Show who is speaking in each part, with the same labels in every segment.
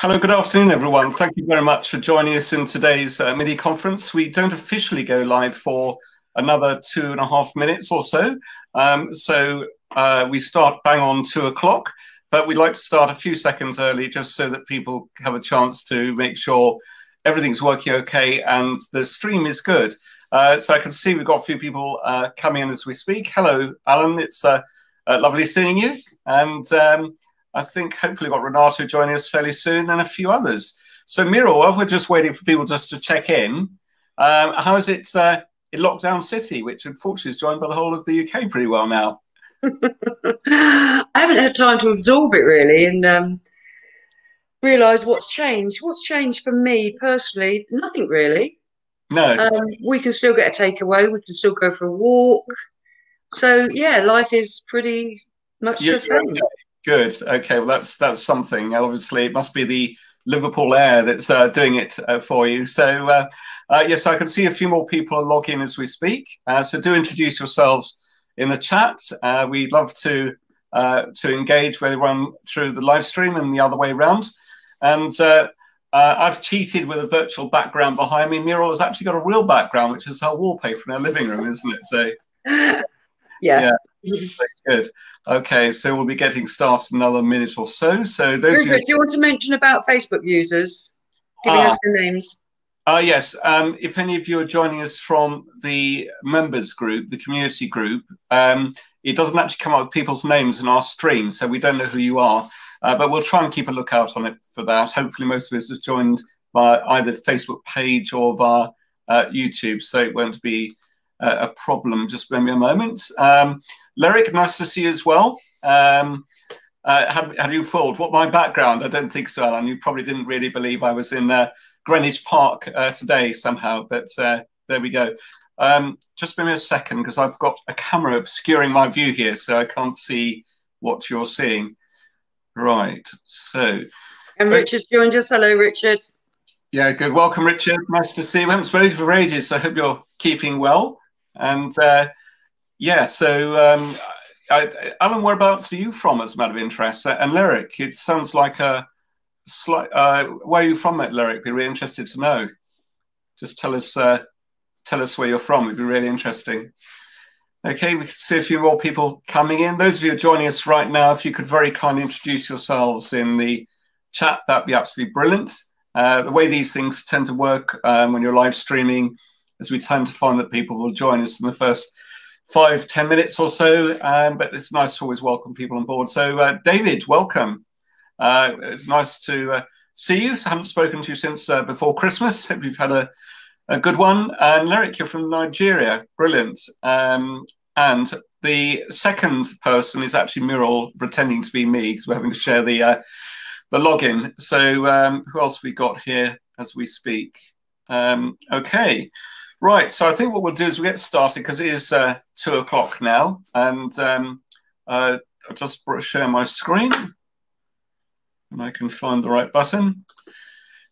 Speaker 1: Hello, good afternoon, everyone. Thank you very much for joining us in today's uh, mini conference. We don't officially go live for another two and a half minutes or so. Um, so uh, we start bang on two o'clock, but we'd like to start a few seconds early just so that people have a chance to make sure everything's working okay and the stream is good. Uh, so I can see we've got a few people uh, coming in as we speak. Hello, Alan. It's uh, uh, lovely seeing you. And um, I think hopefully got Renato joining us fairly soon and a few others. So Miro, we're just waiting for people just to check in, um, how is it uh, in Lockdown City, which unfortunately is joined by the whole of the UK pretty well now?
Speaker 2: I haven't had time to absorb it really and um, realise what's changed. What's changed for me personally? Nothing really.
Speaker 1: No.
Speaker 2: Um, we can still get a takeaway. We can still go for a walk. So yeah, life is pretty much the same.
Speaker 1: Good. Okay. Well, that's that's something. Obviously, it must be the Liverpool air that's uh, doing it uh, for you. So uh, uh yes, I can see a few more people are logging as we speak. Uh, so do introduce yourselves in the chat. Uh, we'd love to to engage with everyone through the live stream and the other way around. And I've cheated with a virtual background behind me. Muriel has actually got a real background, which is her wallpaper in her living room, isn't it? So
Speaker 2: yeah.
Speaker 1: yeah. Good. Okay, so we'll be getting started another minute or so. So those.
Speaker 2: Richard, do you want to mention about Facebook users giving us their names?
Speaker 1: Uh, yes. Um, if any of you are joining us from the members group, the community group, um, it doesn't actually come up with people's names in our stream, so we don't know who you are. Uh, but we'll try and keep a lookout on it for that. Hopefully, most of us have joined by either Facebook page or via uh, YouTube, so it won't be uh, a problem. Just give me a moment. Um, Lyric, nice to see you as well. Um, uh, have, have, you fooled? What my background? I don't think so, Alan. You probably didn't really believe I was in uh, Greenwich Park uh, today somehow, but uh, there we go. Um, just give me a second because I've got a camera obscuring my view here, so I can't see what you're seeing. Right, so.
Speaker 2: And Richard joined us. Hello, Richard.
Speaker 1: Yeah, good. Welcome, Richard. Nice to see you. We haven't spoken for ages, so I hope you're keeping well. And uh, yeah, so um, I, Alan, whereabouts are you from, as a matter of interest? And Lyric, it sounds like a slight. Uh, where are you from, at Lyric? Be really interested to know. Just tell us, uh, tell us where you're from. It'd be really interesting. Okay, we can see a few more people coming in. Those of you joining us right now, if you could very kindly introduce yourselves in the chat, that'd be absolutely brilliant. Uh, the way these things tend to work um, when you're live streaming is we tend to find that people will join us in the first five, ten minutes or so. Um, but it's nice to always welcome people on board. So, uh, David, welcome. Uh, it's nice to uh, see you. I haven't spoken to you since uh, before Christmas. Hope you've had a, a good one. And Lyric, you're from Nigeria. Brilliant. Um, and the second person is actually Muriel pretending to be me because we're having to share the uh, the login. So, um, who else have we got here as we speak? Um, okay. Right, so I think what we'll do is we'll get started because it is uh, two o'clock now, and um, uh, I'll just share my screen, and I can find the right button.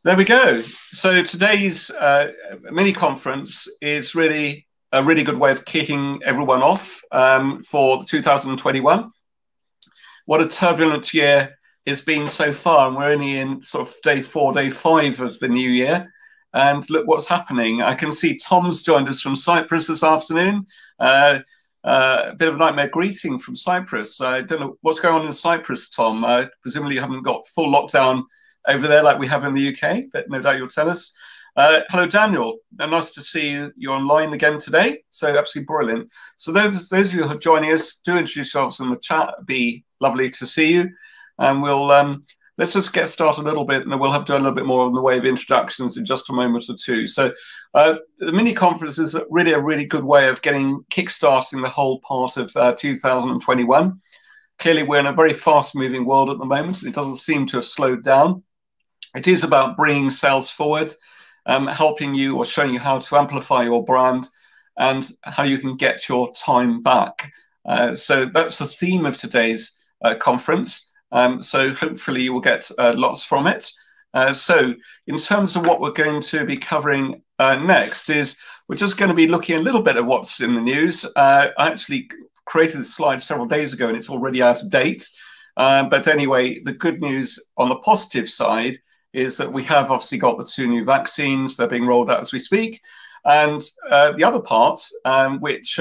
Speaker 1: There we go. So today's uh, mini conference is really a really good way of kicking everyone off um, for 2021. What a turbulent year it's been so far, and we're only in sort of day four, day five of the new year. And look what's happening. I can see Tom's joined us from Cyprus this afternoon. Uh, uh, a bit of a nightmare greeting from Cyprus. I don't know what's going on in Cyprus, Tom. Uh, presumably, you haven't got full lockdown over there like we have in the UK, but no doubt you'll tell us. Uh, hello, Daniel. Nice to see you. You're online again today. So absolutely brilliant. So those, those of you who are joining us, do introduce yourselves in the chat. It'd be lovely to see you. And we'll um, let's just get started a little bit, and we'll have to do a little bit more in the way of introductions in just a moment or two. So, uh, the mini conference is really a really good way of getting kickstarting the whole part of uh, 2021. Clearly, we're in a very fast-moving world at the moment. It doesn't seem to have slowed down. It is about bringing sales forward, um, helping you or showing you how to amplify your brand and how you can get your time back. Uh, so that's the theme of today's uh, conference. Um, so hopefully you will get uh, lots from it. Uh, so in terms of what we're going to be covering uh, next is we're just going to be looking a little bit at what's in the news. Uh, I actually created this slide several days ago and it's already out of date. Uh, but anyway, the good news on the positive side is that we have obviously got the two new vaccines. They're being rolled out as we speak. And uh, the other part, um, which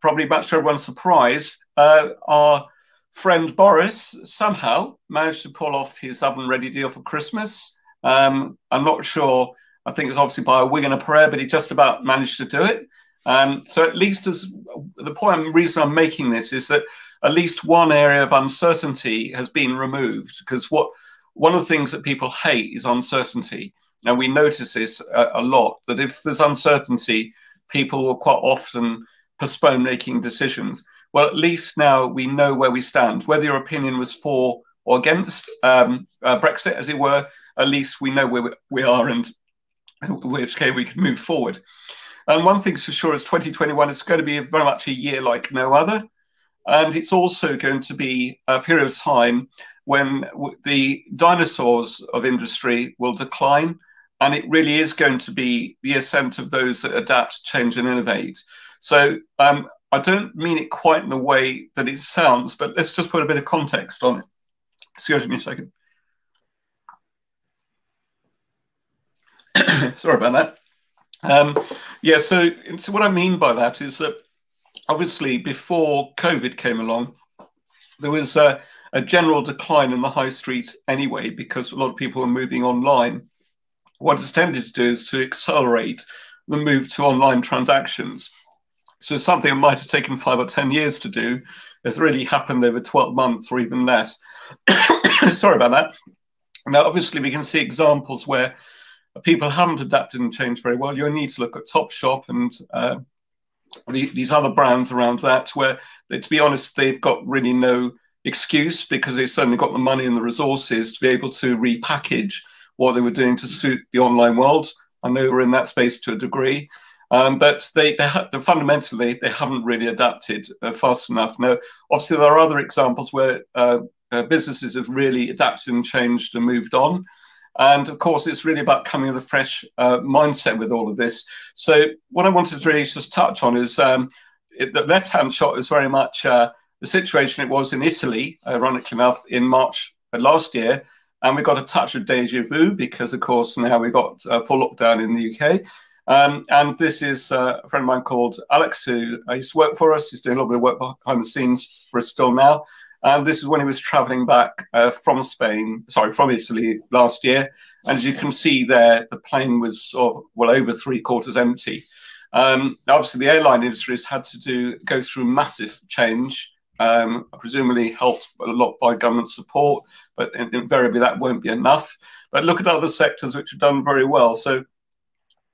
Speaker 1: probably much to everyone's surprise, our friend Boris somehow managed to pull off his oven ready deal for Christmas. Um, I'm not sure. I think it's obviously by a wing and a prayer, but he just about managed to do it. Um, so at least as the point, reason I'm making this is that at least one area of uncertainty has been removed because what one of the things that people hate is uncertainty. And we notice this a, a lot that if there's uncertainty, people will quite often postpone making decisions. Well, at least now we know where we stand. Whether your opinion was for or against um, uh, Brexit, as it were, at least we know where we are and which case we can move forward. And one thing's for sure is 2021 is going to be very much a year like no other. And it's also going to be a period of time when the dinosaurs of industry will decline. And it really is going to be the ascent of those that adapt, change, and innovate. So um, I don't mean it quite in the way that it sounds, but let's just put a bit of context on it. Excuse me a second. Sorry about that. Um, yeah, so, so what I mean by that is that obviously before COVID came along, there was a, a general decline in the high street anyway because a lot of people were moving online. What it's tended to do is to accelerate the move to online transactions. So something that might have taken five or 10 years to do has really happened over 12 months or even less. Sorry about that. Now, obviously, we can see examples where people haven't adapted and changed very well. You need to look at Topshop and uh, the, these other brands around that, where, they, to be honest, they've got really no excuse because they've certainly got the money and the resources to be able to repackage what they were doing to suit the online world. I know we're in that space to a degree. Um, but they, they, ha- fundamentally they haven't really adapted uh, fast enough. Now, obviously, there are other examples where uh, uh, businesses have really adapted and changed and moved on. And of course, it's really about coming with a fresh uh, mindset with all of this. So, what I wanted to really just touch on is um, it, the left hand shot is very much uh, the situation it was in Italy, ironically enough, in March last year. And we got a touch of deja vu because, of course, now we've got uh, full lockdown in the UK. Um, and this is uh, a friend of mine called Alex, who used to work for us. He's doing a little bit of work behind the scenes for us still now. And this is when he was traveling back uh, from Spain, sorry, from Italy last year. And as you can see there, the plane was sort of, well, over three quarters empty. Um, obviously, the airline industry has had to do go through massive change, um, presumably helped a lot by government support, but invariably that won't be enough. But look at other sectors which have done very well. So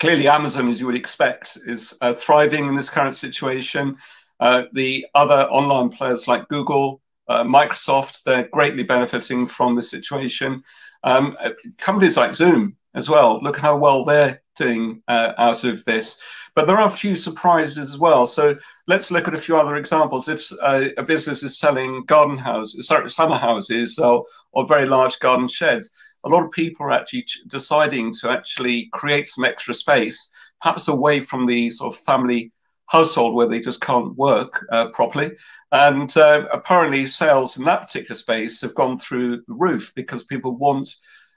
Speaker 1: clearly Amazon, as you would expect, is uh, thriving in this current situation. Uh, the other online players like Google, uh, Microsoft, they're greatly benefiting from the situation. Um, uh, companies like Zoom as well, look how well they're doing uh, out of this. But there are a few surprises as well. So let's look at a few other examples. If uh, a business is selling garden houses, sorry, summer houses or, or very large garden sheds, a lot of people are actually deciding to actually create some extra space, perhaps away from the sort of family household where they just can't work uh, properly. And uh, apparently, sales in that particular space have gone through the roof because people want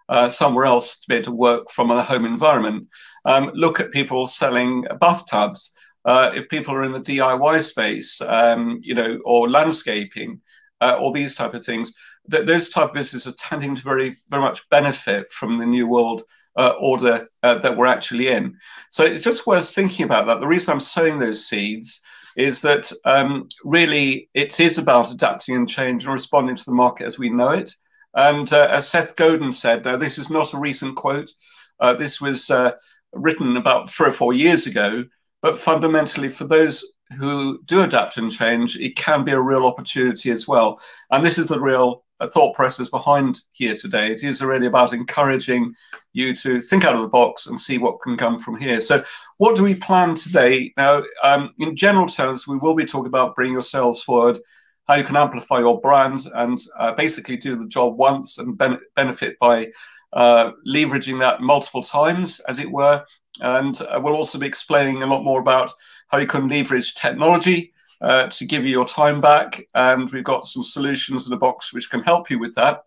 Speaker 1: uh, somewhere else to be able to work from a home environment. Um, look at people selling bathtubs. Uh, if people are in the DIY space, um, you know, or landscaping, uh, or these type of things, th- those type of businesses are tending to very, very much benefit from the new world uh, order uh, that we're actually in. So it's just worth thinking about that. The reason I'm sowing those seeds is that um, really it is about adapting and change and responding to the market as we know it. And uh, as Seth Godin said, uh, this is not a recent quote. Uh, this was uh, written about three or four years ago. But fundamentally, for those who do adapt and change, it can be a real opportunity as well. And this is the real thought process behind here today. It is really about encouraging you to think out of the box and see what can come from here. So, what do we plan today? Now, um, in general terms, we will be talking about bringing your sales forward, how you can amplify your brand, and uh, basically do the job once and ben benefit by uh, leveraging that multiple times, as it were. And uh, we'll also be explaining a lot more about how you can leverage technology uh, to give you your time back. And we've got some solutions in the box which can help you with that.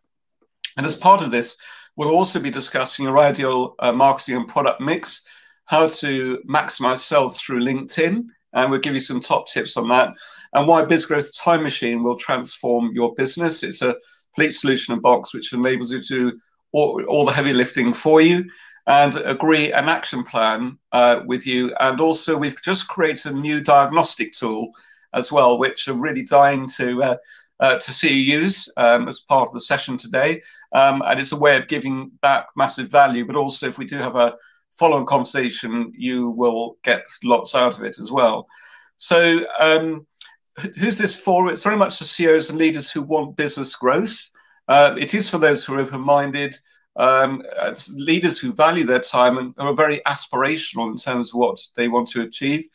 Speaker 1: And as part of this, We'll also be discussing your ideal uh, marketing and product mix, how to maximize sales through LinkedIn, and we'll give you some top tips on that, and why BizGrowth Time Machine will transform your business. It's a complete solution in box which enables you to all, all the heavy lifting for you and agree an action plan uh, with you. And also, we've just created a new diagnostic tool as well, which I'm really dying to uh, uh, to see you use um, as part of the session today. Um, and it's a way of giving back massive value, but also if we do have a follow-on conversation, you will get lots out of it as well. So. Um, who's this for? It's very much the CEOs and leaders who want business growth. Uh, it is for those who are open-minded, um, leaders who value their time and are very aspirational in terms of what they want to achieve.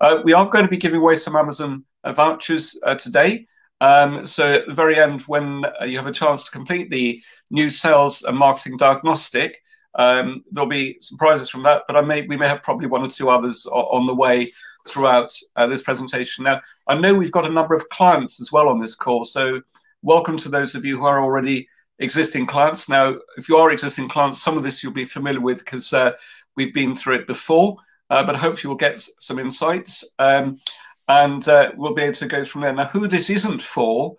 Speaker 1: Uh, we are going to be giving away some Amazon uh, vouchers uh, today. Um, so at the very end, when uh, you have a chance to complete the new sales and marketing diagnostic, um, there'll be some prizes from that. But I may we may have probably one or two others on the way throughout uh, this presentation. Now, I know we've got a number of clients as well on this call, so welcome to those of you who are already existing clients. Now, if you are existing clients, some of this you'll be familiar with because uh, we've been through it before, uh, but hopefully we'll get some insights um, and uh, we'll be able to go from there. Now, who this isn't for,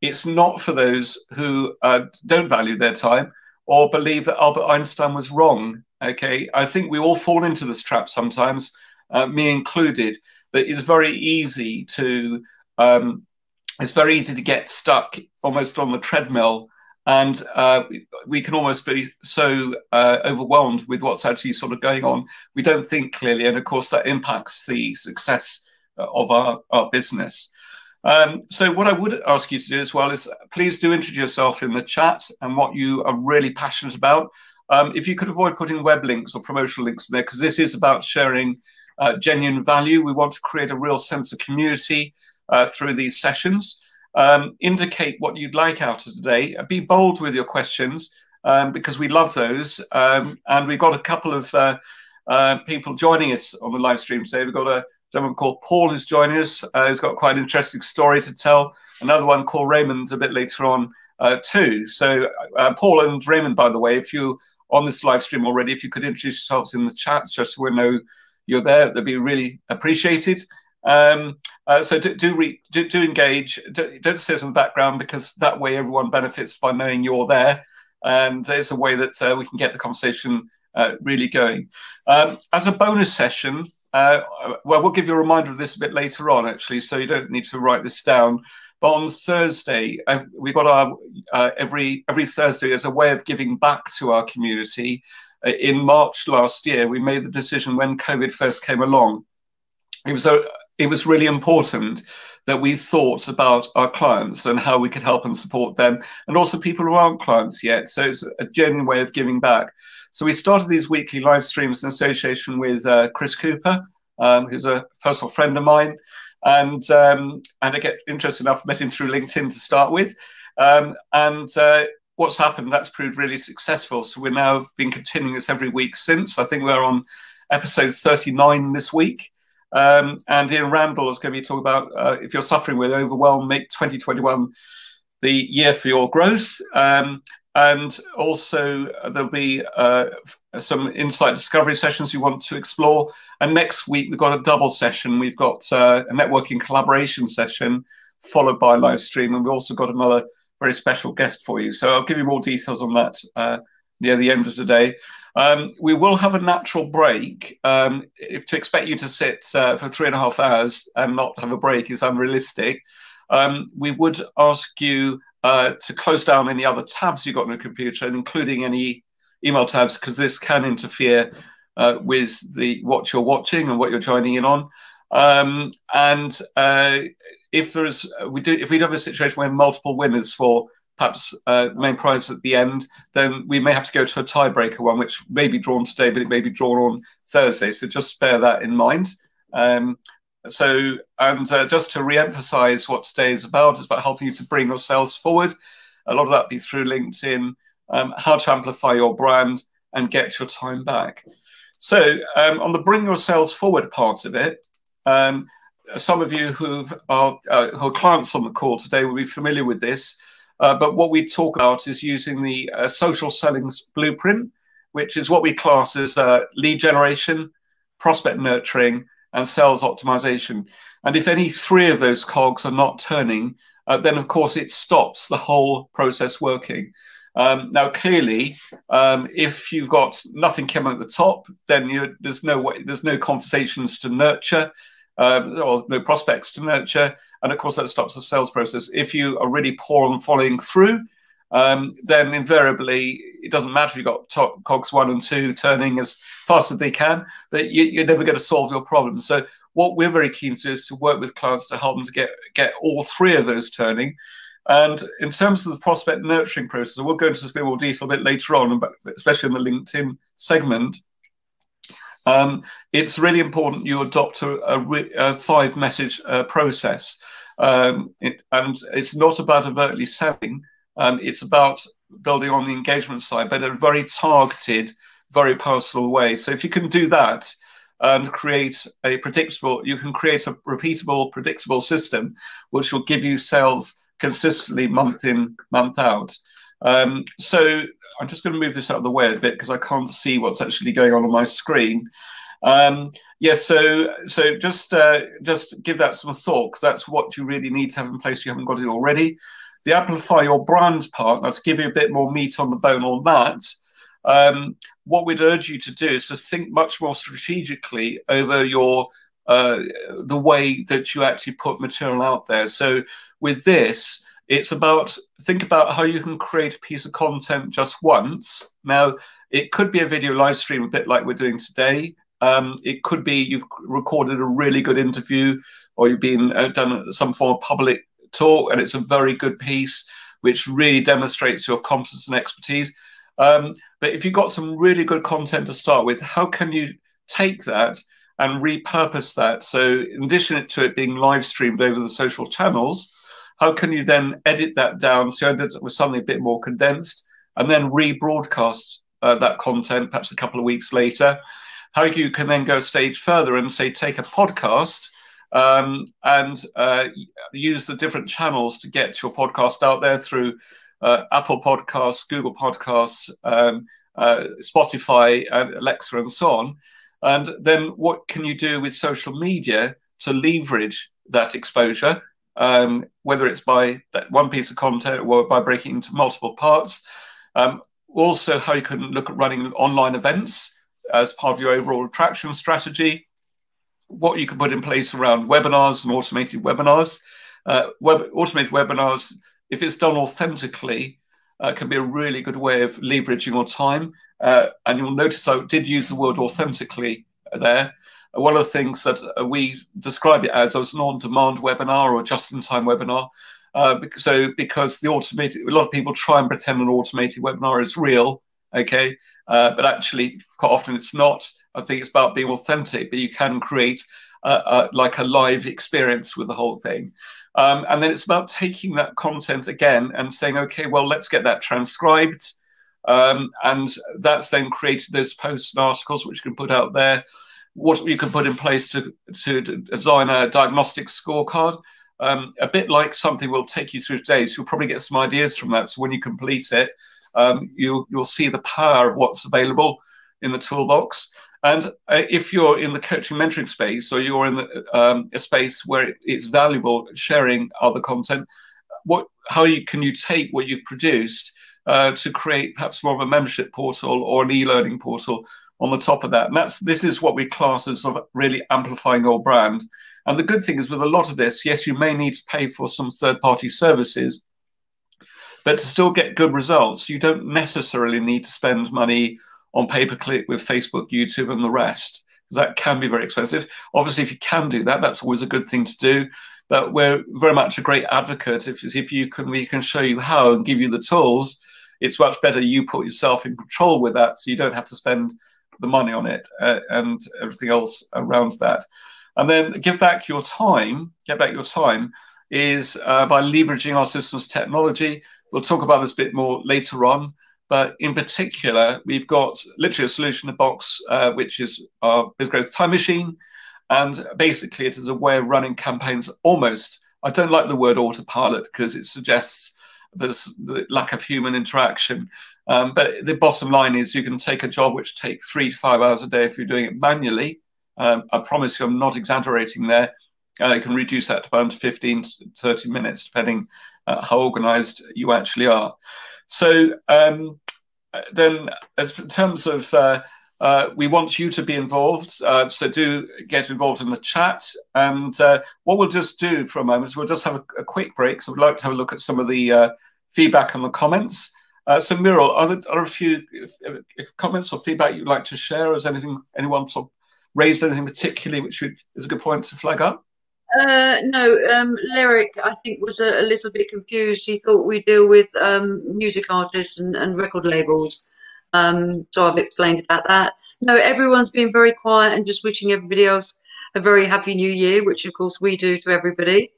Speaker 1: it's not for those who uh, don't value their time or believe that Albert Einstein was wrong. Okay, I think we all fall into this trap sometimes, uh, me included, that it's very easy to um, it's very easy to get stuck almost on the treadmill and uh, we can almost be so uh, overwhelmed with what's actually sort of going on. We don't think clearly, and of course that impacts the success uh, of our, our business. Um, so what I would ask you to do as well is please do introduce yourself in the chat and what you are really passionate about. Um, if you could avoid putting web links or promotional links there, because this is about sharing uh, genuine value. We want to create a real sense of community uh, through these sessions. Um, indicate what you'd like out of today. Be bold with your questions um, because we love those. Um, and we've got a couple of uh, uh, people joining us on the live stream today. We've got a gentleman called Paul who's joining us. Uh, he's got quite an interesting story to tell. Another one called Raymond's a bit later on uh, too. So uh, Paul and Raymond, by the way, if you on this live stream already, if you could introduce yourselves in the chat just so we know you're there, that'd be really appreciated. Um, uh, so do do, re, do, do engage. Do, not sit in the background because that way everyone benefits by knowing you're there, and there's a way that uh, we can get the conversation uh, really going. Um, as a bonus session, uh, well, we'll give you a reminder of this a bit later on, actually, so you don't need to write this down. But on Thursday, we've got our uh, every every Thursday as a way of giving back to our community. Uh, in March last year, we made the decision when COVID first came along. It was a it was really important that we thought about our clients and how we could help and support them, and also people who aren't clients yet. So it's a genuine way of giving back. So we started these weekly live streams in association with uh, Chris Cooper, um, who's a personal friend of mine, and um, and I get interested enough met him through LinkedIn to start with, um, and. Uh, what's happened that's proved really successful so we're now been continuing this every week since i think we're on episode 39 this week um, and Ian Randall is going to be talking about uh, if you're suffering with overwhelm, make 2021 the year for your growth. Um, and also, uh, there'll be uh, some insight discovery sessions you want to explore. And next week, we've got a double session. We've got uh, a networking collaboration session followed by live stream. And we've also got another very special guest for you. So I'll give you more details on that uh, near the end of the day. Um, we will have a natural break. Um, if to expect you to sit uh, for three and a half hours and not have a break is unrealistic, um, we would ask you uh, to close down any other tabs you've got on your computer, including any email tabs, because this can interfere uh, with the what you're watching and what you're joining in on. Um, and uh, if there's we do if we have a situation where multiple winners for perhaps uh, main prize at the end, then we may have to go to a tiebreaker one, which may be drawn today, but it may be drawn on Thursday. So just bear that in mind. Um, so, and uh, just to re-emphasize what today is about, it's about helping you to bring your sales forward. A lot of that be through LinkedIn, um, how to amplify your brand and get your time back. So, um, on the bring your sales forward part of it, um, some of you who are, uh, who are clients on the call today will be familiar with this. Uh, but what we talk about is using the uh, social selling blueprint, which is what we class as uh, lead generation, prospect nurturing, and sales optimization. And if any three of those cogs are not turning, uh, then of course it stops the whole process working. Um, now, clearly, um, if you've got nothing coming at the top, then there's no way, there's no conversations to nurture, or no prospects to nurture, and of course that stops the sales process. If you are really poor on following through, um, then invariably it doesn't matter if you've got top, cogs one and two turning as fast as they can, but you, are never going to solve your problem. So what we're very keen to do is to work with clients to help them to get get all three of those turning. And in terms of the prospect nurturing process, we'll go into a bit more detail a bit later on, but especially in the LinkedIn segment. Um, it's really important you adopt a, a, a five message uh, process. Um, it, and it's not about overtly selling, um, it's about building on the engagement side, but a very targeted, very personal way. So if you can do that, and create a predictable, you can create a repeatable, predictable system which will give you sales consistently month in, month out. Um, so I'm just going to move this out of the way a bit because I can't see what's actually going on on my screen. Um, yes, yeah, so so just uh, just give that some thought because that's what you really need to have in place. If you haven't got it already. The amplify your brand part. Now to give you a bit more meat on the bone on that. Um, what we'd urge you to do is to think much more strategically over your uh, the way that you actually put material out there. So with this, it's about think about how you can create a piece of content just once. Now, it could be a video live stream, a bit like we're doing today. Um, it could be you've recorded a really good interview, or you've been uh, done some form of public talk, and it's a very good piece which really demonstrates your competence and expertise. Um, but if you've got some really good content to start with, how can you take that and repurpose that? So, in addition to it being live streamed over the social channels, how can you then edit that down so you end up with something a bit more condensed and then rebroadcast uh, that content perhaps a couple of weeks later? How you can then go a stage further and say, take a podcast um, and uh, use the different channels to get your podcast out there through uh, Apple Podcasts, Google Podcasts, um, uh, Spotify, and Alexa, and so on. And then what can you do with social media to leverage that exposure, um, whether it's by that one piece of content or by breaking into multiple parts? Um, also, how you can look at running online events as part of your overall attraction strategy. What you can put in place around webinars and automated webinars. Uh, web, automated webinars if it's done authentically, uh, can be a really good way of leveraging your time. Uh, and you'll notice I did use the word authentically there. One of the things that uh, we describe it as as an on-demand webinar or just-in-time webinar. Uh, so because the automated, a lot of people try and pretend an automated webinar is real, okay, uh, but actually quite often it's not. I think it's about being authentic, but you can create uh, like a live experience with the whole thing. Um, and then it's about taking that content again and saying, okay, well, let's get that transcribed. Um, and that's then created those posts and articles which you can put out there. What you can put in place to, to, design a diagnostic scorecard, um, a bit like something we'll take you through today. So you'll probably get some ideas from that. So when you complete it, um, you, you'll see the power of what's available in the toolbox. And uh, if you're in the coaching mentoring space or you're in the, um, a space where it's valuable sharing other content, what how you, can you take what you've produced uh, to create perhaps more of a membership portal or an e-learning portal on the top of that? And that's this is what we class as of really amplifying your brand. And the good thing is with a lot of this, yes, you may need to pay for some third-party services, but to still get good results, you don't necessarily need to spend money on pay per click with Facebook, YouTube, and the rest. Because That can be very expensive. Obviously, if you can do that, that's always a good thing to do. But we're very much a great advocate. If, if you can, we can show you how and give you the tools. It's much better you put yourself in control with that, so you don't have to spend the money on it uh, and everything else around that. And then give back your time. Get back your time is uh, by leveraging our systems technology. We'll talk about this a bit more later on. But in particular, we've got literally a solution in the box, uh, which is our BizGrowth Time Machine. And basically, it is a way of running campaigns almost. I don't like the word autopilot because it suggests there's the lack of human interaction. Um, but the bottom line is you can take a job which takes three to five hours a day if you're doing it manually. Um, I promise you, I'm not exaggerating there. Uh, you can reduce that to about 15 to 30 minutes, depending uh, how organized you actually are. So um, then, as in terms of uh, uh, we want you to be involved, uh, so do get involved in the chat. And uh, what we'll just do for a moment is we'll just have a, a, quick break. So we'd like to have a look at some of the feedback and the comments. Uh, so Muriel, are there, are a few comments or feedback you'd like to share? Is anything anyone sort of raised anything particularly which is a good point to flag up?
Speaker 2: Uh, no, um, Lyric, I think, was a, a, little bit confused. He thought we deal with um, music artists and, and record labels. Um, so I've explained about that. No, everyone's been very quiet and just wishing everybody else a very happy new year, which of course we do to everybody.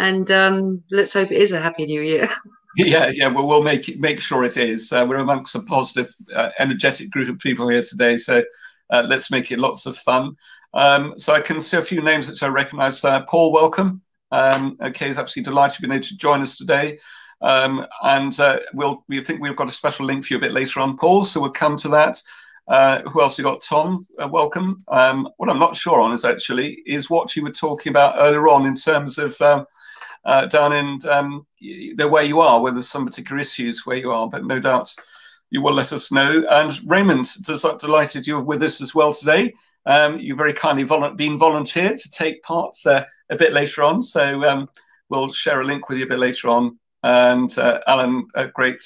Speaker 2: And um, let's hope it is a happy new year.
Speaker 1: Yeah, yeah. Well, we'll make it, make sure it is. Uh, we're amongst a positive, uh, energetic group of people here today, so uh, let's make it lots of fun. Um, so I can see a few names which I recognise. Uh, Paul, welcome. Um, okay, he's absolutely delighted being able to join us today. Um, and uh, we'll we think we've got a special link for you a bit later on, Paul. So we'll come to that. Uh, who else we got? Tom, welcome. Um, what I'm not sure on is actually is what you were talking about earlier on in terms of um, uh, down in um, where you are, where there's some particular issues where you are, but no doubt you will let us know. And Raymond, delighted you're with us as well today. Um, you very kindly been volunteered to take part uh, a bit later on, so um, we'll share a link with you a bit later on. And uh, Alan, uh, great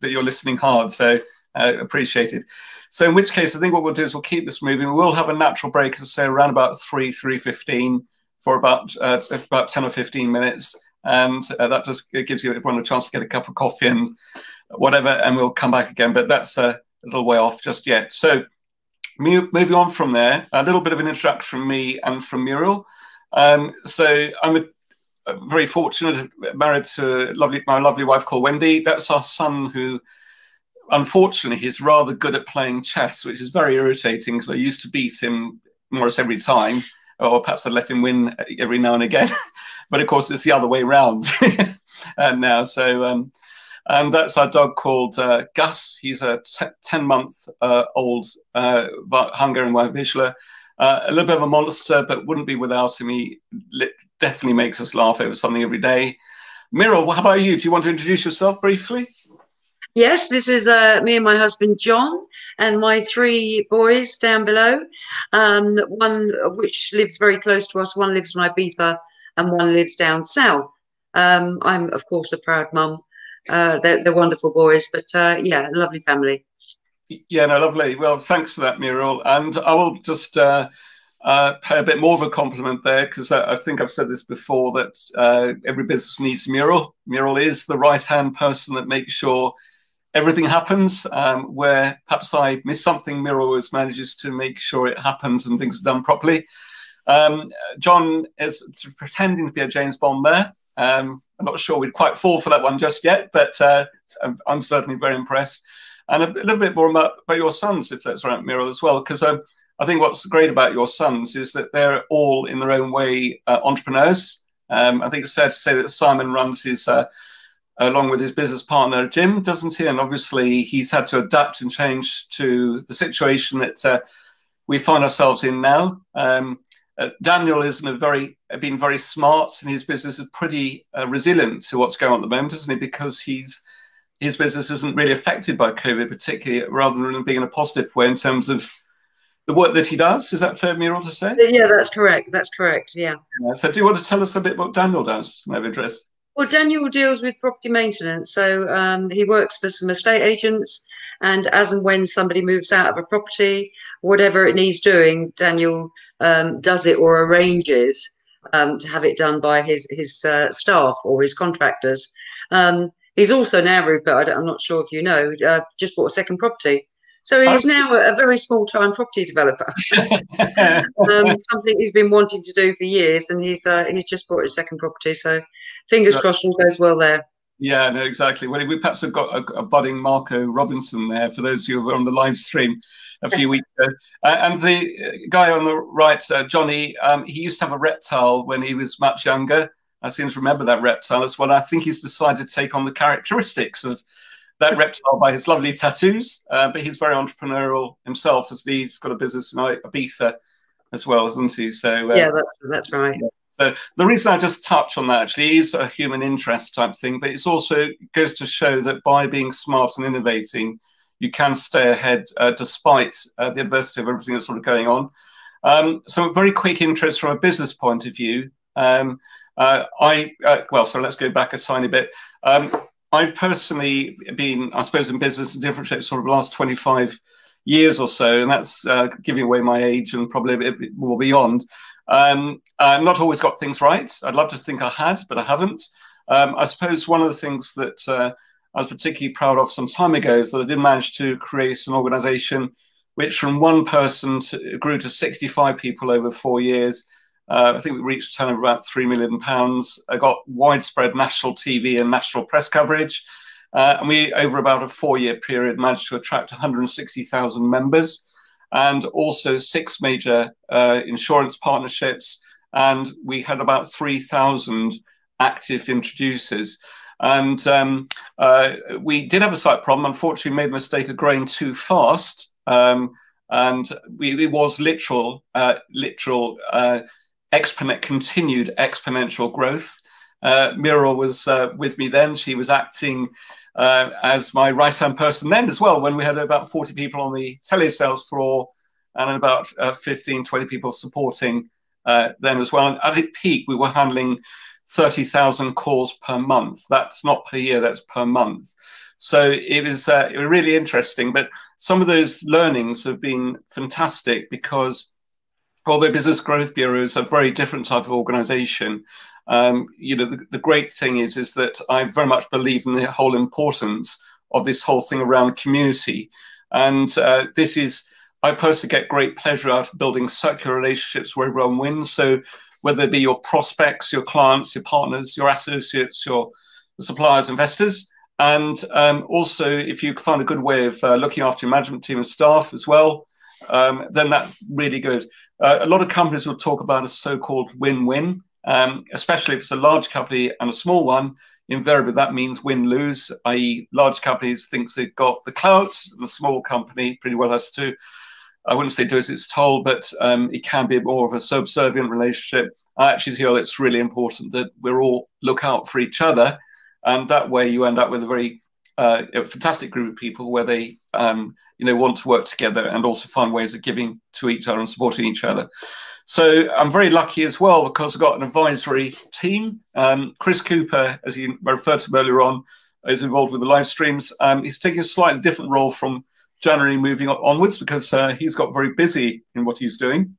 Speaker 1: that you're listening hard, so uh, appreciated. So in which case, I think what we'll do is we'll keep this moving. We will have a natural break, as I say, around about three, three fifteen for about uh, about ten or fifteen minutes, and uh, that just gives you everyone a chance to get a cup of coffee and whatever, and we'll come back again. But that's a little way off just yet. So moving on from there, a little bit of an introduction from me and from Muriel. Um, so I'm a, a very fortunate, married to lovely, my lovely wife called Wendy. That's our son who unfortunately, he's rather good at playing chess, which is very irritating because I used to beat him more or less every time, or perhaps I'd let him win every now and again. but of course, it's the other way around uh, now. So, um, and that's our dog called uh, Gus. He's a 10 month uh, old uh, Hungarian White Vizsla. Uh, a little bit of a monster, but wouldn't be without him. He definitely makes us laugh over something every day. Miro, how about you? Do you want to introduce yourself briefly?
Speaker 2: Yes, this is uh, me and my husband John and my three boys down below. Um, one of which lives very close to us. One lives in Ibiza, and one lives down south. Um, I'm of course a proud mum. Uh, they're, they're, wonderful boys, but uh, yeah, lovely family.
Speaker 1: Yeah, no, lovely. Well, thanks for that, Muriel. And I will just uh, uh, pay a bit more of a compliment there because I, I, think I've said this before that uh, every business needs Muriel. Muriel is the right hand person that makes sure everything happens. Um, where perhaps I miss something, Miro always manages to make sure it happens and things are done properly. Um, John is pretending to be a James Bond there. Um, I'm not sure we'd quite fall for that one just yet, but uh, I'm, I'm, certainly very impressed. And a, a, little bit more about, about your sons, if that's right, Miro, as well, because um, I think what's great about your sons is that they're all, in their own way, uh, entrepreneurs. Um, I think it's fair to say that Simon runs his uh, along with his business partner Jim, doesn't he? And obviously, he's had to adapt and change to the situation that uh, we find ourselves in now. Um, uh, Daniel is a very been very smart, and his business is pretty uh, resilient to what's going on at the moment, isn't he? Because he's his business isn't really affected by COVID, particularly rather than being in a positive way in terms of the work that he does. Is that fair, Muriel, to say?
Speaker 2: Yeah, that's correct. That's correct. Yeah.
Speaker 1: yeah. So, do you want to tell us a bit what Daniel does? Maybe interest.
Speaker 2: Well, Daniel deals with property maintenance. So um, he works for some estate agents, and as and when somebody moves out of a property, whatever it needs doing, Daniel um, does it or arranges um, to have it done by his his uh, staff or his contractors. Um, he's also now, Rupert. I am not sure if you know, uh, just bought a second property. So he's now a, very small time property developer. um, something he's been wanting to do for years, and he's uh, he's just bought his second property. So fingers right. crossed all goes well there.
Speaker 1: Yeah, no, exactly. Well, we perhaps have got a, a, budding Marco Robinson there for those who were on the live stream a few weeks ago. Uh, and the guy on the right, uh, Johnny, um, he used to have a reptile when he was much younger. I seem to remember that reptile as well. I think he's decided to take on the characteristics of that reptile by his lovely tattoos, uh, but he's very entrepreneurial himself as he's got a business in Ibiza as well, isn't he?
Speaker 2: So uh, yeah, that's that's right. Yeah.
Speaker 1: So the reason I just touch on that actually is a human interest type thing, but it's also goes to show that by being smart and innovating, you can stay ahead uh, despite uh, the adversity of everything that's sort of going on. Um, so very quick interest from a business point of view. Um, uh, I uh, well, so let's go back a tiny bit. Um, I've personally been, I suppose, in business in different shapes sort of the last 25 years or so, and that's uh, giving away my age and probably a bit more beyond. Um, I've not always got things right. I'd love to think I had, but I haven't. Um, I suppose one of the things that uh, I was particularly proud of some time ago is that I did manage to create an organization which from one person to, grew to 65 people over four years uh, I think we reached a turnover of about three million pounds. I got widespread national TV and national press coverage, uh, and we, over about a four-year period, managed to attract 160,000 members, and also six major uh, insurance partnerships, and we had about 3,000 active introducers. And um, uh, we did have a slight problem. Unfortunately, we made the mistake of growing too fast. Um, and we, it was literal, uh, literal uh, exponent continued exponential growth. Uh, Muriel was uh, with me then. She was acting uh, as my right hand person then as well, when we had about 40 people on the telesales floor and about uh, 15, 20 people supporting uh, them as well. And at its peak, we were handling 30,000 calls per month. That's not per year, that's per month. So it was, uh, it was really interesting. But some of those learnings have been fantastic because although business growth bureaus are a very different type of organization, um, you know, the, the, great thing is, is that I very much believe in the whole importance of this whole thing around community. And uh, this is, I personally get great pleasure out of building circular relationships where everyone wins. So whether it be your prospects, your clients, your partners, your associates, your suppliers, investors, and um, also if you find a good way of uh, looking after your management team and staff as well, um, then that's really good. Uh, a lot of companies will talk about a so-called win-win, um, especially if it's a large company and a small one. Invariably, that means win-lose, i.e., large companies thinks they've got the clout, the small company pretty well has to. I wouldn't say do as it's told, but um, it can be more of a subservient relationship. I actually feel it's really important that we're all look out for each other, and that way you end up with a very uh, a fantastic group of people where they um, you know want to work together and also find ways of giving to each other and supporting each other. So I'm very lucky as well because I've got an advisory team. Um, Chris Cooper, as you referred to earlier on, is involved with the live streams. Um, he's taking a slightly different role from January moving onwards because uh, he's got very busy in what he's doing.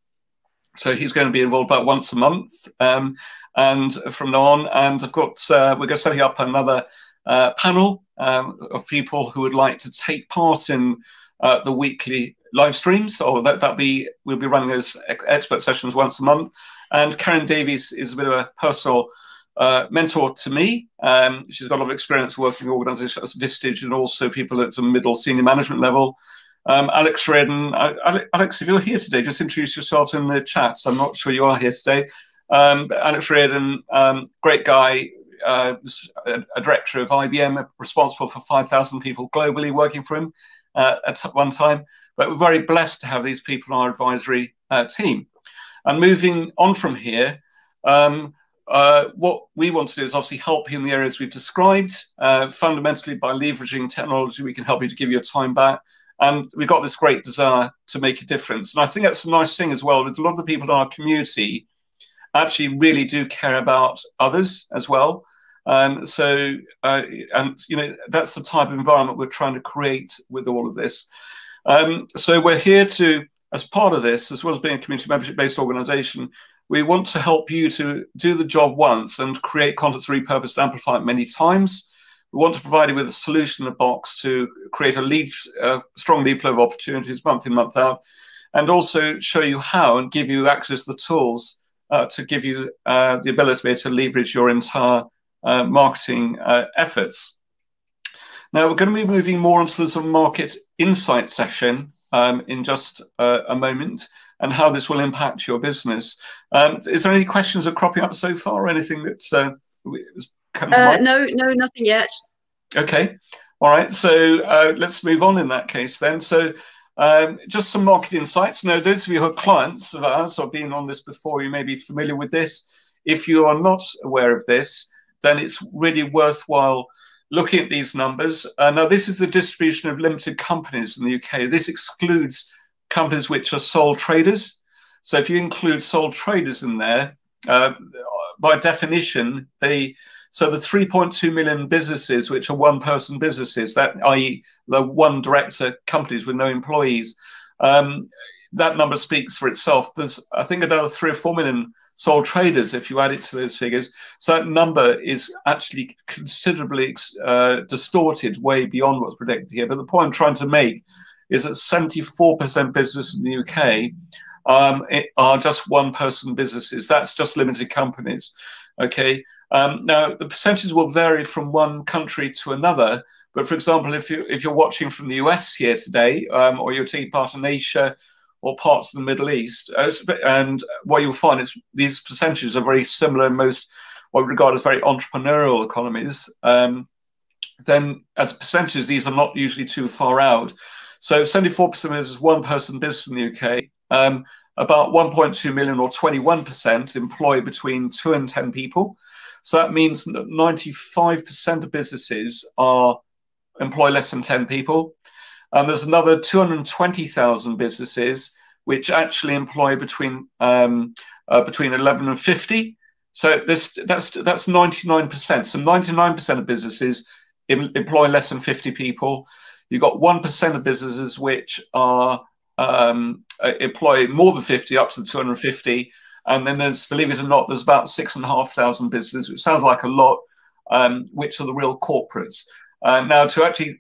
Speaker 1: So he's going to be involved about once a month, um, and from now on. And I've got uh, we're going to setting up another uh, panel um, of people who would like to take part in uh, the weekly live streams. So that that be we'll be running those ex expert sessions once a month. And Karen Davies is a bit of a personal uh, mentor to me. Um, she's got a lot of experience working with organizations as Vistage and also people at the middle senior management level. Um, Alex Reardon, uh, Alex, if you're here today, just introduce yourself in the chat. So I'm not sure you are here today. Um, Alex Reardon, um, great guy, uh, a, director of IBM, responsible for 5,000 people globally working for him uh, at one time. But we're very blessed to have these people on our advisory uh, team. And moving on from here, um, uh, what we want to do is obviously help you in the areas we've described. Fundamentally, by leveraging technology, we can help you to give you time back. And we've got this great desire to make a difference. And I think that's a nice thing as well. With a lot of the people in our community actually really do care about others as well. Um, so, uh, and you know, that's the type of environment we're trying to create with all of this. Um, so, we're here to, as part of this, as well as being a community membership based organization, we want to help you to do the job once and create content to repurpose and amplify it many times. We want to provide you with a solution in a box to create a lead, uh, strong lead flow of opportunities month in, month out, and also show you how and give you access to the tools uh, to give you uh, the ability to leverage your entire uh, marketing uh, efforts. Now we're going to be moving more onto the sort of market insight session um, in just uh, a moment and how this will impact your business. Um, is there any questions that are cropping up so far or anything that's uh, come to uh,
Speaker 2: mind? No, no, nothing yet.
Speaker 1: Okay. All right. So uh, let's move on in that case then. So um, just some market insights. Now, those of you who are clients of ours or been on this before, you may be familiar with this. If you are not aware of this, then it's really worthwhile looking at these numbers. Uh, now, this is the distribution of limited companies in the UK. This excludes companies which are sole traders. So if you include sole traders in there, uh, by definition, they so the 3.2 million businesses, which are one-person businesses, that i.e., the one director companies with no employees, um, that number speaks for itself. There's, I think, another three or four million sole traders if you add it to those figures. So that number is actually considerably uh, distorted, way beyond what's predicted here. But the point I'm trying to make is that 74% business in the UK um, are just one-person businesses. That's just limited companies. Okay. Um, now the percentages will vary from one country to another. But for example, if you if you're watching from the US here today, um, or you're taking part in Asia or parts of the Middle East, and what you'll find is these percentages are very similar in most what we regard as very entrepreneurial economies. Um, then, as percentages, these are not usually too far out. So, 74% is one person business in the UK. Um, about 1.2 million or 21% employ between two and 10 people. So that means that 95% of businesses are employ less than 10 people. And there's another 220,000 businesses which actually employ between um, uh, between 11 and 50. So this that's that's 99%. So 99% of businesses em employ less than 50 people. You've got 1% of businesses which are um, uh, employ more than 50 up to 250 and then there's, believe it or not, there's about six and a half thousand businesses, which sounds like a lot, um, which are the real corporates. Uh, now, to actually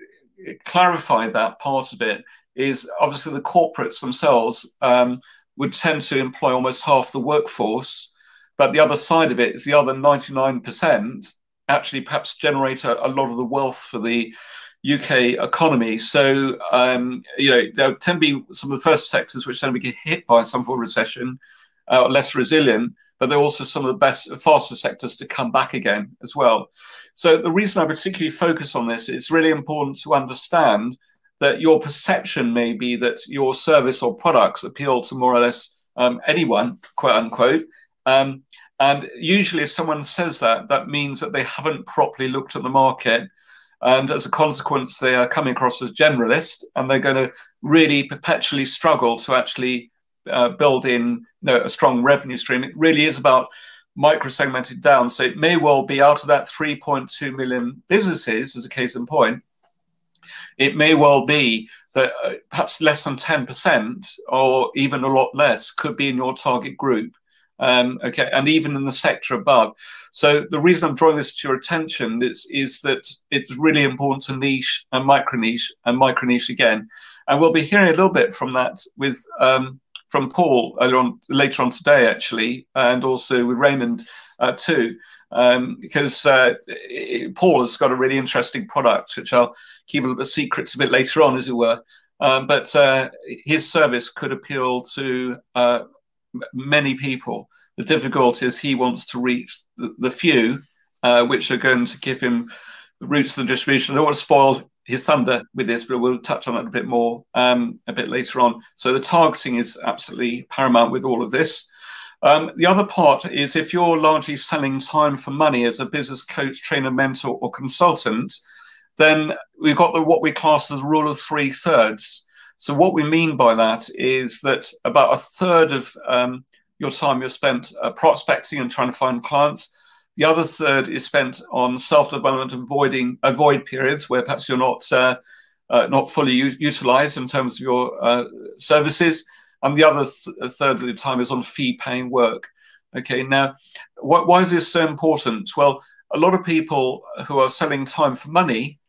Speaker 1: clarify that part of it is obviously the corporates themselves um, would tend to employ almost half the workforce, but the other side of it is the other 99% actually perhaps generate a, a lot of the wealth for the UK economy. So, um, you know, there tend to be some of the first sectors which tend to be hit by some form of recession uh, less resilient, but they're also some of the best, faster sectors to come back again as well. So the reason I particularly focus on this, it's really important to understand that your perception may be that your service or products appeal to more or less um, anyone, quote unquote. Um, and usually, if someone says that, that means that they haven't properly looked at the market. And as a consequence, they are coming across as generalist and they're going to really perpetually struggle to actually uh, build in you know, a strong revenue stream. It really is about micro segmented down. So it may well be out of that 3.2 million businesses, as a case in point, it may well be that uh, perhaps less than 10% or even a lot less could be in your target group. Um, okay, and even in the sector above. So the reason I'm drawing this to your attention is, is that it's really important to niche and micro niche and micro niche again. And we'll be hearing a little bit from that with um, from Paul on, later on today, actually, and also with Raymond uh, too, um, because uh, Paul has got a really interesting product, which I'll keep a bit secret a bit later on, as it were. Um, but uh, his service could appeal to uh, many people. The difficulty is he wants to reach the, the few, uh, which are going to give him routes to the distribution. I don't want to spoil his thunder with this, but we'll touch on that a bit more um, a bit later on. So the targeting is absolutely paramount with all of this. Um, the other part is if you're largely selling time for money as a business coach, trainer, mentor, or consultant, then we've got the, what we class as rule of three thirds. So what we mean by that is that about a third of um, your time you're spent uh, prospecting and trying to find clients, the other third is spent on self-development, avoiding avoid periods where perhaps you're not uh, uh, not fully utilized in terms of your uh, services, and the other th third of the time is on fee-paying work. Okay, now wh why is this so important? Well, a lot of people who are selling time for money,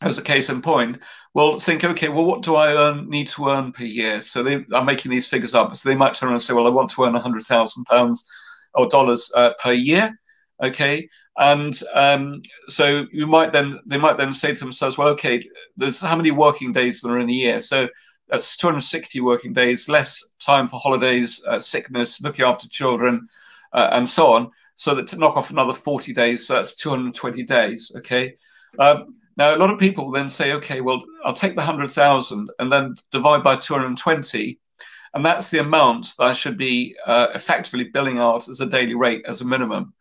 Speaker 1: as a case in point, will think, okay, well, what do I earn, need to earn per year? So they are making these figures up. So they might turn around and say, well, I want to earn hundred thousand pounds or dollars uh, per year okay and um, so you might then they might then say to themselves well okay there's how many working days there are in a year so that's 260 working days, less time for holidays, uh, sickness, looking after children, uh, and so on. So that to knock off another 40 days, so that's 220 days. Okay. Um, now, a lot of people then say, okay, well, I'll take the 100,000 and then divide by 220. And that's the amount that I should be uh, effectively billing out as a daily rate as a minimum.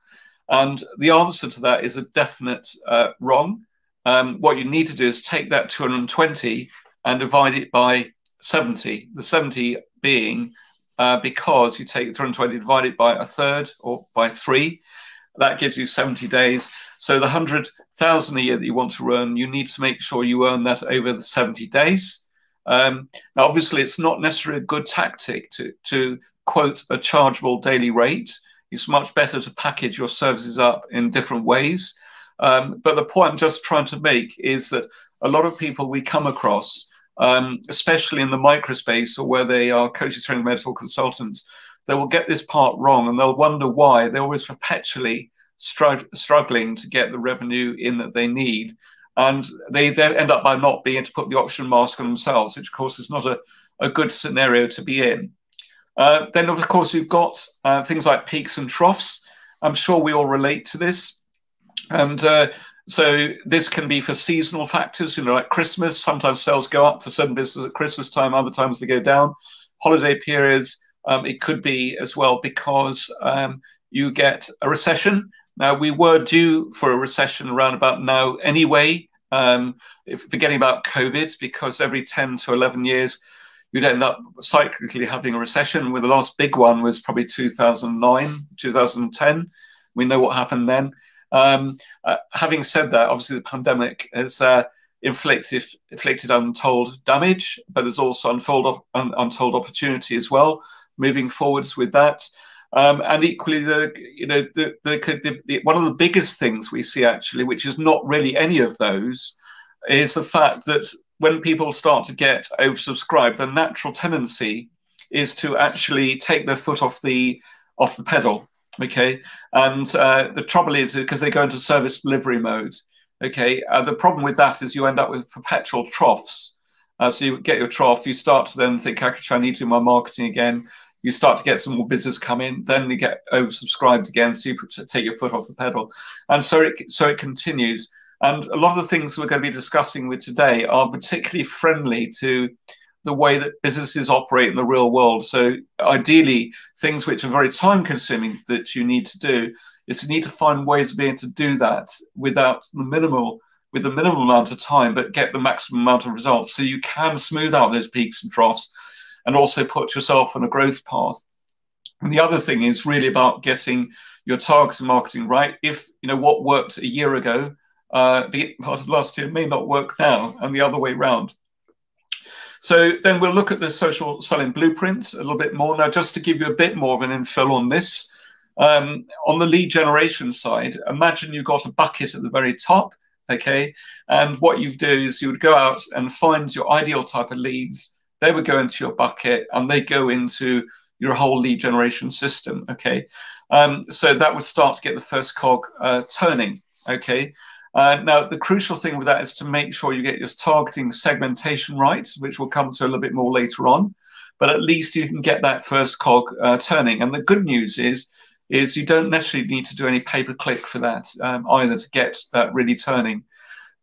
Speaker 1: And the answer to that is a definite uh, wrong. Um, what you need to do is take that 220 and divide it by 70. The 70 being uh, because you take 220 divided by a third or by three. That gives you 70 days. So the 100,000 a year that you want to earn, you need to make sure you earn that over the 70 days. Um, now, obviously, it's not necessarily a good tactic to, to quote a chargeable daily rate. It's much better to package your services up in different ways. Um, but the point I'm just trying to make is that a lot of people we come across, um, especially in the microspace or where they are coaches, training, medical consultants, they will get this part wrong and they'll wonder why. They're always perpetually struggling to get the revenue in that they need. And they then end up by not being able to put the oxygen mask on themselves, which of course is not a, a good scenario to be in. Uh, then, of course, you've got uh, things like peaks and troughs. I'm sure we all relate to this. And uh, so this can be for seasonal factors, you know, like Christmas. Sometimes sales go up for certain businesses at Christmas time, other times they go down. Holiday periods, um, it could be as well because um, you get a recession now, we were due for a recession around about now anyway, um, if, forgetting about COVID, because every 10 to 11 years, you'd end up cyclically having a recession, where the last big one was probably 2009, 2010. We know what happened then. Um, uh, having said that, obviously the pandemic has uh, inflicted, inflicted untold damage, but there's also unfold, un, untold opportunity as well moving forwards with that. Um, and equally, the you know the, the, the, one of the biggest things we see actually, which is not really any of those, is the fact that when people start to get oversubscribed, the natural tendency is to actually take their foot off the off the pedal. Okay, and uh, the trouble is because they go into service delivery mode. Okay, uh, the problem with that is you end up with perpetual troughs. Uh, so you get your trough, you start to then think, actually, I need to do my marketing again you start to get some more business come in, then you get oversubscribed again, so you take your foot off the pedal, and so it so it continues. And a lot of the things we're going to be discussing with today are particularly friendly to the way that businesses operate in the real world. So ideally, things which are very time consuming that you need to do is you need to find ways of being able to do that without the minimal with the minimum amount of time, but get the maximum amount of results. So you can smooth out those peaks and troughs and also put yourself on a growth path. And the other thing is really about getting your targeted marketing right. If you know what worked a year ago, uh, part of last year may not work now, and the other way round. So then we'll look at the social selling blueprint a little bit more now, just to give you a bit more of an infill on this. Um, on the lead generation side, imagine you've got a bucket at the very top, okay? And what you'd do is you would go out and find your ideal type of leads they would go into your bucket and they go into your whole lead generation system. Okay, um, so that would start to get the first cog uh, turning. Okay. Uh, now, the crucial thing with that is to make sure you get your targeting segmentation right, which we'll come to a little bit more later on. But at least you can get that first cog uh, turning. And the good news is, is you don't necessarily need to do any pay per click for that um, either to get that really turning.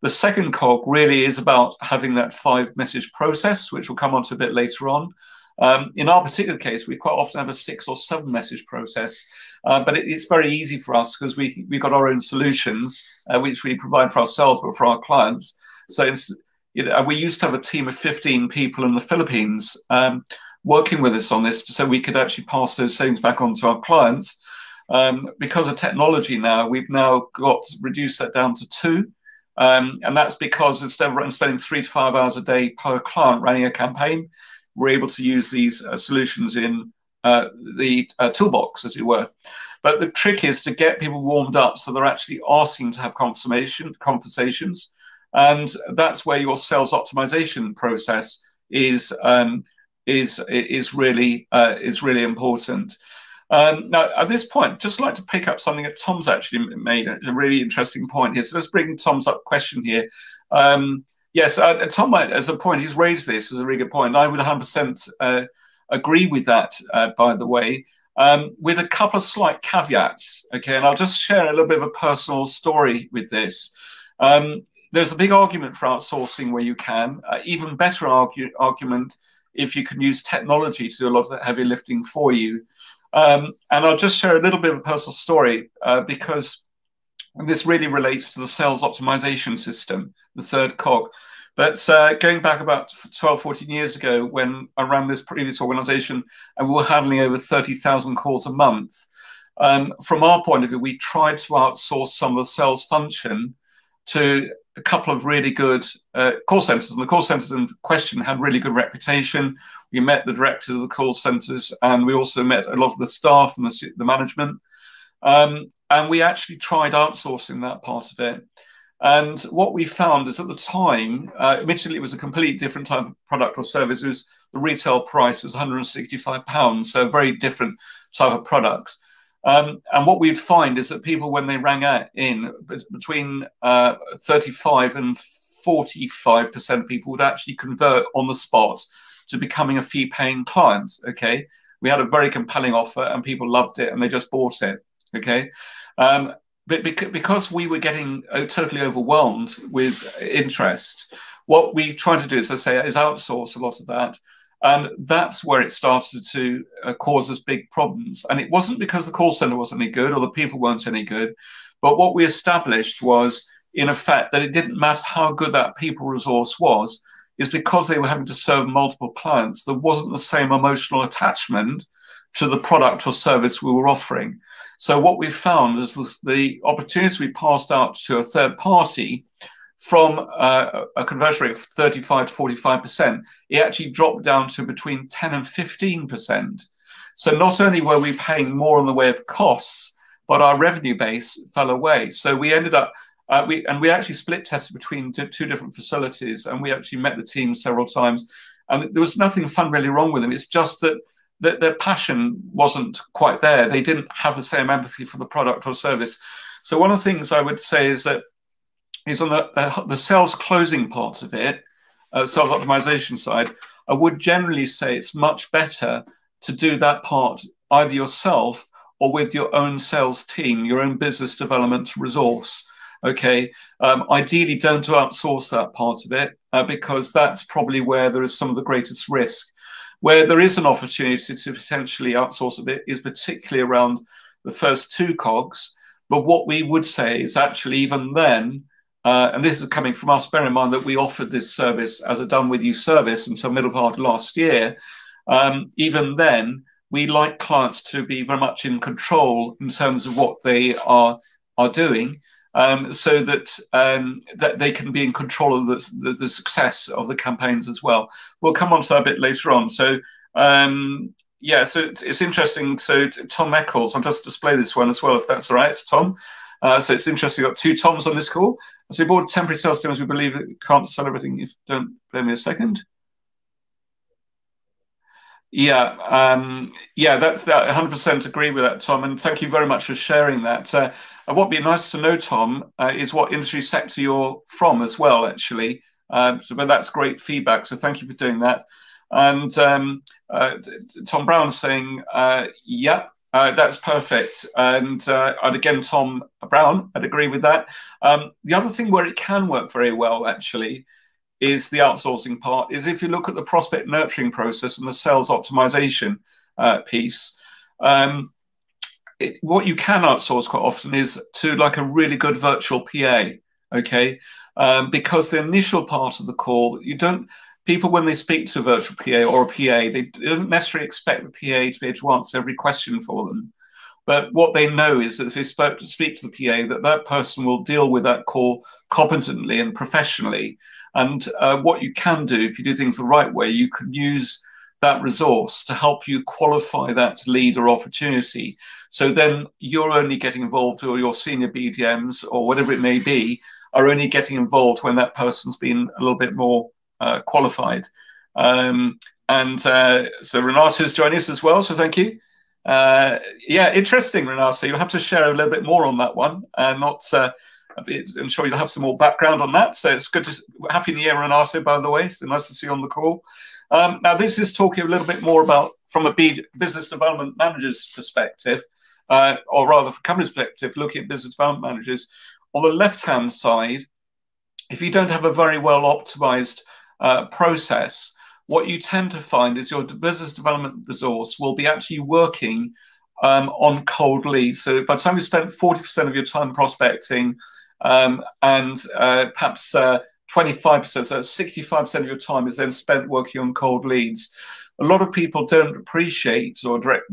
Speaker 1: The second cog really is about having that five message process, which we'll come on to a bit later on. Um, in our particular case, we quite often have a six or seven message process, uh, but it, it's very easy for us because we, we've got our own solutions, uh, which we provide for ourselves, but for our clients. So it's, you know, we used to have a team of 15 people in the Philippines um, working with us on this so we could actually pass those savings back on to our clients. Um, because of technology now, we've now got reduced that down to two. Um, and that's because instead of spending three to five hours a day per client running a campaign, we're able to use these uh, solutions in uh, the uh, toolbox, as it were. But the trick is to get people warmed up so they're actually asking to have confirmation conversations, and that's where your sales optimization process is um, is is really uh, is really important. Um, now, at this point, just like to pick up something that Tom's actually made a really interesting point here. So let's bring Tom's up question here. Um, yes, uh, Tom, as a point, he's raised this as a really good point. I would 100% uh, agree with that, uh, by the way, um, with a couple of slight caveats. Okay, and I'll just share a little bit of a personal story with this. Um, there's a big argument for outsourcing where you can. Uh, even better argue, argument if you can use technology to do a lot of that heavy lifting for you. Um, and I'll just share a little bit of a personal story uh, because this really relates to the sales optimization system, the third cog. But uh, going back about 12, 14 years ago, when I ran this previous organization and we were handling over 30,000 calls a month, um, from our point of view, we tried to outsource some of the sales function to a couple of really good uh, call centers. And the call centers in question had really good reputation. We met the directors of the call centers and we also met a lot of the staff and the, the management. Um, and we actually tried outsourcing that part of it. And what we found is at the time, uh, admittedly, it was a completely different type of product or service. It was the retail price was 165 pounds, so a very different type of product. Um, and what we'd find is that people, when they rang out in between uh, 35 and 45 percent of people would actually convert on the spot to becoming a fee-paying client. Okay, we had a very compelling offer, and people loved it, and they just bought it. Okay. Um, because we were getting uh, totally overwhelmed with interest, what we tried to do, as I say, is outsource a lot of that. And that's where it started to uh, cause us big problems. And it wasn't because the call center wasn't any good or the people weren't any good. But what we established was, in effect, that it didn't matter how good that people resource was, is because they were having to serve multiple clients, there wasn't the same emotional attachment to the product or service we were offering. So what we found is the opportunities we passed out to a third party from uh, a conversion rate of 35 to 45%, it actually dropped down to between 10 and 15%. So not only were we paying more in the way of costs, but our revenue base fell away. So we ended up, uh, we and we actually split tested between two different facilities, and we actually met the team several times, and there was nothing fun really wrong with them. It's just that that their passion wasn't quite there. They didn't have the same empathy for the product or service. So one of the things I would say is that is on the, the, the sales closing part of it, uh, sales optimization side, I would generally say it's much better to do that part either yourself or with your own sales team, your own business development resource. Okay, um, ideally, don't outsource that part of it uh, because that's probably where there is some of the greatest risk. Where there is an opportunity to potentially outsource a bit is particularly around the first two cogs. But what we would say is actually, even then, uh, and this is coming from us, bear in mind that we offered this service as a done with you service until middle part last year. Um, even then, we like clients to be very much in control in terms of what they are are doing um, so that um, that they can be in control of the, the, the, success of the campaigns as well. We'll come on to that a bit later on. So um, yeah, so it's, it's, interesting. So Tom Eccles, I'll just display this one as well, if that's all right, Tom. Uh, so it's interesting. We've got two Toms on this call. So we bought temporary sales team as we believe that we can't sell everything. If don't blame me a second. Yeah, um, yeah, that's that. 100% agree with that, Tom, and thank you very much for sharing that. Uh, what would be nice to know, Tom, uh, is what industry sector you're from as well, actually. Um, so, but that's great feedback. So, thank you for doing that. And um, uh, Tom Brown saying, uh, "Yeah, uh, that's perfect." And uh, and again, Tom Brown, I'd agree with that. Um, the other thing where it can work very well, actually, is the outsourcing part is if you look at the prospect nurturing process and the sales optimization uh, piece um, it, what you can outsource quite often is to like a really good virtual pa okay? Um, because the initial part of the call you don't people when they speak to a virtual pa or a pa they don't necessarily expect the pa to be able to answer every question for them. But what they know is that if they spoke to speak to the pa that that person will deal with that call competently and professionally and uh, what you can do, if you do things the right way, you can use that resource to help you qualify that lead or opportunity. So then you're only getting involved, or your senior BDMs, or whatever it may be, are only getting involved when that person's been a little bit more uh, qualified. Um, and uh, so Renata's joining us as well, so thank you. Uh, yeah, interesting, Renata. You'll have to share a little bit more on that one, and not uh, I'm sure you'll have some more background on that. So it's good to happy New Year, Renato. By the way, so nice to see you on the call. Um, now, this is talking a little bit more about from a business development manager's perspective, uh, or rather, from company's perspective, looking at business development managers. On the left-hand side, if you don't have a very well optimized uh, process, what you tend to find is your business development resource will be actually working um, on cold leads. So by the time you spend 40% of your time prospecting um, and uh, perhaps uh, 25%, so 65% of your time is then spent working on cold leads. A lot of people don't appreciate, or direct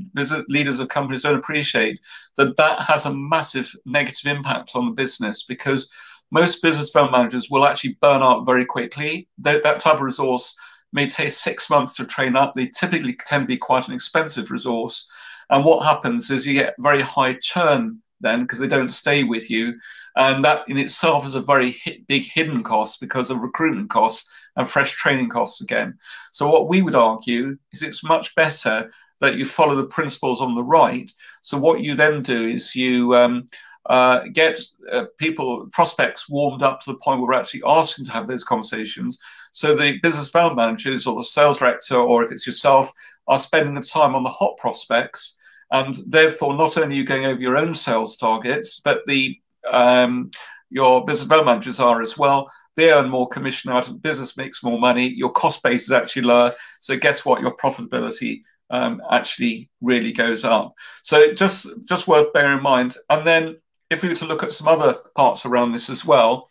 Speaker 1: leaders of companies don't appreciate that that has a massive negative impact on the business because most business development managers will actually burn out very quickly. That, that type of resource may take six months to train up. They typically tend to be quite an expensive resource. And what happens is you get very high churn then because they don't stay with you. And that in itself is a very big hidden cost because of recruitment costs and fresh training costs again. So, what we would argue is it's much better that you follow the principles on the right. So, what you then do is you um, uh, get uh, people, prospects warmed up to the point where we're actually asking to have those conversations. So, the business development managers or the sales director, or if it's yourself, are spending the time on the hot prospects. And therefore, not only are you going over your own sales targets, but the um, your business development managers are as well. They earn more commission out of the business, makes more money. Your cost base is actually lower. So guess what? Your profitability um, actually really goes up. So just just worth bearing in mind. And then if we were to look at some other parts around this as well,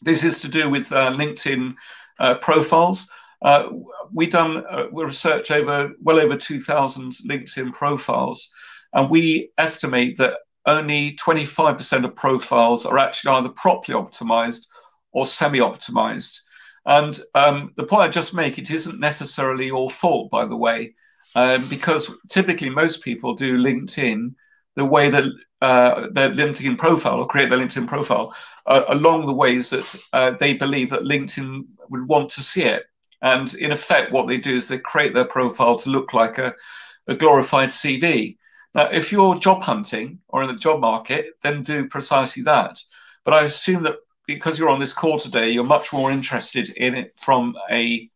Speaker 1: this is to do with uh, LinkedIn uh, profiles. Uh, we done uh, research over well over 2,000 LinkedIn profiles, and we estimate that only 25% of profiles are actually either properly optimized or semi-optimized. And um, the point I just make, it isn't necessarily your fault, by the way, um, because typically most people do LinkedIn the way that uh, their LinkedIn profile or create their LinkedIn profile uh, along the ways that uh, they believe that LinkedIn would want to see it. And in effect, what they do is they create their profile to look like a, a glorified CV. Now, if you're job hunting or in the job market, then do precisely that. But I assume that because you're on this call today, you're much more interested in it from a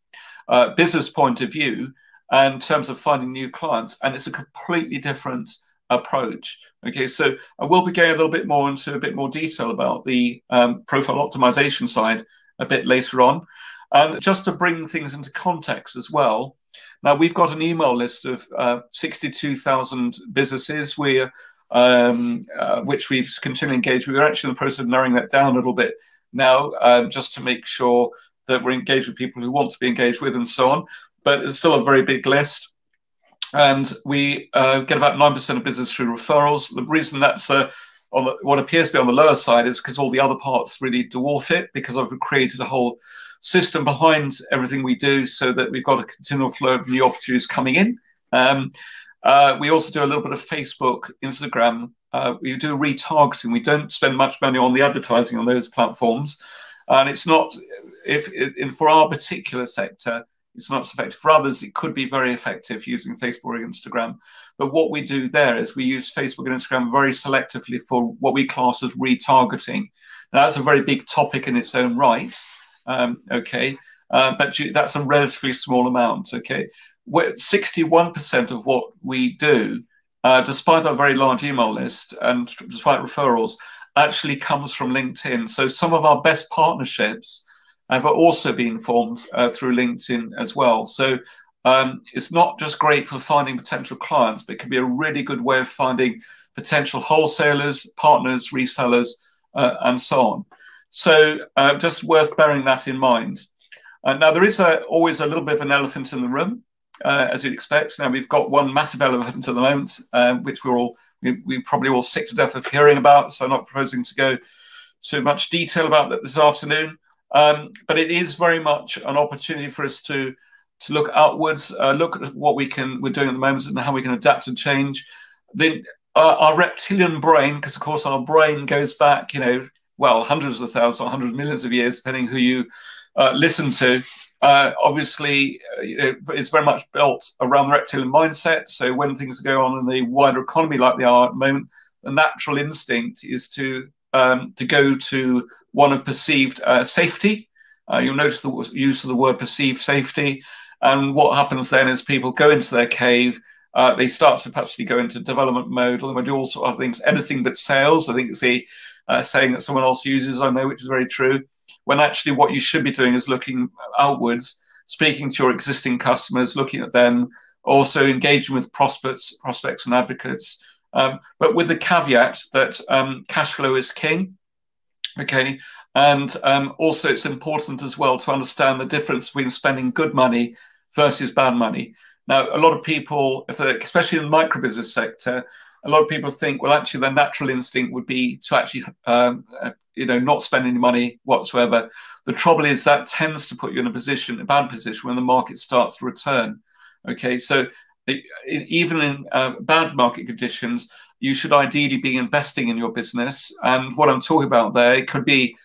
Speaker 1: uh, business point of view and in terms of finding new clients. And it's a completely different approach. Okay, so I will be going a little bit more into a bit more detail about the um, profile optimization side a bit later on. And just to bring things into context as well, now we've got an email list of uh, 62,000 businesses we, um, uh, which we've continually engaged. We're actually in the process of narrowing that down a little bit now, um, just to make sure that we're engaged with people who want to be engaged with and so on. But it's still a very big list. And we uh, get about 9% of business through referrals. The reason that's uh, on the, what appears to be on the lower side is because all the other parts really dwarf it because I've created a whole system behind everything we do so that we've got a continual flow of new opportunities coming in. Um, uh, we also do a little bit of Facebook, Instagram. Uh, we do retargeting. We don't spend much money on the advertising on those platforms. And it's not, if, if for our particular sector, it's not effective. For others, it could be very effective using Facebook or Instagram. But what we do there is we use Facebook and Instagram very selectively for what we class as retargeting. Now, that's a very big topic in its own right. Um, okay, uh, but you, that's a relatively small amount. Okay, 61% of what we do, uh, despite our very large email list and despite referrals, actually comes from LinkedIn. So some of our best partnerships have also been formed uh, through LinkedIn as well. So um, it's not just great for finding potential clients, but it can be a really good way of finding potential wholesalers, partners, resellers, uh, and so on. So uh, just worth bearing that in mind. Uh, now, there is a, always a little bit of an elephant in the room, uh, as you'd expect. Now, we've got one massive elephant at the moment, um, which we're all, we, we probably all sick to death of hearing about. So I'm not proposing to go too much detail about that this afternoon. Um, but it is very much an opportunity for us to to look outwards, uh, look at what we can we're doing at the moment and how we can adapt and change. Then uh, our reptilian brain, because of course our brain goes back, you know, well, hundreds of thousands or hundreds of millions of years, depending who you uh, listen to. Uh, obviously, uh, it's very much built around the reptilian mindset. So when things go on in the wider economy like they are at the moment, the natural instinct is to um, to go to one of perceived uh, safety. Uh, you'll notice the use of the word perceived safety. And what happens then is people go into their cave, uh, they start to perhaps go into development mode, or they might do all sorts of things, anything but sales. I think it's the uh, saying that someone else uses, I know, which is very true. When actually what you should be doing is looking outwards, speaking to your existing customers, looking at them, also engaging with prospects, prospects and advocates, um, but with the caveat that um, cash flow is king. Okay, and um, also it's important as well to understand the difference between spending good money versus bad money. Now, a lot of people, especially in the micro business sector, a lot of people think, well, actually, their natural instinct would be to actually, um, uh, you know, not spend any money whatsoever. The trouble is that tends to put you in a position, a bad position, when the market starts to return. Okay, so it, even in uh, bad market conditions, you should ideally be investing in your business. And what I'm talking about there, it could be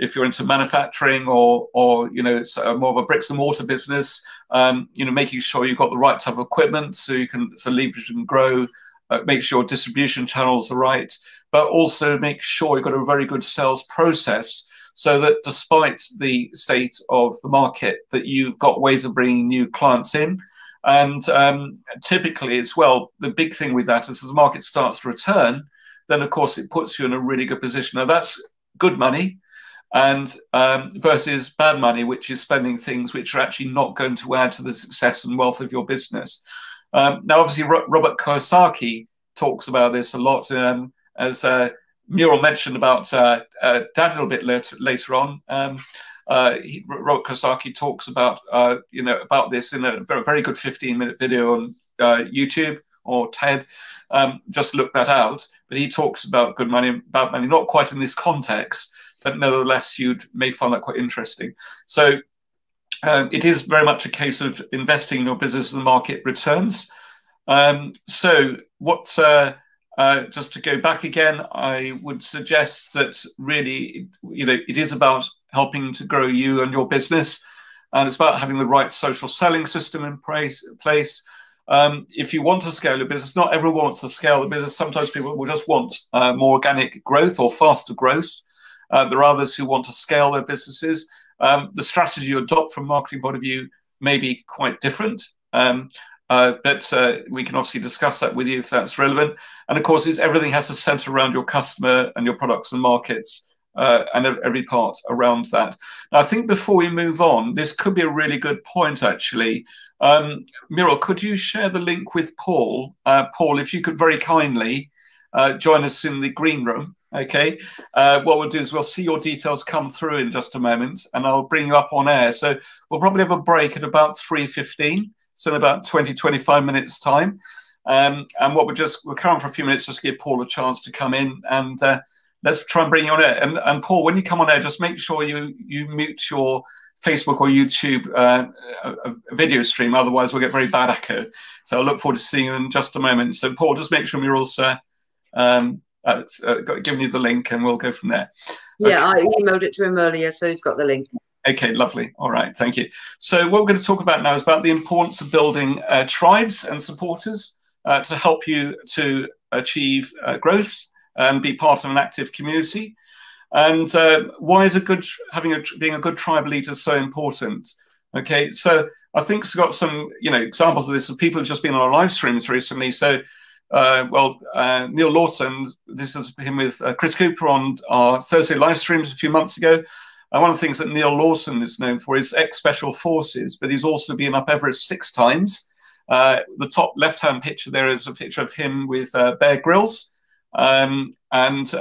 Speaker 1: if you're into manufacturing or or you know it's more of a bricks and mortar business, um, you know making sure you've got the right type of equipment so you can so leverage and grow, uh, make sure distribution channels are right, but also make sure you've got a very good sales process so that despite the state of the market, that you've got ways of bringing new clients in. And um, typically, as well, the big thing with that is as the market starts to return, then of course it puts you in a really good position. Now that's good money, and um, versus bad money, which is spending things which are actually not going to add to the success and wealth of your business. Um, now, obviously, Ro- Robert Kiyosaki talks about this a lot, um, as uh, Muriel mentioned about uh, uh, Daniel a bit later, later on. Um, uh, he, Robert Kiyosaki talks about uh, you know about this in a very, very good 15 minute video on uh, YouTube or TED. Um, just look that out. But he talks about good money, bad money, not quite in this context, but nevertheless, you may find that quite interesting. So um, it is very much a case of investing in your business and the market returns. Um, so what, uh, uh, just to go back again, I would suggest that really, you know, it is about helping to grow you and your business. And it's about having the right social selling system in place. place. Um, if you want to scale your business, not everyone wants to scale the business. Sometimes people will just want uh, more organic growth or faster growth. Uh, there are others who want to scale their businesses. Um, the strategy you adopt from a marketing point of view may be quite different. Um, uh, but uh, we can obviously discuss that with you if that's relevant. And of course, everything has to center around your customer and your products and markets uh, and every part around that. Now, I think before we move on, this could be a really good point, actually. Um, Muriel, could you share the link with Paul? Uh, Paul, if you could very kindly uh, join us in the green room. Okay. Uh, what we'll do is we'll see your details come through in just a moment, and I'll bring you up on air. So we'll probably have a break at about three fifteen, so in about 20, 25 minutes time. Um, and what we'll just we'll carry on for a few minutes just to give Paul a chance to come in and uh, let's try and bring you on air. And, and, Paul, when you come on air, just make sure you you mute your Facebook or YouTube uh, video stream. Otherwise, we'll get very bad echo. So I look forward to seeing you in just a moment. So Paul, just make sure you're also um, uh, uh, given you the link, and we'll go from there.
Speaker 2: Yeah, I emailed it to him earlier, so he's got the link.
Speaker 1: Okay, lovely. All right, thank you. So what we're going to talk about now is about the importance of building uh, tribes and supporters uh, to help you to achieve uh, growth and be part of an active community. And uh, why is a good having a being a good tribe leader so important? Okay, so I think it's got some you know examples of this of people who've just been on our live streams recently. So uh, well, uh, Neil Laughton, this is him with uh, Chris Cooper on our Thursday live streams a few months ago. Uh, one of the things that Neil Laughton is known for is ex Special Forces, but he's also been up Everest six times. Uh, the top left hand picture there is a picture of him with uh, Bear Grylls. Um, and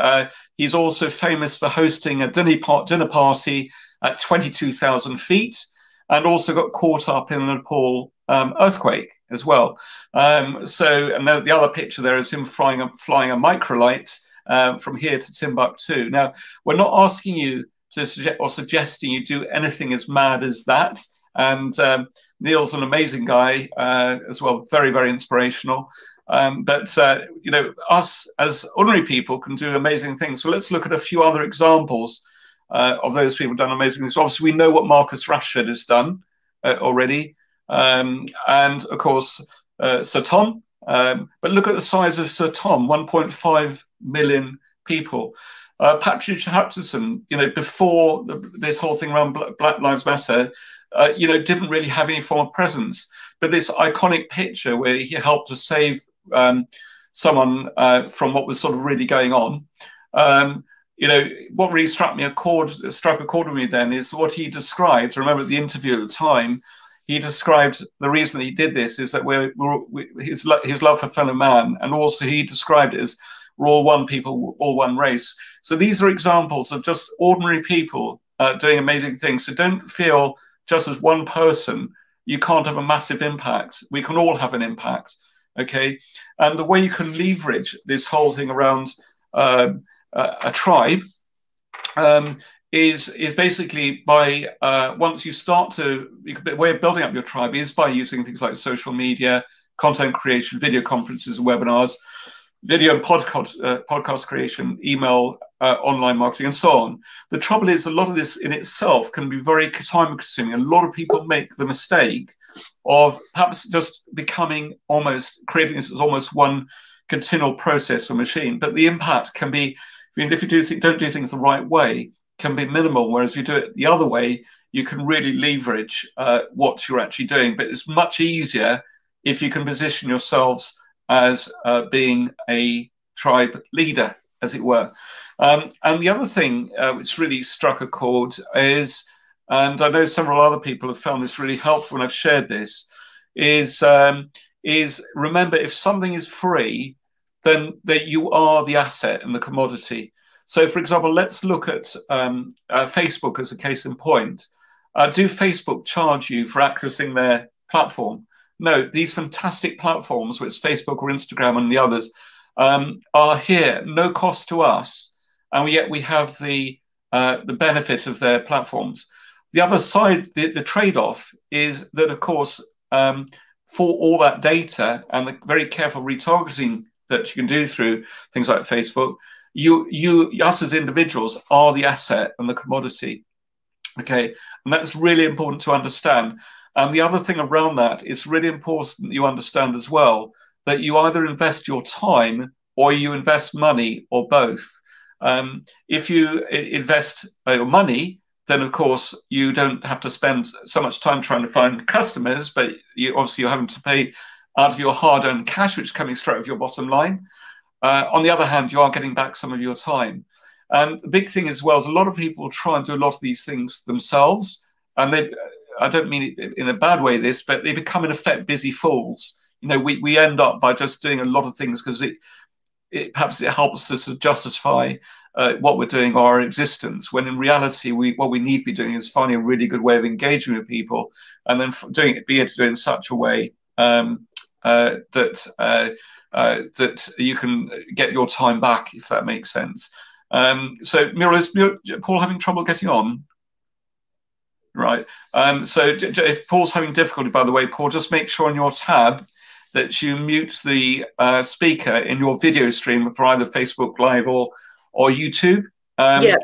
Speaker 1: he's also famous for hosting a dinner, dinner party at 22,000 feet and also got caught up in Nepal um, earthquake as well. Um, so, and the, the, other picture there is him flying a, flying a microlight uh, from here to Timbuktu. Now, we're not asking you to suggest or suggesting you do anything as mad as that. And um, Neil's an amazing guy uh, as well, very, very inspirational. Um, but uh, you know, us as ordinary people can do amazing things. So let's look at a few other examples uh, of those people done amazing things. Obviously, we know what Marcus Rashford has done uh, already. Um, and of course, uh, Sir Tom. Um, but look at the size of Sir Tom 1.5 million people. Uh, Patrick Hutchinson, you know, before the, this whole thing around Black Lives Matter, uh, you know, didn't really have any form of presence. But this iconic picture where he helped to save um, someone uh, from what was sort of really going on. Um, you know, what really struck me a chord, struck a chord with me then is what he described. I remember the interview at the time. He described the reason he did this is that we're, we're we, his his love for fellow man, and also he described it as we're all one people, all one race. So these are examples of just ordinary people uh, doing amazing things. So don't feel just as one person you can't have a massive impact. We can all have an impact. Okay, and the way you can leverage this whole thing around um, a, a tribe um, is is basically by uh, once you start to the way of building up your tribe is by using things like social media, content creation, video conferences, webinars, video and podcast uh, podcast creation, email, uh, online marketing, and so on. The trouble is, a lot of this in itself can be very time consuming. A lot of people make the mistake of perhaps just becoming almost creating this as almost one continual process or machine. But the impact can be, if you do th- don't do things the right way, can be minimal. Whereas if you do it the other way, you can really leverage uh, what you're actually doing. But it's much easier if you can position yourselves as uh, being a tribe leader, as it were. Um, and the other thing uh, which really struck a chord is, and I know several other people have found this really helpful when I've shared this, is um, is remember if something is free, then that you are the asset and the commodity. So, for example, let's look at um, uh, Facebook as a case in point. Uh, do Facebook charge you for accessing their platform? No, these fantastic platforms, which Facebook or Instagram and the others, um, are here, no cost to us and yet we have the uh, the benefit of their platforms. The other side, the, the trade-off is that, of course, um, for all that data and the very careful retargeting that you can do through things like Facebook, you, you, us as individuals are the asset and the commodity. Okay, and that's really important to understand. And the other thing around that is really important you understand as well that you either invest your time or you invest money or both. Um, if you invest your money, then of course you don't have to spend so much time trying to find customers, but you obviously you're having to pay out of your hard-earned cash, which is coming straight off your bottom line. Uh, on the other hand, you are getting back some of your time. And the big thing as well is a lot of people try and do a lot of these things themselves, and they. I don't mean it in a bad way, this, but they become in effect busy fools. You know, we, we end up by just doing a lot of things because it it, perhaps it helps us to justify uh, what we're doing or our existence. When in reality, we what we need to be doing is finding a really good way of engaging with people, and then doing it, be able to do it in such a way um, uh, that uh, uh that you can get your time back, if that makes sense. Um, so, Muriel, is Paul having trouble getting on? Right. Um, so, if Paul's having difficulty, by the way, Paul, just make sure on your tab that you mute the uh, speaker in your video stream for either Facebook Live or or YouTube.
Speaker 2: Um, yeah,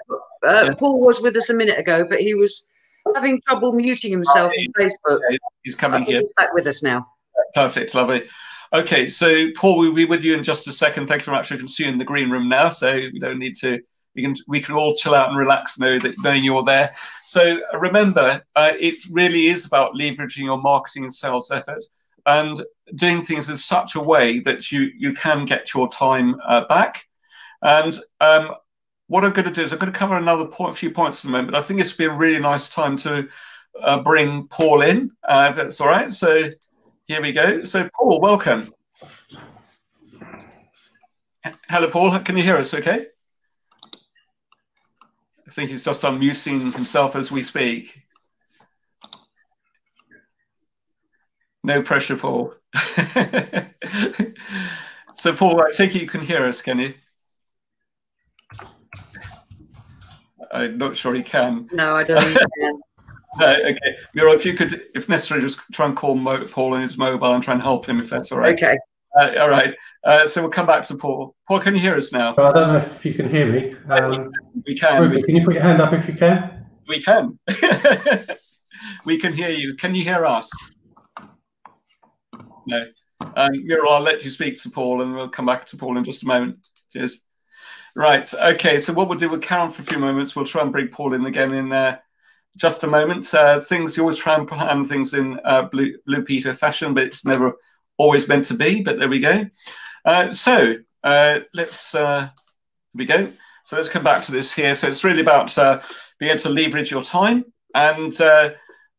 Speaker 2: uh, Paul was with us a minute ago, but he was having trouble muting himself on Facebook.
Speaker 1: He's coming here.
Speaker 2: He's back with us now.
Speaker 1: Perfect, lovely. Okay, so Paul we'll be with you in just a second. Thank you very much. You can see you in the green room now, so we don't need to. We can we can all chill out and relax, know that knowing you're there. So remember, uh, it really is about leveraging your marketing and sales effort and doing things in such a way that you you can get your time uh, back. And um, what I'm going to do is I'm going to cover another point, a few points in a moment. I think it's be a really nice time to uh, bring Paul in, uh, if that's all right. So here we go. So Paul, welcome. Hello, Paul. Can you hear us? Okay. I think he's just unmuting himself as we speak. No pressure, Paul. so, Paul, I take it you can hear us, can you? I'm not sure he can.
Speaker 2: No, I don't.
Speaker 1: no, okay. Muriel, if you could, if necessary, just try and call Mo, Paul on his mobile and try and help him if that's all right.
Speaker 2: Okay.
Speaker 1: Uh, all right. Uh, so we'll come back to Paul. Paul, can you hear us now?
Speaker 3: Well, I don't know if you can hear me.
Speaker 1: Um, we can.
Speaker 3: Ruby, can you put your hand up if you can?
Speaker 1: We can. we can hear you. Can you hear us? No. Um, Muriel, I'll let you speak to Paul and we'll come back to Paul in just a moment. Cheers. Right. Okay. So what we'll do, we'll carry on for a few moments. We'll try and bring Paul in again in uh, just a moment. Uh, things you always try and plan things in uh, Blue, Blue Peter fashion, but it's never always meant to be. But there we go. Uh, so uh, let's uh, here we go. So let's come back to this here. So it's really about uh, being able to leverage your time. And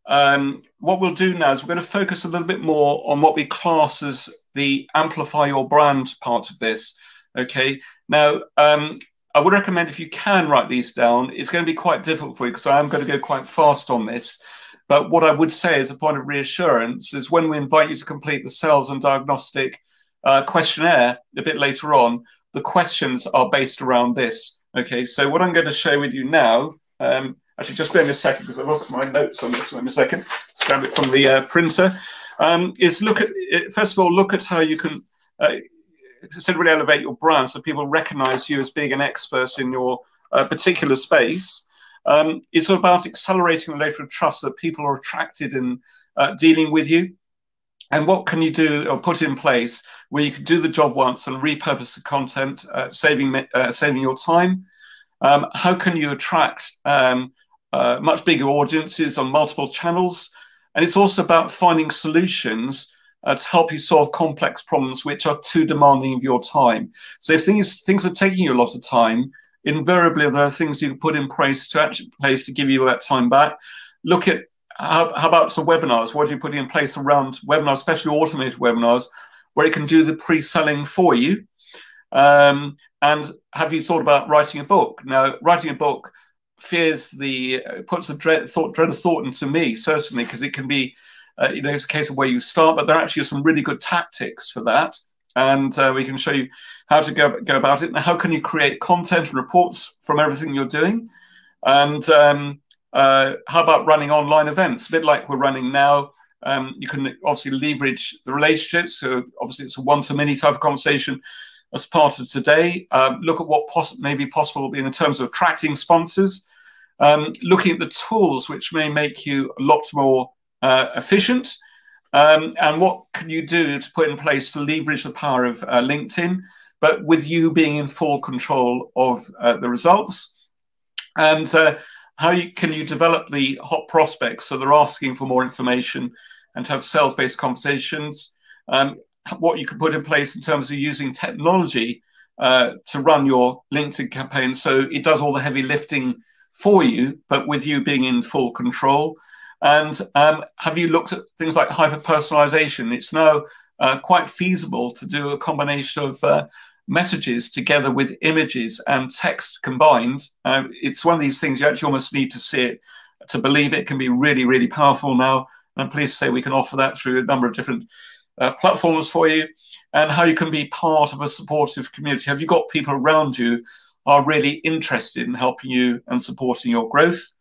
Speaker 1: um, what we'll do now is we're going to focus a little bit more on what we class as the amplify your brand part of this. Okay. Now, um, I would recommend if you can write these down, it's going to be quite difficult for you because I am going to go quite fast on this. But what I would say as a point of reassurance is when we invite you to complete the sales and diagnostic uh, questionnaire a bit later on, the questions are based around this. Okay, so what I'm going to share with you now, um, actually just bear me a second because I lost my notes on this. Wait a second, grab it from the uh, printer. Um, is look at first of all, look at how you can uh, considerably elevate your brand so people recognize you as being an expert in your uh, particular space. Um, it's about accelerating the relationship of trust that people are attracted in uh, dealing with you. And what can you do or put in place where you can do the job once and repurpose the content, uh, saving uh, saving your time? Um, how can you attract um, uh, much bigger audiences on multiple channels? And it's also about finding solutions uh, to help you solve complex problems which are too demanding of your time. So if things things are taking you a lot of time, invariably there are things you can put in place to actually place to give you that time back. Look at how, how about some webinars? What are you putting in place around webinars, especially automated webinars, where it can do the pre-selling for you? Um, and have you thought about writing a book? Now, writing a book fears the uh, puts the dread thought dread of thought into me certainly because it can be uh, you know it's a case of where you start, but there actually are some really good tactics for that, and uh, we can show you how to go go about it. And how can you create content and reports from everything you're doing, and um, uh, how about running online events? A bit like we're running now. Um, you can obviously leverage the relationships. So obviously, it's a one-to-many type of conversation as part of today. Um, look at what may be possible in terms of attracting sponsors. Um, looking at the tools which may make you a lot more uh, efficient, um, and what can you do to put in place to leverage the power of uh, LinkedIn, but with you being in full control of uh, the results. And uh, how you, can you develop the hot prospects? So they're asking for more information and have sales-based conversations. Um, what you can put in place in terms of using technology uh, to run your linkedin campaign. So it does all the heavy lifting for you but with you being in full control and um, have you looked at things like hyper personalization it's now uh, quite feasible to do a combination of uh, messages together with images and text combined. Uh, it's one of these things you actually almost need to see it to believe it can be really, really powerful now. And I'm pleased to say we can offer that through a number of different uh, platforms for you and how you can be part of a supportive community. Have you got people around you are really interested in helping you and supporting your growth?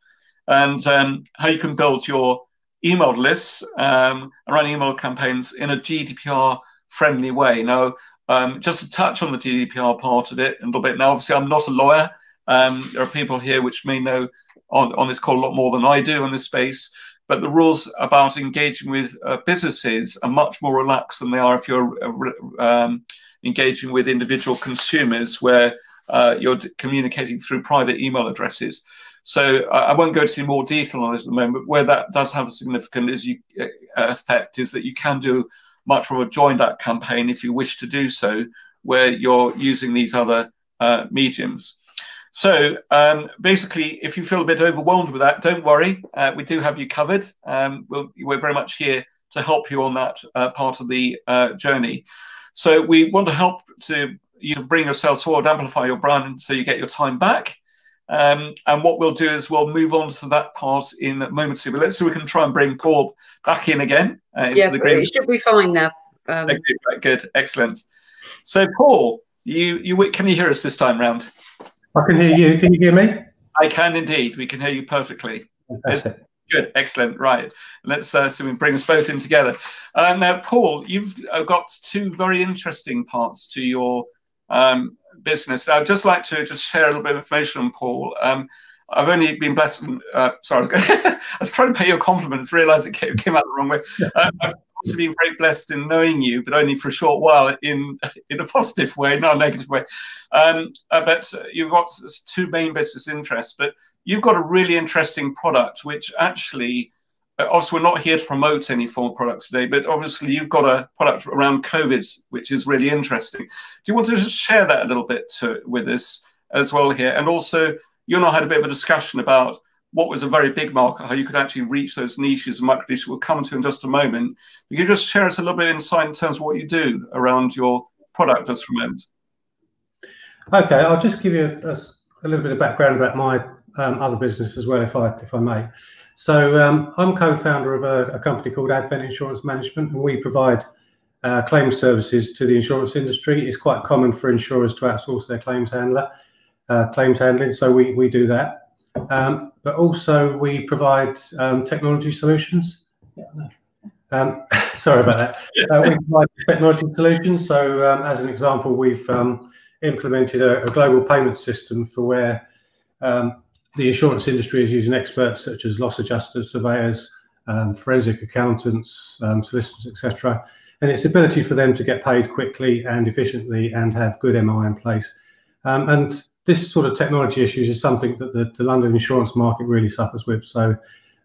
Speaker 1: And um, how you can build your email lists um, and run email campaigns in a GDPR friendly way. Now, um, just to touch on the GDPR part of it a little bit. Now, obviously, I'm not a lawyer. Um, there are people here which may know on, on this call a lot more than I do in this space. But the rules about engaging with uh, businesses are much more relaxed than they are if you're uh, um, engaging with individual consumers, where uh, you're communicating through private email addresses. So I won't go into more detail on this at the moment. Where that does have a significant is you, uh, effect is that you can do much more of a joined up campaign if you wish to do so, where you're using these other uh, mediums. So um, basically, if you feel a bit overwhelmed with that, don't worry. Uh, we do have you covered. Um, we we are very much here to help you on that uh, part of the uh, journey. So we want to help to you bring yourself forward, amplify your brand, so you get your time back. Um, and what we'll do is we'll move on to that part in a moment. But let's see if we can try and bring Paul back in again.
Speaker 2: Uh, yeah, the green. it should be fine now. Um...
Speaker 1: Okay, right, good, excellent. So, Paul, you you can you hear us this time round?
Speaker 3: I can hear you. Can you hear me?
Speaker 1: I can indeed. We can hear you perfectly. Good, excellent. Right, let's uh, so we bring us both in together. Uh, now, Paul, you've uh, got two very interesting parts to your um, business. I'd just like to just share a little bit of information on Paul. Um, I've only been blessed. uh, sorry, I was trying to pay you a compliment. I Realised it came, came, out the wrong way. Uh, I've also been very blessed in knowing you, but only for a short while in in a positive way, not a negative way. Um, uh, but you've got two main business interests, but you've got a really interesting product, which actually, obviously, we're not here to promote any form products today, but obviously, you've got a product around COVID, which is really interesting. Do you want to just share that a little bit to, with us as well here? And also, you and I had a bit of a discussion about what was a very big market, how you could actually reach those niches and micro niches we'll come to in just a moment. Can you just share us a little bit of insight in terms of what you do around your product just for a moment?
Speaker 3: Okay, I'll just give you a, a little bit of background about my um, other business as well, if I if I may. So um, I'm co-founder of a, a, company called Advent Insurance Management, and we provide uh, claims services to the insurance industry. It's quite common for insurers to outsource their claims handler, uh, claims handling, so we we do that. Um, but also we provide um, technology solutions. Um, sorry about that. Uh, we provide technology solutions. So, um, as an example, we've um, implemented a, a, global payment system for where um, the insurance industry is using experts such as loss adjusters, surveyors, um, forensic accountants, um, solicitors, etc., and its ability for them to get paid quickly and efficiently and have good MI in place. Um, and this sort of technology issues is something that the, the London insurance market really suffers with. So,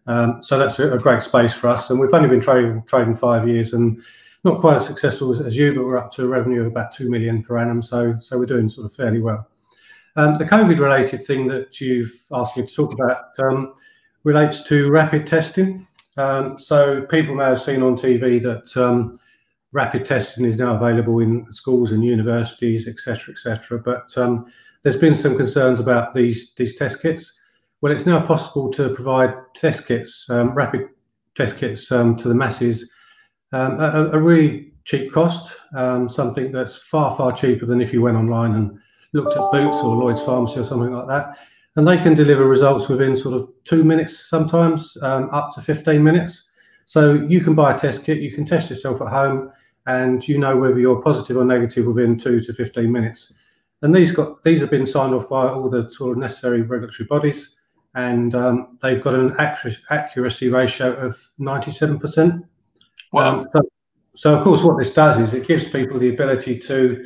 Speaker 3: um, so that's a, a, great space for us. And we've only been trading trading five years and not quite as successful as, as, you, but we're up to a revenue of about two million per annum. So, so we're doing sort of fairly well. Um, the COVID-related thing that you've asked me to talk about um, relates to rapid testing. Um, so people may have seen on TV that um, rapid testing is now available in schools and universities, etc., etc. But um, there's been some concerns about these these test kits. Well, it's now possible to provide test kits, um, rapid test kits to the masses at a, really cheap cost, something that's far, far cheaper than if you went online and looked at Boots or Lloyd's Pharmacy or something like that. And they can deliver results within sort of two minutes, sometimes um, up to 15 minutes. So you can buy a test kit, you can test yourself at home, and you know whether you're positive or negative within two to 15 minutes and these got these have been signed off by all the sort of necessary regulatory bodies, and um, they've got an accuracy ratio of ninety-seven percent.
Speaker 1: Wow!
Speaker 3: Um, so, so, of course, what this does is it gives people the ability to,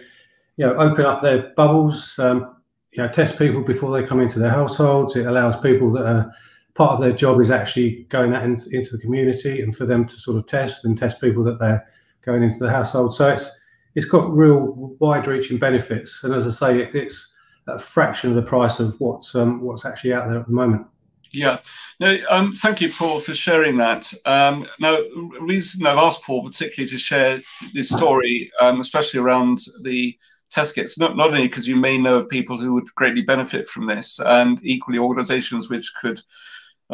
Speaker 3: you know, open up their bubbles, um, you know, test people before they come into their households. It allows people that are part of their job is actually going out in, into the community and for them to sort of test and test people that they're going into the household. So it's it's got real wide-reaching benefits, and as I say, it, it's a fraction of the price of what's um, what's actually out there at the moment.
Speaker 1: Yeah. No, um, thank you, Paul, for sharing that. Um, now, reason I've asked Paul particularly to share this story, um, especially around the test kits, not, not only because you may know of people who would greatly benefit from this, and equally organisations which could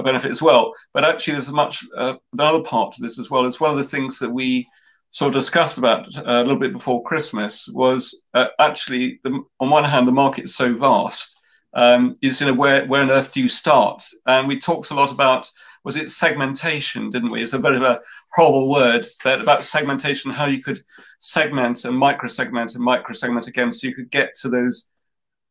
Speaker 1: benefit as well, but actually there's a much uh, another part to this as well. It's one of the things that we sort of discussed about uh, a little bit before Christmas was uh, actually, the, on one hand, the market's so vast. Um, is you know where where on earth do you start? And we talked a lot about was it segmentation, didn't we? It's a very uh, horrible word, but about segmentation, how you could segment and micro segment and micro segment again, so you could get to those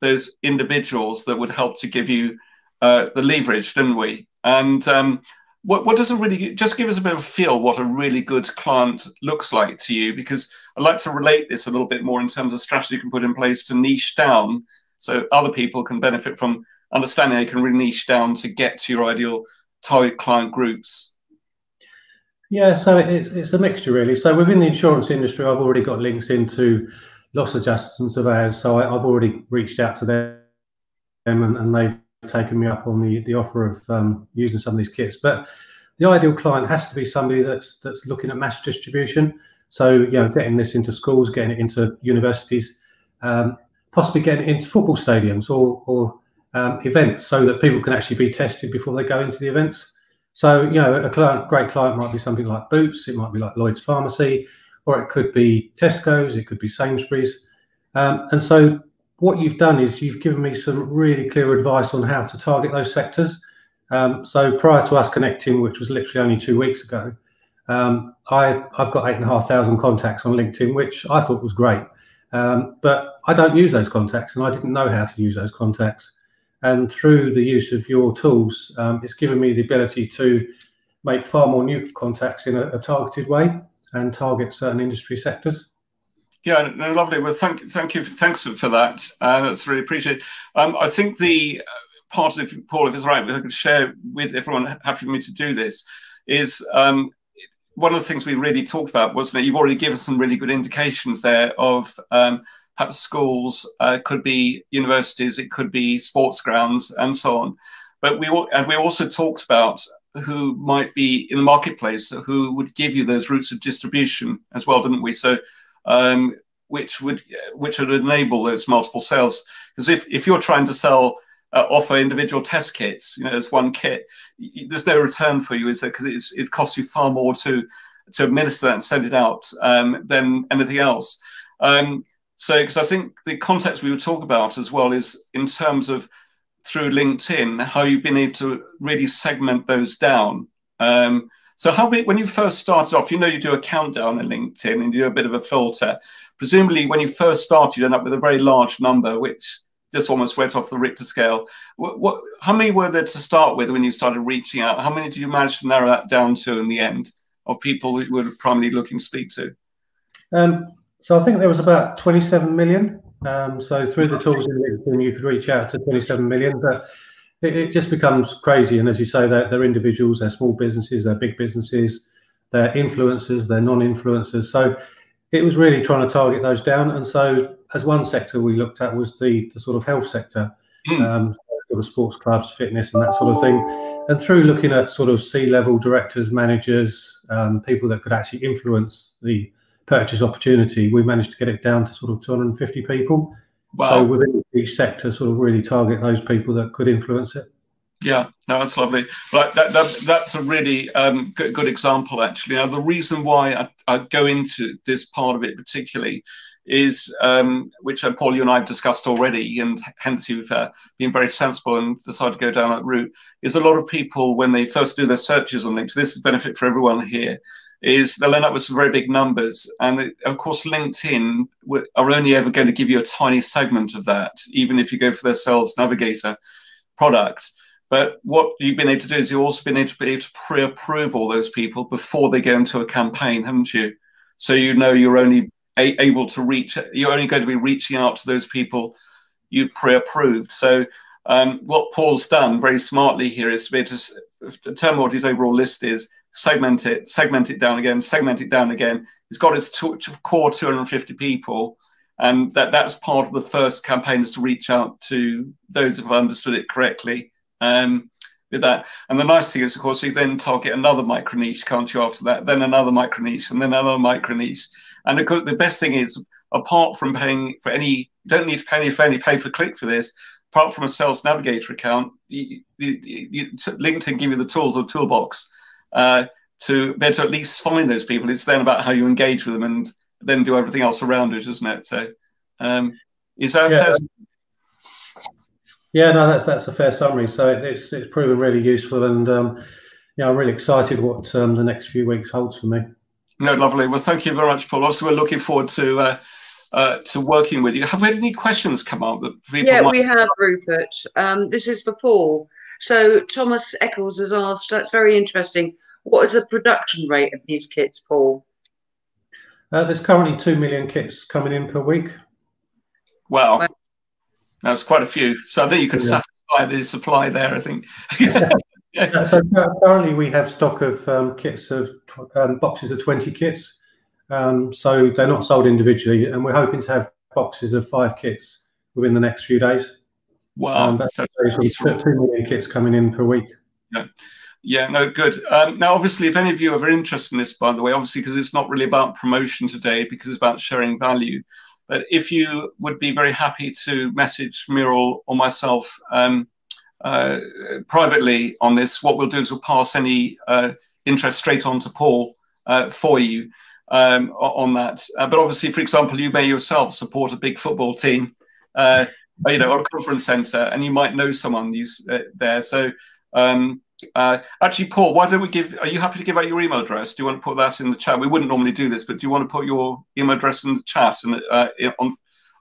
Speaker 1: those individuals that would help to give you uh, the leverage, didn't we? And um, what, what does a really just give us a bit of a feel what a really good client looks like to you because i'd like to relate this a little bit more in terms of strategy you can put in place to niche down so other people can benefit from understanding you can really niche down to get to your ideal target client groups
Speaker 3: yeah so it's, it's a mixture really so within the insurance industry i've already got links into loss adjusters and surveyors so I, have already reached out to them and, and they've taken me up on the the offer of um, using some of these kits. But the ideal client has to be somebody that's that's looking at mass distribution. So you know, getting this into schools, getting it into universities, um, possibly getting it into football stadiums or or um, events, so that people can actually be tested before they go into the events. So you know, a client, great client might be something like Boots, it might be like Lloyd's Pharmacy, or it could be Tesco's, it could be Sainsbury's, um, and so what you've done is you've given me some really clear advice on how to target those sectors. Um, so prior to us connecting, which was literally only two weeks ago, um, I, have got eight and a half thousand contacts on LinkedIn, which I thought was great. Um, but I don't use those contacts and I didn't know how to use those contacts. And through the use of your tools, um, it's given me the ability to make far more new contacts in a, a targeted way. and target certain industry sectors.
Speaker 1: Yeah, no, lovely. Well, thank, thank you, thanks for that. Uh, that's really appreciated. Um, I think the uh, part of Paul, if it's right, I could share with everyone, happy for me to do this, is um, one of the things we really talked about was that you've already given some really good indications there of um, perhaps schools, uh, could be universities, it could be sports grounds, and so on. But we and we also talked about who might be in the marketplace who would give you those routes of distribution as well, didn't we? So um, which would which would enable those multiple sales. Because if, if you're trying to sell uh, offer individual test kits, you know, as one kit, there's no return for you, is there? Because it costs you far more to to administer that and send it out um, than anything else. Um, so, because I think the context we would talk about as well is in terms of through LinkedIn, how you've been able to really segment those down. Um, so how when you first started off, you know you do a countdown on LinkedIn and you do a bit of a filter. Presumably, when you first started, you end up with a very large number, which just almost went off the Richter scale. What, what, how many were there to start with when you started reaching out? How many did you manage to narrow that down to in the end of people you were primarily looking to speak to?
Speaker 3: Um, so I think there was about 27 million. Um, so through the tools in LinkedIn, you could reach out to 27 million. But it, it just becomes crazy. And as you say, they're, they're individuals, they're small businesses, they're big businesses, they're influencers, they're non-influencers. So it was really trying to target those down. And so as one sector we looked at was the, the sort of health sector, mm. um, sort of sports clubs, fitness and that sort of thing. And through looking at sort of C-level directors, managers, um, people that could actually influence the purchase opportunity, we managed to get it down to sort of 250 people. Wow. So within each sector, sort of really target those people that could influence it.
Speaker 1: Yeah, no, that's lovely. But that, that, that's a really um, good, good, example, actually. Now, the reason why I, I, go into this part of it particularly is, um, which uh, Paul, you and I have discussed already, and hence you've uh, been very sensible and decided to go down that route, is a lot of people, when they first do their searches on links, this is benefit for everyone here, is they'll end up with some very big numbers. And of course, LinkedIn are only ever going to give you a tiny segment of that, even if you go for their Sales Navigator product. But what you've been able to do is you've also been able to be able to pre-approve all those people before they go into a campaign, haven't you? So you know you're only able to reach, you're only going to be reaching out to those people you've pre-approved. So um, what Paul's done very smartly here is to be able to determine what his overall list is segment it, segment it down again, segment it down again. He's got his core 250 people, and that that's part of the first campaign is to reach out to those who've understood it correctly. Um, with that, and the nice thing is, of course, you then target another micro niche, can't you? After that, then another micro niche, and then another micro niche. And the, the best thing is, apart from paying for any, you don't need to pay any for any pay for click for this. Apart from a Sales Navigator account, you, you, you, LinkedIn give you the tools, the toolbox uh, to be able to at least find those people. It's then about how you engage with them and then do everything else around it, isn't it? So, um, is that
Speaker 3: yeah. fair? Yeah, no, that's that's a fair summary. So it's it's proven really useful, and um, yeah, I'm really excited what um, the next few weeks holds for me.
Speaker 1: No, lovely. Well, thank you very much, Paul. Also, we're looking forward to uh, uh, to working with you. Have we had any questions come up that
Speaker 2: people? Yeah, might... we have, Rupert. Um, this is for Paul. So Thomas Eccles has asked, that's very interesting. What is the production rate of these kits, Paul?
Speaker 3: Uh, there's currently 2 million kits coming in per week.
Speaker 1: Wow. wow. That's quite a few. So I think you could yeah. satisfy the supply there, I think.
Speaker 3: yeah. So currently we have stock of um, kits of um, boxes of 20 kits. Um, so they're not sold individually, and we're hoping to have boxes of five kits within the next few days.
Speaker 1: Wow. Um,
Speaker 3: that's, that's two million kits coming in per week.
Speaker 1: Yeah. Yeah, no, good. Um, now, obviously, if any of you are very interested in this, by the way, obviously, because it's not really about promotion today, because it's about sharing value. But if you would be very happy to message Muriel or myself um, uh, privately on this, what we'll do is we'll pass any uh, interest straight on to Paul uh, for you um, on that. Uh, but obviously, for example, you may yourself support a big football team uh, you know, or a conference center, and you might know someone use, uh, there. So, um, uh, actually, Paul, why don't we give? Are you happy to give out your email address? Do you want to put that in the chat? We wouldn't normally do this, but do you want to put your email address in the chat and uh, on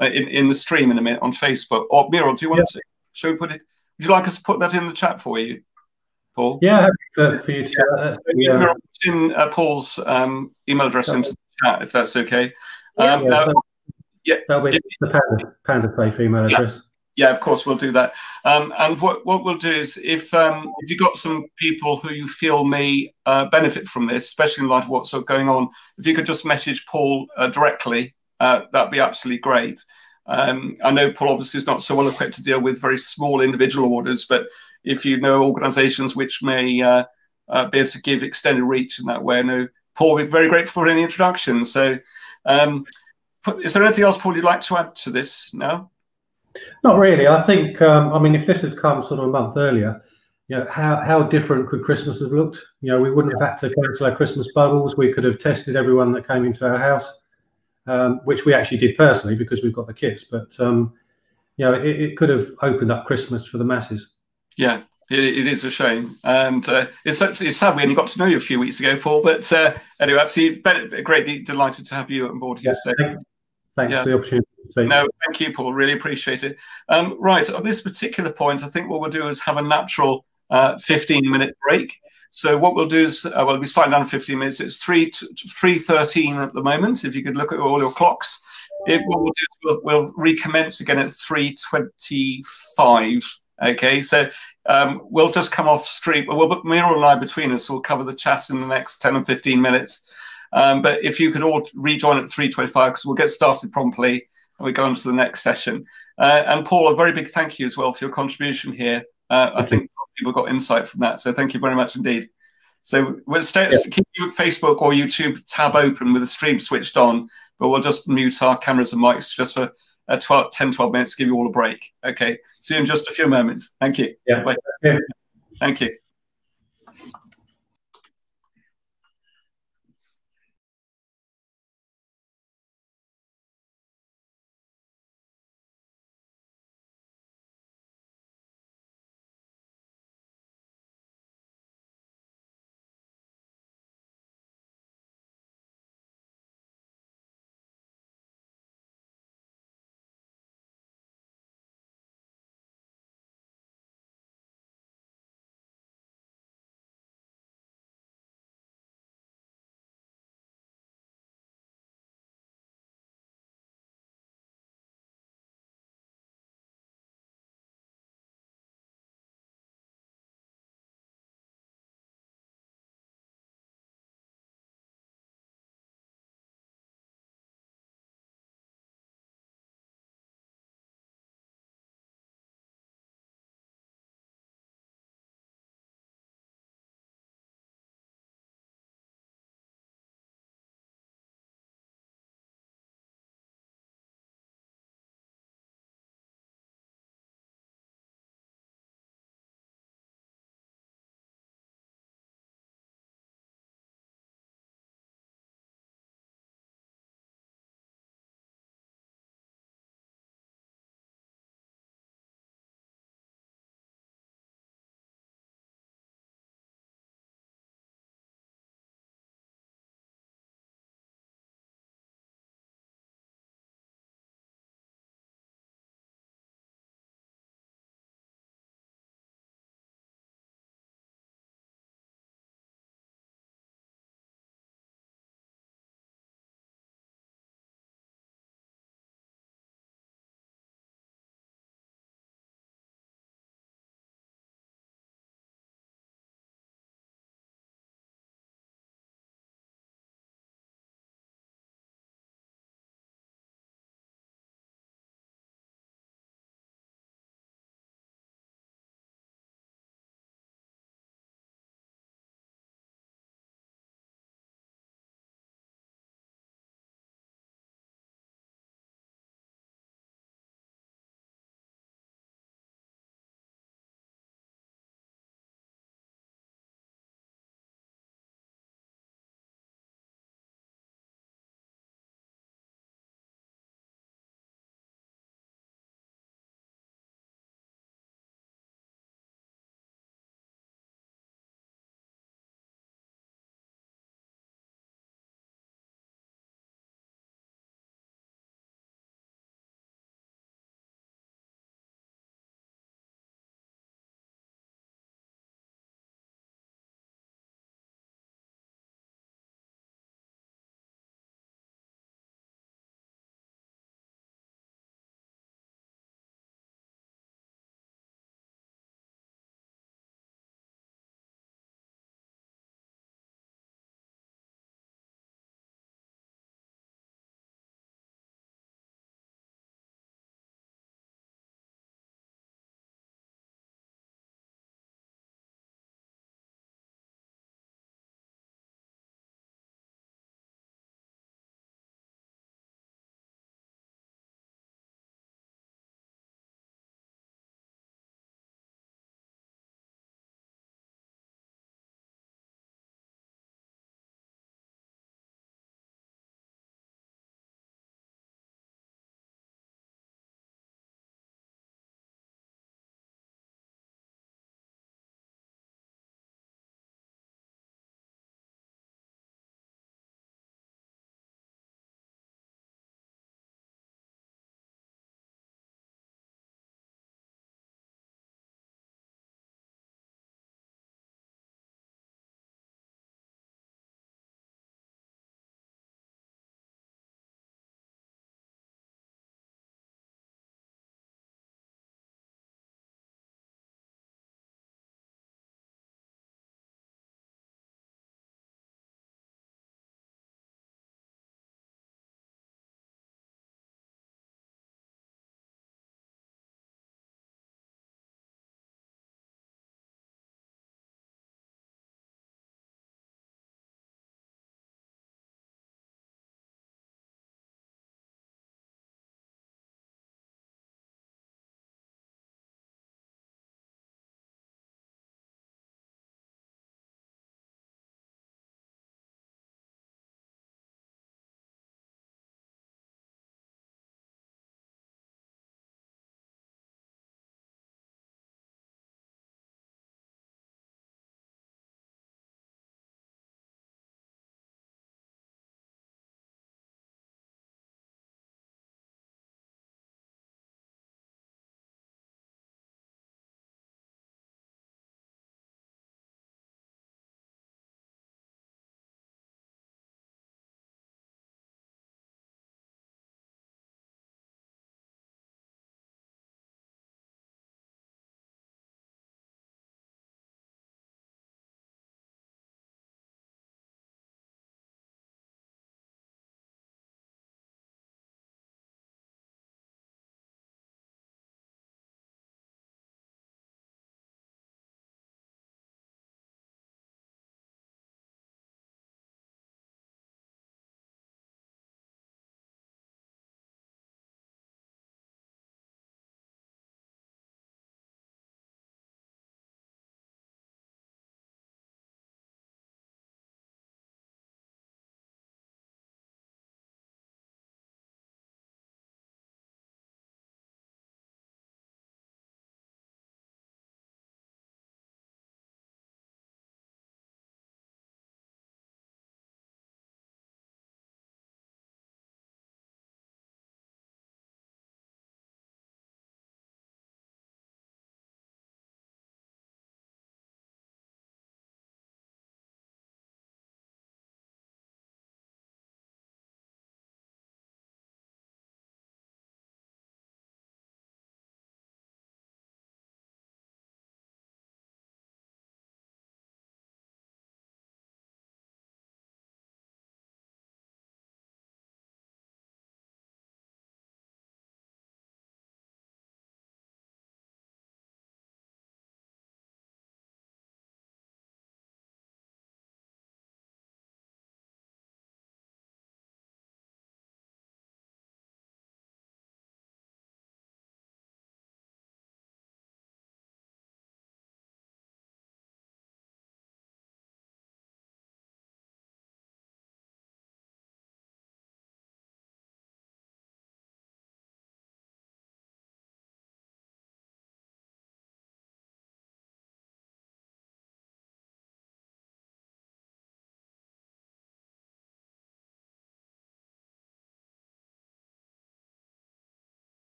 Speaker 1: uh, in, in the stream in a minute on Facebook? Or Muriel, do you want yeah. to? Should we put it? Would you like us to put that in the chat for you? Paul?
Speaker 3: Yeah, for, for you to. Uh,
Speaker 1: yeah. in uh, Paul's um, email address into the chat, if that's okay. Um,
Speaker 3: yeah, now, yeah, that'll be the Panda, Panda Faith email address.
Speaker 1: Yeah, of course, we'll do that. Um, and what, what we'll do is if um, if you've got some people who you feel may uh, benefit from this, especially in light of what's going on, if you could just message Paul uh, directly, uh, that'd be absolutely great. Um, I know Paul obviously is not so well equipped to deal with very small individual orders, but if you know organisations which may uh, uh, be able to give extended reach in that way, I know Paul would be very grateful for any introduction. So, um, is there anything else, Paul, you'd like to add to this now?
Speaker 3: Not really. I think, um, I mean, if this had come sort of a month earlier, you know, how, how different could Christmas have looked? You know, we wouldn't have had to cancel our Christmas bubbles. We could have tested everyone that came into our house um, which we actually did personally because we've got the kits. But um, you know, it, it, could have opened up Christmas for the masses.
Speaker 1: Yeah, it, it is a shame, and uh, it's, it's sad we only got to know you a few weeks ago, Paul. But uh, anyway, absolutely greatly delighted to have you on board here.
Speaker 3: Yeah, thank, thanks yeah. for the opportunity.
Speaker 1: No, thank you, Paul. Really appreciate it. Um, right, on this particular point, I think what we'll do is have a natural uh, 15 minute break. So what we'll do is, uh, well, we'll be starting down 15 minutes. It's 3 3.13 at the moment, if you could look at all your clocks. It, what we'll do is we'll, we'll recommence again at 3.25. Okay, so um, we'll just come off stream. We'll put Muriel and I between us. We'll cover the chat in the next 10 and 15 minutes. Um, but if you could all rejoin at 3.25, because we'll get started promptly and we go on to the next session. Uh, and Paul, a very big thank you as well for your contribution here. Uh, I think people got insight from that. So thank you very much indeed. So we'll stay, yeah. keep your Facebook or YouTube tab open with the stream switched on, but we'll just mute our cameras and mics just for uh, 12, 10, 12 minutes to give you all a break. Okay. See you in just a few moments. Thank you.
Speaker 3: Yeah.
Speaker 1: Bye. Thank you.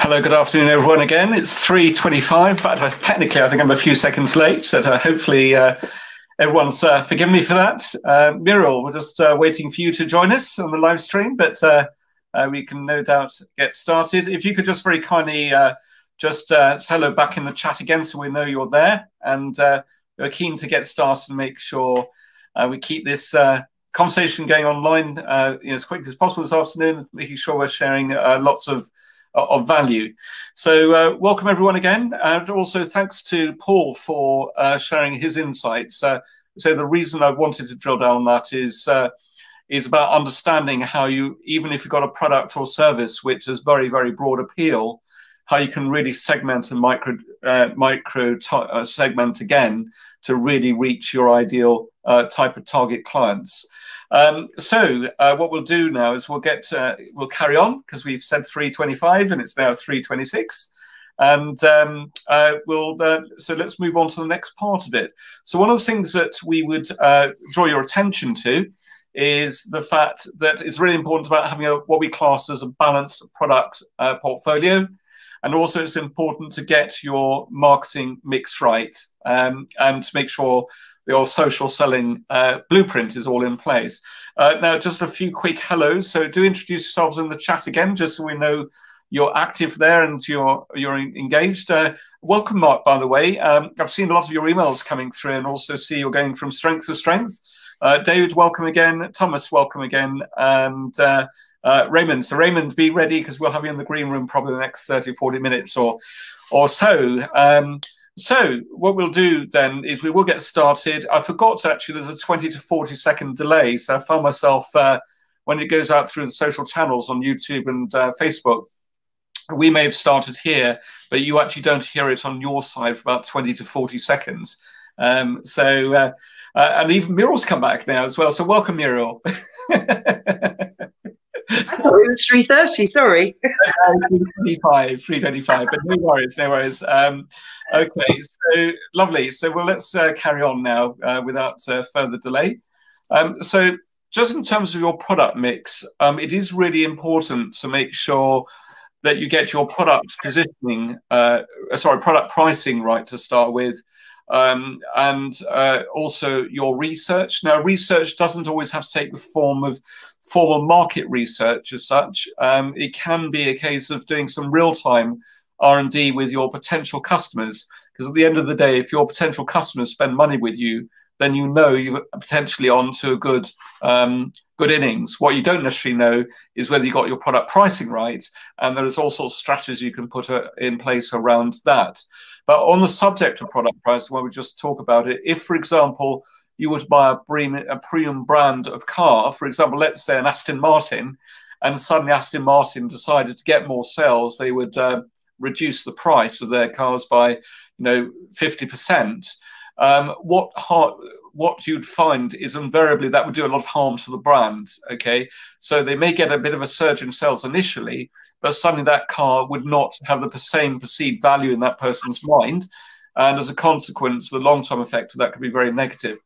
Speaker 1: Hello, good afternoon, everyone. Again, it's three twenty-five. But technically, I think I'm a few seconds late. So uh, hopefully, uh, everyone's uh, forgiven me for that. Uh, Muriel, we're just uh, waiting for you to join us on the live stream, but uh, we can no doubt get started. If you could just very kindly just say hello back in the chat again, so we know you're there, and we're keen to get started and make sure we keep this conversation going online as quick as possible this afternoon, making sure we're sharing lots of of value. So uh, welcome everyone again, and also thanks to Paul for uh, sharing his insights. Uh, so the reason I wanted to drill down on that is uh, is about understanding how you, even if you've got a product or service which has very very broad appeal, how you can really segment and micro uh, micro uh, segment again to really reach your ideal type of target clients. Um, so uh, what we'll do now is we'll get uh, we'll carry on because we've said 325 and it's now 326 and um, uh, we'll uh, so let's move on to the next part of it. So one of the things that we would uh, draw your attention to is the fact that it's really important about having a what we class as a balanced product uh, portfolio. And also it's important to get your marketing mix right um, and to make sure your social selling uh, blueprint is all in place. Uh, now, just a few quick hellos. So do introduce yourselves in the chat again, just so we know you're active there and you're you're engaged. Uh, welcome, Mark. By the way, um, I've seen a lot of your emails coming through, and also see you're going from strength to strength. Uh, David, welcome again. Thomas, welcome again, and uh, uh, Raymond. So Raymond, be ready because we'll have you in the green room probably the next 30, 40 minutes or or so. Um, so what we'll do then is we will get started. I forgot to actually, there's a 20 to 40 second delay. So I found myself, uh, when it goes out through the social channels on YouTube and uh, Facebook, we may have started here, but you actually don't hear it on your side for about 20 to 40 seconds. Um, so, uh, uh and even Muriel's come back now as well. So welcome, Muriel.
Speaker 2: Thought it was three thirty. Sorry.
Speaker 1: three twenty-five, three twenty-five. But no worries, no worries. Um, okay, so lovely. So well, let's uh, carry on now uh, without uh, further delay. Um, so just in terms of your product mix, um, it is really important to make sure that you get your product positioning, uh, sorry, product pricing right to start with. Um, and uh, also your research. Now, research doesn't always have to take the form of formal market research as such. Um, it can be a case of doing some real-time R&D with your potential customers. Because at the end of the day, if your potential customers spend money with you, then you know you're potentially on to a good um, good innings. What you don't necessarily know is whether you got your product pricing right, and there's all sorts of strategies you can put uh, in place around that. But on the subject of product pricing, when we just talk about it, if, for example, you would buy a premium, a premium brand of car, for example, let's say an Aston Martin, and suddenly Aston Martin decided to get more sales, they would uh, reduce the price of their cars by, you know, fifty percent. Um, what what you'd find is invariably that would do a lot of harm to the brand. Okay, so they may get a bit of a surge in sales initially, but suddenly that car would not have the same perceived value in that person's mind, and as a consequence, the long-term effect of that could be very negative.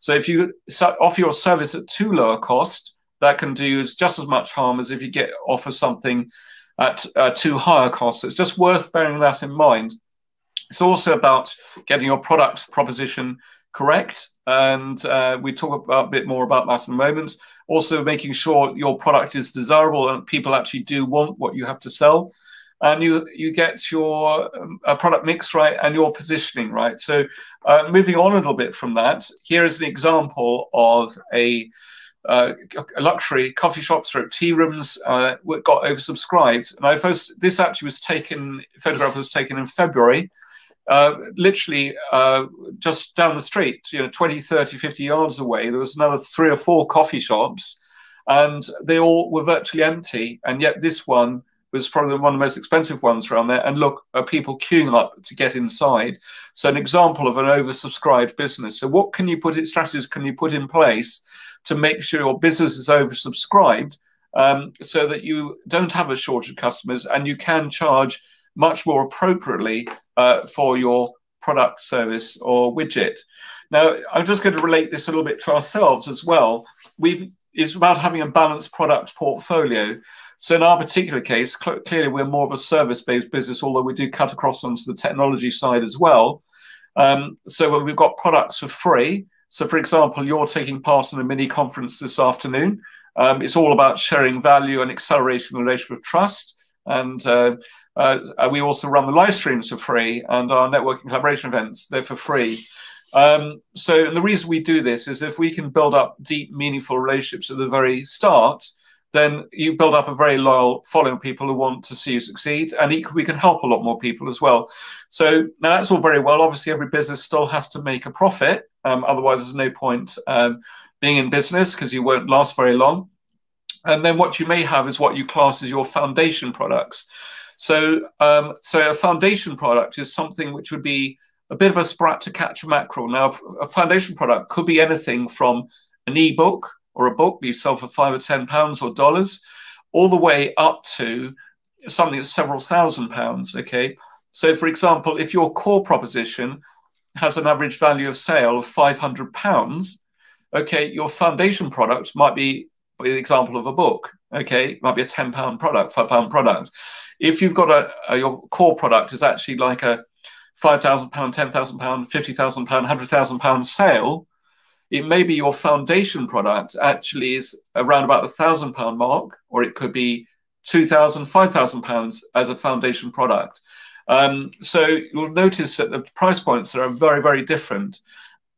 Speaker 1: So if you offer your service at too low a cost, that can do just as much harm as if you get offer something at uh, too high a cost. It's just worth bearing that in mind. It's also about getting your product proposition correct, and uh, we talk about, a bit more about that in a moment. Also, making sure your product is desirable and people actually do want what you have to sell and you you get your um, product mix right and your positioning right. So uh, moving on a little bit from that, here is an example of a, uh, luxury coffee shop or tea rooms uh, got oversubscribed. And I first this actually was taken photograph was taken in February. Uh, literally uh, just down the street, you know, 20, 30, 50 yards away, there was another three or four coffee shops, and they all were virtually empty. And yet, this one was probably one of the most expensive ones around there. And look, are people queuing up to get inside? So an example of an oversubscribed business. So what can you put in strategies can you put in place to make sure your business is oversubscribed um, so that you don't have a shortage of customers and you can charge much more appropriately uh, for your product, service, or widget. Now, I'm just going to relate this a little bit to ourselves as well. We've it's about having a balanced product portfolio. So in our particular case, cl clearly we're more of a service-based business, although we do cut across onto the technology side as well. Um, so we've got products for free. So for example, you're taking part in a mini conference this afternoon. Um, it's all about sharing value and accelerating the relationship of trust. And uh, uh, we also run the live streams for free and our networking collaboration events, they're for free. Um, so the reason we do this is if we can build up deep, meaningful relationships at the very start, then you build up a very loyal following of people who want to see you succeed. And we can help a lot more people as well. So now that's all very well. Obviously, every business still has to make a profit. Um, otherwise, there's no point um, being in business because you won't last very long. And then what you may have is what you class as your foundation products. So, um, so a foundation product is something which would be a bit of a sprat to catch a mackerel. Now, a foundation product could be anything from an ebook or a book you sell for five or ten pounds or dollars, all the way up to something that's several thousand pounds. Okay. So, for example, if your core proposition has an average value of sale of 500 pounds, okay, your foundation product might be the example of a book. Okay, might be a 10 pound product, five pound product. If you've got a, a your core product is actually like a five thousand pound, ten thousand pound, fifty thousand pound, hundred thousand pound sale, it may be your foundation product actually is around about the thousand pound mark, or it could be two thousand, five thousand pounds as a foundation product. Um, so you'll notice that the price points are very, very different.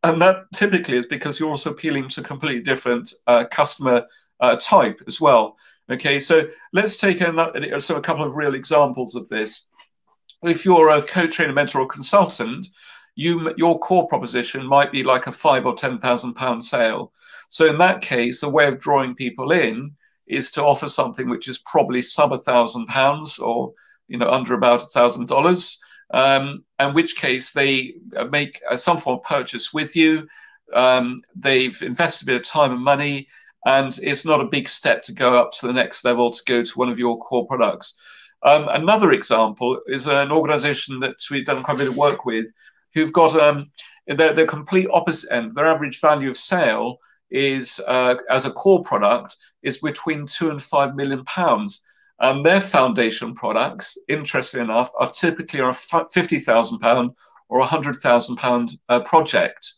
Speaker 1: And that typically is because you're also appealing to a completely different uh, customer uh, type as well. Okay, so let's take a, so a couple of real examples of this. If you're a coach, trainer, mentor, or consultant, you your core proposition might be like a five or ten thousand pound sale. So in that case, a way of drawing people in is to offer something which is probably sub a thousand pounds or you know under about a thousand dollars. Um, in which case they make some form of purchase with you. Um, they've invested a bit of time and money, and it's not a big step to go up to the next level to go to one of your core products. Um, another example is an organization that we've done quite a bit of work with who've got um, the, the complete opposite end. Their average value of sale is, uh, as a core product, is between two and five million pounds. And their foundation products, interestingly enough, are typically a fifty thousand pound or a hundred thousand pound uh, project.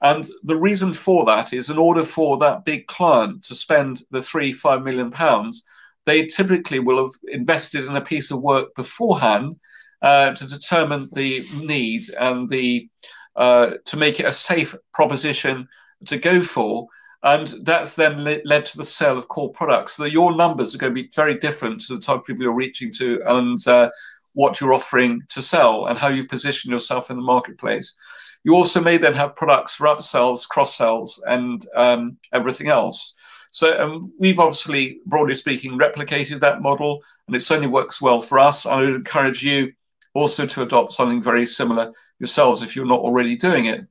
Speaker 1: And the reason for that is in order for that big client to spend the three, five million pounds, they typically will have invested in a piece of work beforehand uh, to determine the need and the uh, to make it a safe proposition to go for. And that's then led to the sale of core products. So your numbers are going to be very different to the type of people you're reaching to and uh, what you're offering to sell and how you position yourself in the marketplace. You also may then have products for upsells, cross sells, and um, everything else. So um, we've obviously, broadly speaking, replicated that model, and it certainly works well for us. I would encourage you also to adopt something very similar yourselves if you're not already doing it.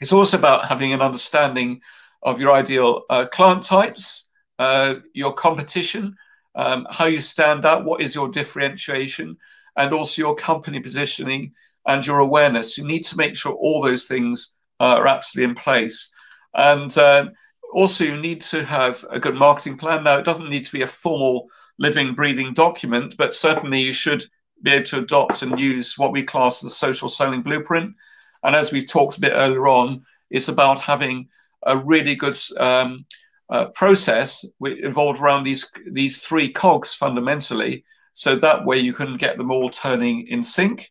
Speaker 1: It's also about having an understanding of your ideal uh, client types, uh, your competition, um, how you stand out, what is your differentiation, and also your company positioning and your awareness. You need to make sure all those things uh, are absolutely in place. And uh, also, you need to have a good marketing plan. Now, it doesn't need to be a formal living, breathing document, but certainly you should be able to adopt and use what we class as the social selling blueprint. And as we've talked a bit earlier on, it's about having a really good um, uh, process involved around these these three cogs fundamentally. So that way you can get them all turning in sync.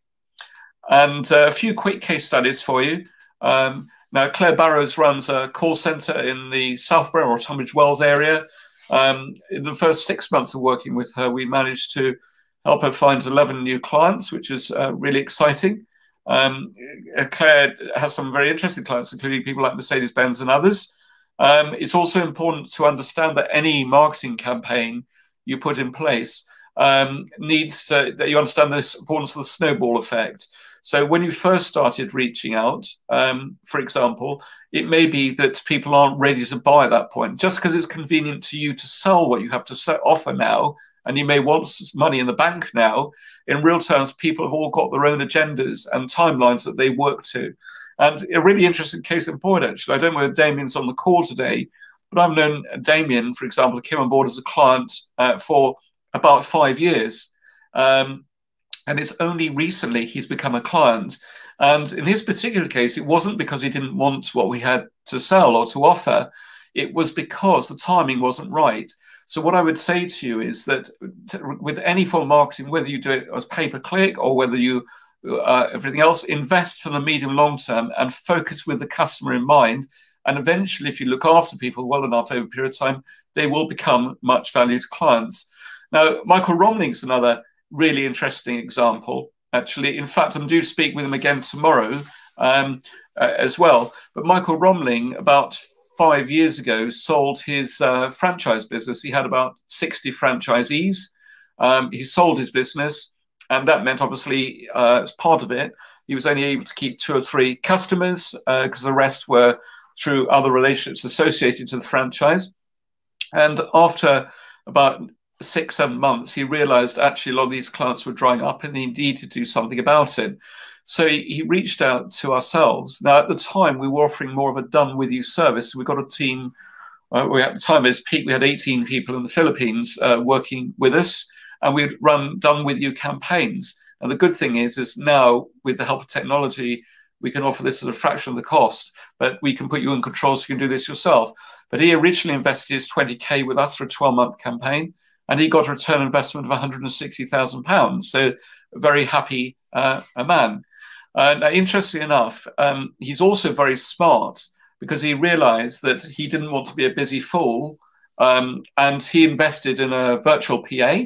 Speaker 1: And uh, a few quick case studies for you. Um, now, Claire Barrows runs a call center in the Southborough or Tunbridge Wells area. Um, in the first six months of working with her, we managed to help her find 11 new clients, which is uh, really exciting. Um, Claire has some very interesting clients, including people like Mercedes Benz and others. Um, it's also important to understand that any marketing campaign you put in place um, needs to, that you understand the importance of the snowball effect. So when you first started reaching out, um, for example, it may be that people aren't ready to buy at that point. Just because it's convenient to you to sell what you have to offer now and you may want money in the bank now, in real terms, people have all got their own agendas and timelines that they work to. And a really interesting case in point, actually, I don't know whether Damien's on the call today, but I've known Damien, for example, came on board as a client uh, for about five years. Um, and it's only recently he's become a client. And in his particular case, it wasn't because he didn't want what we had to sell or to offer. It was because the timing wasn't right. So what I would say to you is that with any form of marketing, whether you do it as pay per click or whether you uh, everything else, invest for the medium long term and focus with the customer in mind. And eventually, if you look after people well enough over a period of time, they will become much valued clients. Now, Michael Romning's another really interesting example. Actually, in fact, I'm due to speak with him again tomorrow um, uh, as well. But Michael Romling, about five years ago, sold his uh, franchise business. He had about 60 franchisees. Um, he sold his business, and that meant, obviously, uh, as part of it, he was only able to keep two or three customers because uh, the rest were through other relationships associated to the franchise. And after about six, seven months, he realized actually a lot of these clients were drying up and he needed to do something about it. So he, he reached out to ourselves. Now, at the time, we were offering more of a done with you service. We got a team. Uh, we at the time, as peak, we had 18 people in the Philippines uh, working with us, and we'd run done with you campaigns. And the good thing is, is now with the help of technology, we can offer this at a fraction of the cost, but we can put you in control so you can do this yourself. But he originally invested his 20k with us for a 12 month campaign and he got a return investment of 160,000 pounds. So very happy uh, a man. Uh, interestingly enough, um, he's also very smart because he realized that he didn't want to be a busy fool. Um, and he invested in a virtual PA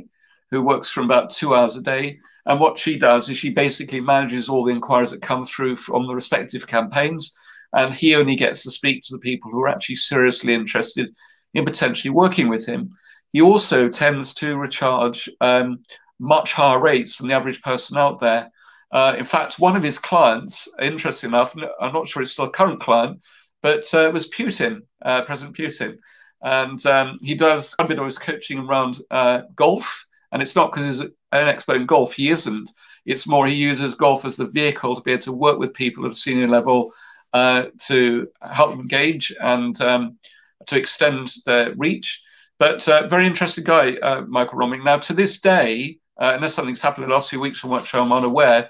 Speaker 1: who works from about two hours a day. And what she does is she basically manages all the inquiries that come through from the respective campaigns. And he only gets to speak to the people who are actually seriously interested in potentially working with him. He also tends to recharge um, much higher rates than the average person out there. Uh, in fact, one of his clients, interesting enough, I'm not sure it's still a current client, but uh, was Putin, uh, President Putin. And um, he does a bit of his coaching around uh, golf. And it's not because he's an expert in golf, he isn't. It's more he uses golf as the vehicle to be able to work with people at a senior level uh, to help them engage and um, to extend their reach. But uh, very interesting guy, Michael Roming. Now, to this day, uh, unless something's happened in the last few weeks from which I'm unaware,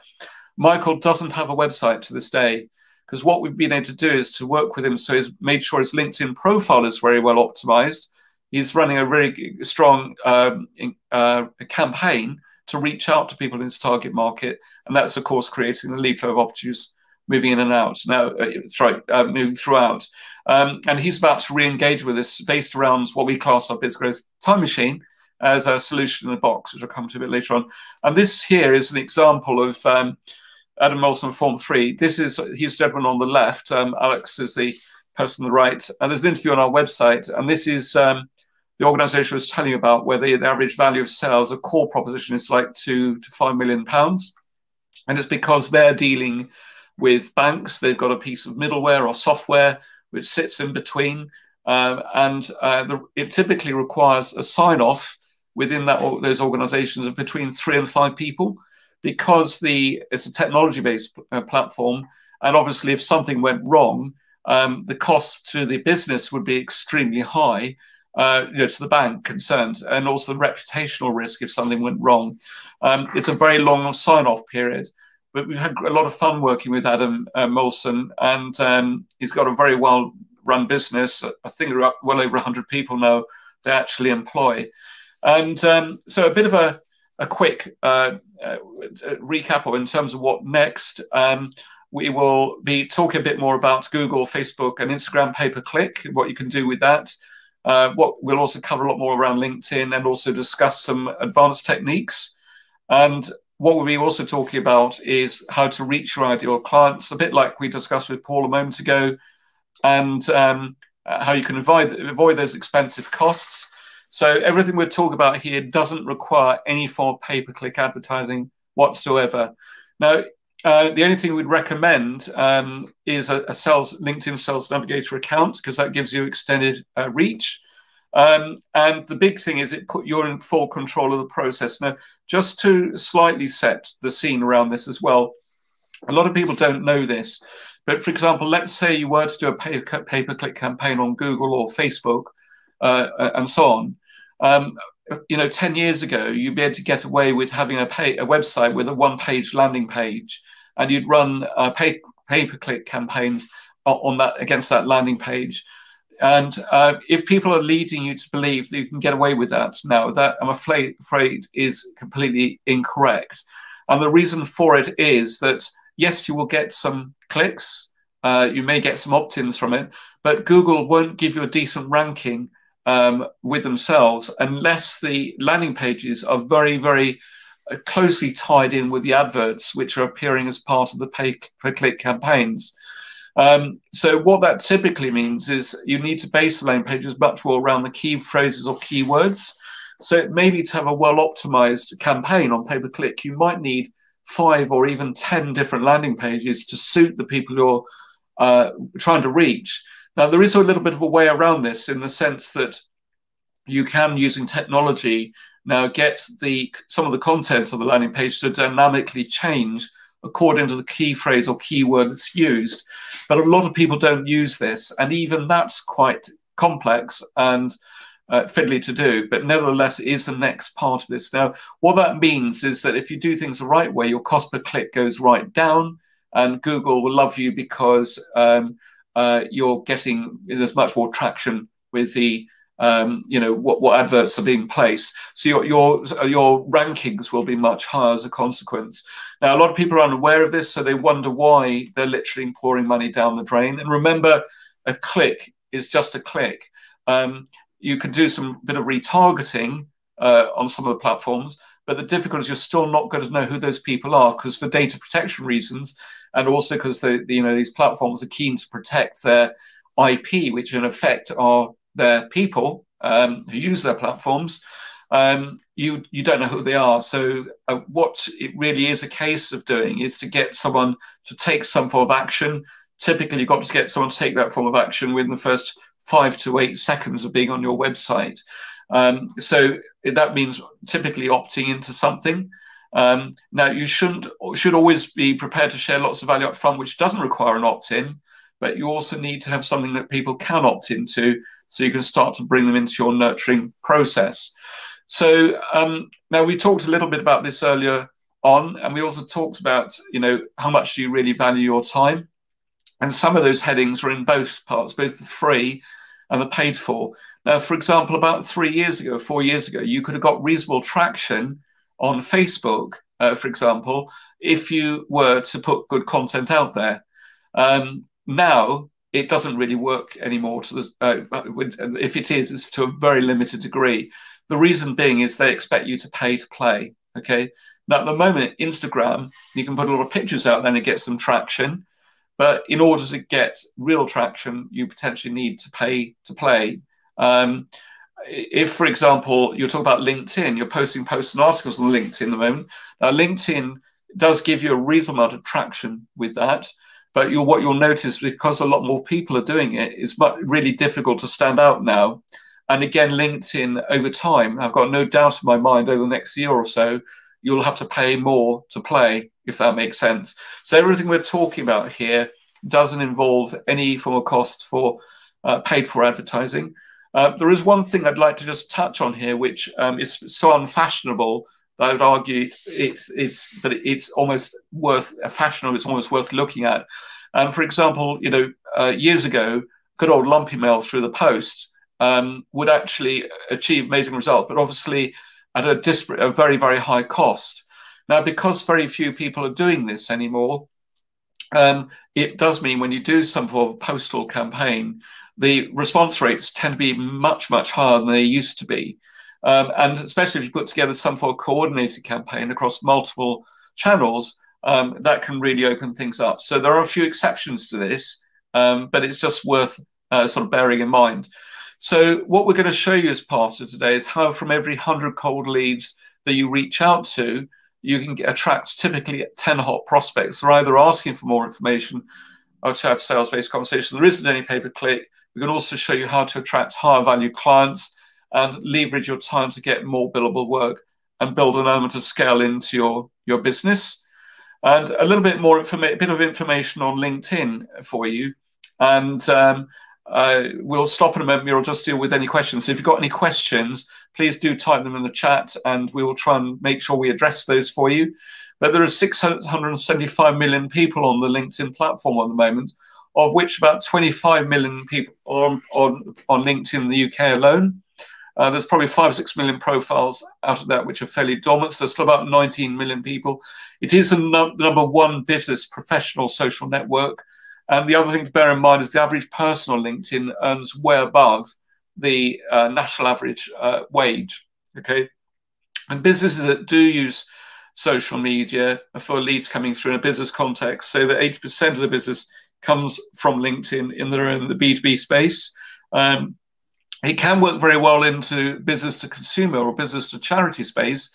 Speaker 1: Michael doesn't have a website to this day. Because what we've been able to do is to work with him so he's made sure his LinkedIn profile is very well optimized. He's running a very strong um, uh, campaign to reach out to people in his target market. And that's, of course, creating the lead flow of opportunities moving in and out. Now, uh, sorry, uh, moving throughout. Um, and he's about to re-engage with us based around what we class our biz growth time machine as a solution in a box, which I'll come to a bit later on. And this here is an example of um, Adam Molson Form 3. This is, he's the gentleman on the left. Um, Alex is the person on the right. And there's an interview on our website. And this is um, the organization was telling you about where the, the average value of sales, a core proposition is like two to five million pounds. And it's because they're dealing with banks. They've got a piece of middleware or software which sits in between. Um, and uh, the, it typically requires a sign off within that those organizations of between three and five people because the it's a technology based uh, platform and obviously if something went wrong um, the cost to the business would be extremely high uh, you know, to the bank concerned and also the reputational risk if something went wrong um, it's a very long sign off period but we've had a lot of fun working with Adam uh, Molson, and um, he's got a very well run business. I think well over 100 people now they actually employ. And um, so a bit of a, a quick uh, uh, recap in terms of what next. Um, we will be talking a bit more about Google, Facebook, and Instagram pay per click, what you can do with that. Uh, what we'll also cover a lot more around LinkedIn and also discuss some advanced techniques. And what we'll be also talking about is how to reach your ideal clients, a bit like we discussed with Paul a moment ago, and um, uh, how you can avoid, avoid those expensive costs. So everything we're talking about here doesn't require any form of pay-per-click advertising whatsoever. Now, uh, the only thing we'd recommend um, is a, a, sales LinkedIn Sales Navigator account because that gives you extended uh, reach. Um, and the big thing is it put you're in full control of the process. Now, just to slightly set the scene around this as well, a lot of people don't know this. But for example, let's say you were to do a pay, pay per click campaign on Google or Facebook uh, and so on. Um, you know, 10 years ago, you'd be able to get away with having a, pay, a website with a one page landing page and you'd run uh, pay, pay per click campaigns on that against that landing page. And uh, if people are leading you to believe that you can get away with that now, that I'm afraid, afraid is completely incorrect. And the reason for it is that, yes, you will get some clicks, uh, you may get some opt ins from it, but Google won't give you a decent ranking um, with themselves unless the landing pages are very, very uh, closely tied in with the adverts which are appearing as part of the pay per click campaigns. Um, so what that typically means is you need to base the landing pages much more around the key phrases or keywords. So maybe to have a well optimized campaign on pay per click, you might need five or even 10 different landing pages to suit the people you're uh, trying to reach. Now, there is a little bit of a way around this in the sense that you can, using technology, now get the some of the content of the landing page to dynamically change according to the key phrase or keyword that's used. But a lot of people don't use this, and even that's quite complex and uh, fiddly to do. But nevertheless, it is the next part of this. Now, what that means is that if you do things the right way, your cost per click goes right down, and Google will love you because um, uh, you're getting there's much more traction with the um, you know what, what adverts are being placed. So your your your rankings will be much higher as a consequence. Now a lot of people are unaware of this, so they wonder why they're literally pouring money down the drain. And remember, a click is just a click. Um, you can do some bit of retargeting uh, on some of the platforms, but the difficulty is you're still not going to know who those people are because for data protection reasons, and also because the, the, you know these platforms are keen to protect their IP, which in effect are their people um, who use their platforms, um, you you don't know who they are. So uh, what it really is a case of doing is to get someone to take some form of action. Typically, you've got to get someone to take that form of action within the first five to eight seconds of being on your website. Um, so that means typically opting into something. Um, now, you shouldn't should always be prepared to share lots of value up front, which doesn't require an opt-in but you also need to have something that people can opt into so you can start to bring them into your nurturing process. So um, now we talked a little bit about this earlier on, and we also talked about, you know, how much do you really value your time? And some of those headings are in both parts, both the free and the paid for. Now, for example, about three years ago, four years ago, you could have got reasonable traction on Facebook, uh, for example, if you were to put good content out there. Um, now it doesn't really work anymore. To the, uh, if it is, it's to a very limited degree. The reason being is they expect you to pay to play. Okay. Now at the moment, Instagram, you can put a lot of pictures out, then it gets some traction. But in order to get real traction, you potentially need to pay to play. Um, if, for example, you're talking about LinkedIn, you're posting posts and articles on LinkedIn at the moment. Now, LinkedIn does give you a reasonable amount of traction with that. But you'll, what you'll notice, because a lot more people are doing it, it's really difficult to stand out now. And again, LinkedIn over time, I've got no doubt in my mind over the next year or so, you'll have to pay more to play, if that makes sense. So everything we're talking about here doesn't involve any form of cost for uh, paid for advertising. Uh, there is one thing I'd like to just touch on here, which um, is so unfashionable that I would argue it's it's but it's almost worth a fashion it's almost worth looking at. And for example, you know, uh, years ago, good old lumpy mail through the post um, would actually achieve amazing results, but obviously at a disparate, a very very high cost. Now, because very few people are doing this anymore, um, it does mean when you do some form of postal campaign, the response rates tend to be much much higher than they used to be. Um, and especially if you put together some sort of coordinated campaign across multiple channels, um, that can really open things up. So there are a few exceptions to this, um, but it's just worth uh, sort of bearing in mind. So what we're going to show you as part of today is how from every 100 cold leads that you reach out to, you can get, attract typically 10 hot prospects. They're either asking for more information or to have sales-based conversations. There isn't any pay-per-click. We can also show you how to attract higher value clients and leverage your time to get more billable work and build an element of scale into your, your business. And a little bit more bit of information on LinkedIn for you. And um, uh, we'll stop in a moment. We'll just deal with any questions. So if you've got any questions, please do type them in the chat, and we will try and make sure we address those for you. But there are 675 million people on the LinkedIn platform at the moment, of which about 25 million people are on, on, on LinkedIn in the UK alone. Uh, there's probably five, six million profiles out of that which are fairly dormant. So there's still about 19 million people. It is the number one business professional social network. And the other thing to bear in mind is the average person on LinkedIn earns way above the uh, national average uh, wage. Okay. And businesses that do use social media for leads coming through in a business context, say that 80% of the business comes from LinkedIn in their own the B2B space. Um, it can work very well into business to consumer or business to charity space.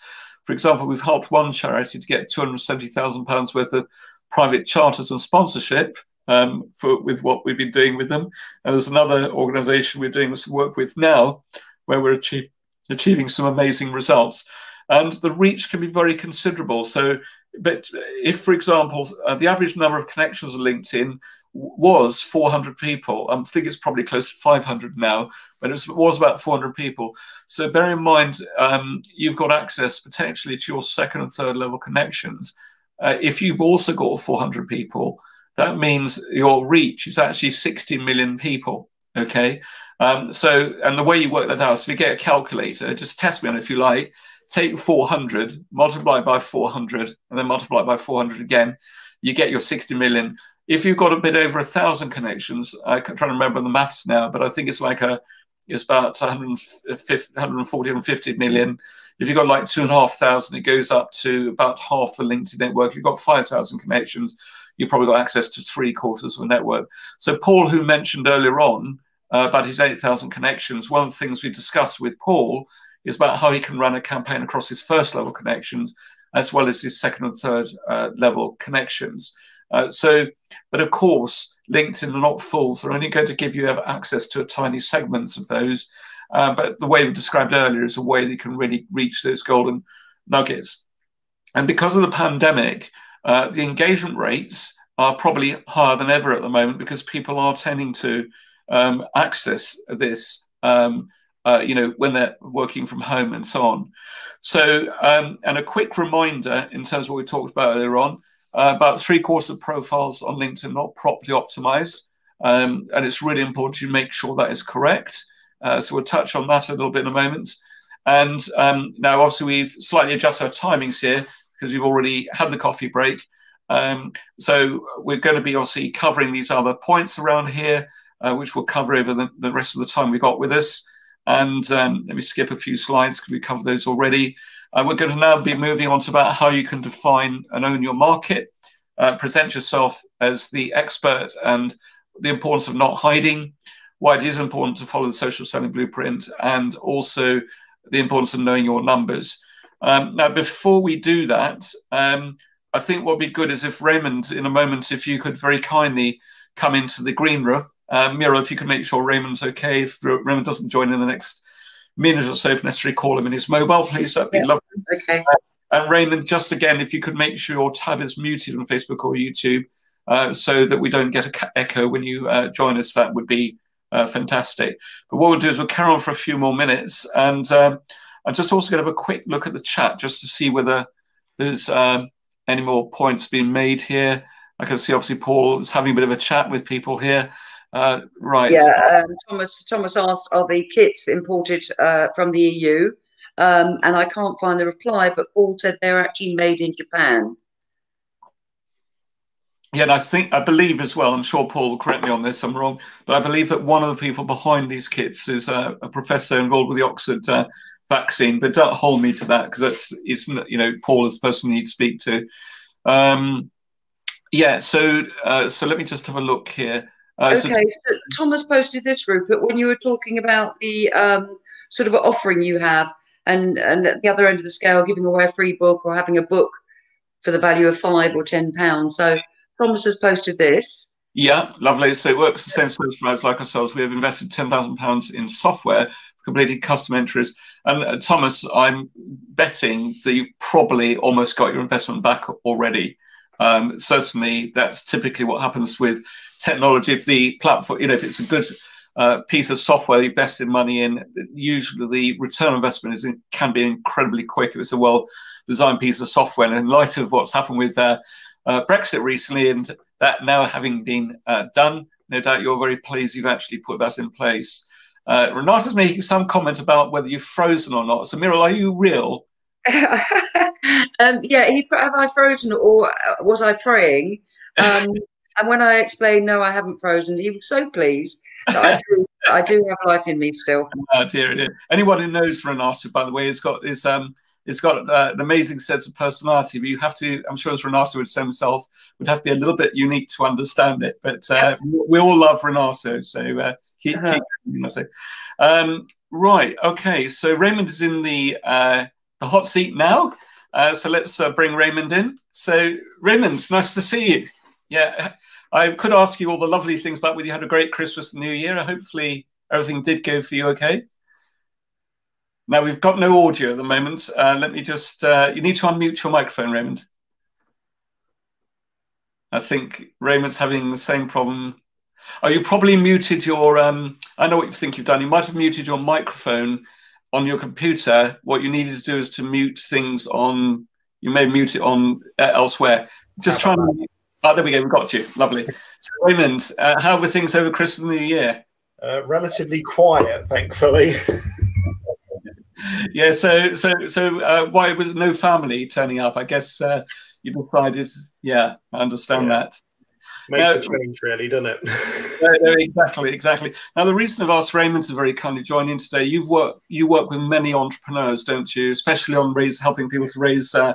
Speaker 1: For example, we've helped one charity to get £270,000 worth of private charters and sponsorship um, for with what we've been doing with them. And there's another organisation we're doing some work with now where we're achieve, achieving some amazing results. And the reach can be very considerable. So, but if, for example, uh, the average number of connections on LinkedIn was 400 people. I think it's probably close to 500 now, but it was, about 400 people. So bear in mind, um, you've got access potentially to your second and third level connections. Uh, if you've also got 400 people, that means your reach is actually 60 million people. Okay. Um, so, and the way you work that out, so if you get a calculator, just test me on it if you like, take 400, multiply by 400, and then multiply by 400 again, you get your 60 million if you've got a bit over a thousand connections, I'm trying to remember the maths now, but I think it's like a it's about 150, 140, 150 million. If you've got like two and a half thousand, it goes up to about half the LinkedIn network. If you've got 5,000 connections, you've probably got access to three quarters of a network. So Paul, who mentioned earlier on uh, about his 8,000 connections, one of the things we discussed with Paul is about how he can run a campaign across his first level connections as well as his second and third uh, level connections. Uh, so, but of course, LinkedIn are not fools. They're only going to give you access to a tiny segments of those. Uh, but the way we described earlier is a way that you can really reach those golden nuggets. And because of the pandemic, uh, the engagement rates are probably higher than ever at the moment because people are tending to um, access this, um, uh, you know, when they're working from home and so on. So, um, and a quick reminder in terms of what we talked about earlier on, uh, about three quarters of profiles on LinkedIn are not properly optimized. Um, and it's really important you make sure that is correct. Uh, so we'll touch on that a little bit in a moment. And um, now, obviously, we've slightly adjusted our timings here because we've already had the coffee break. Um, so we're going to be obviously covering these other points around here, uh, which we'll cover over the, the, rest of the time we've got with us. And um, let me skip a few slides because we covered those already. Uh, we're going to now be moving on to about how you can define and own your market, uh, present yourself as the expert, and the importance of not hiding, why it is important to follow the social selling blueprint, and also the importance of knowing your numbers. Um, now, before we do that, um, I think what would be good is if Raymond, in a moment, if you could very kindly come into the green room. Um, Mira, if you could make sure Raymond's okay, if Raymond doesn't join in the next minute or so, if necessary, call him in his mobile, please. That'd be yeah. lovely.
Speaker 2: Okay.
Speaker 1: Uh, and Raymond, just again, if you could make sure your tab is muted on Facebook or YouTube uh, so that we don't get an echo when you uh, join us, that would be uh, fantastic. But what we'll do is we'll carry on for a few more minutes. And um, I'm just also going to have a quick look at the chat just to see whether there's um, any more points being made here. I can see obviously Paul is having a bit of a chat with people here. Uh, right.
Speaker 2: Yeah, um, Thomas. Thomas asked, "Are the kits imported uh, from the EU?" Um, and I can't find the reply, but Paul said they're actually made in Japan.
Speaker 1: Yeah, and I think I believe as well. I'm sure Paul will correct me on this. I'm wrong, but I believe that one of the people behind these kits is uh, a professor involved with the Oxford uh, vaccine. But don't hold me to that because that's it's not you know Paul is the person you need to speak to. Um, yeah, so uh, so let me just have a look here.
Speaker 2: Uh, okay, so, so, Thomas posted this, Rupert, when you were talking about the um, sort of offering you have, and and at the other end of the scale, giving away a free book or having a book for the value of five or ten pounds. So Thomas has posted this.
Speaker 1: Yeah, lovely. So it works the same service providers like ourselves. We have invested ten thousand pounds in software, completed custom entries, and uh, Thomas, I'm betting that you probably almost got your investment back already. Um, certainly, that's typically what happens with technology, if the platform, you know, if it's a good uh, piece of software you invested money in, usually the return on investment is can be incredibly quick if it's a well designed piece of software. And in light of what's happened with uh, uh, Brexit recently and that now having been uh, done, no doubt you're very pleased you've actually put that in place. Uh, Renato's making some comment about whether you've frozen or not. So, Muriel, are you real?
Speaker 2: um, yeah, he have I frozen or was I praying? Um, and when I explained no, I haven't frozen, he was so pleased. I do, I do have life in me still.
Speaker 1: Oh dear, dear. Anyone who knows Renato, by the way, has got is um it's got uh, an amazing sense of personality. But you have to, I'm sure, as Renato would say himself, would have to be a little bit unique to understand it. But uh, we all love Renato, so uh, keep, uh-huh. keep um, right. Okay, so Raymond is in the uh, the hot seat now. Uh, so let's uh, bring Raymond in. So Raymond, nice to see you. Yeah, I could ask you all the lovely things about whether you had a great Christmas and New Year. Hopefully everything did go for you okay. Now we've got no audio at the moment. Uh, let me just, uh, you need to unmute your microphone, Raymond. I think Raymond's having the same problem. Oh, you probably muted your, um, I know what you think you've done. You might have muted your microphone on your computer. What you needed to do is to mute things on, you may mute it on uh, elsewhere. Just try and Oh, there we go. We got you. Lovely. So, Raymond, uh, how were things over Christmas and New Year?
Speaker 4: Uh, relatively quiet, thankfully.
Speaker 1: yeah. So, so, so, uh, why was no family turning up? I guess uh, you decided. Yeah, I understand yeah. that.
Speaker 4: Makes now, a change, really, doesn't it?
Speaker 1: exactly, exactly. Now, the reason I've asked Raymond to very kindly join in today, you've worked, you work with many entrepreneurs, don't you? Especially on raise, helping people to raise uh,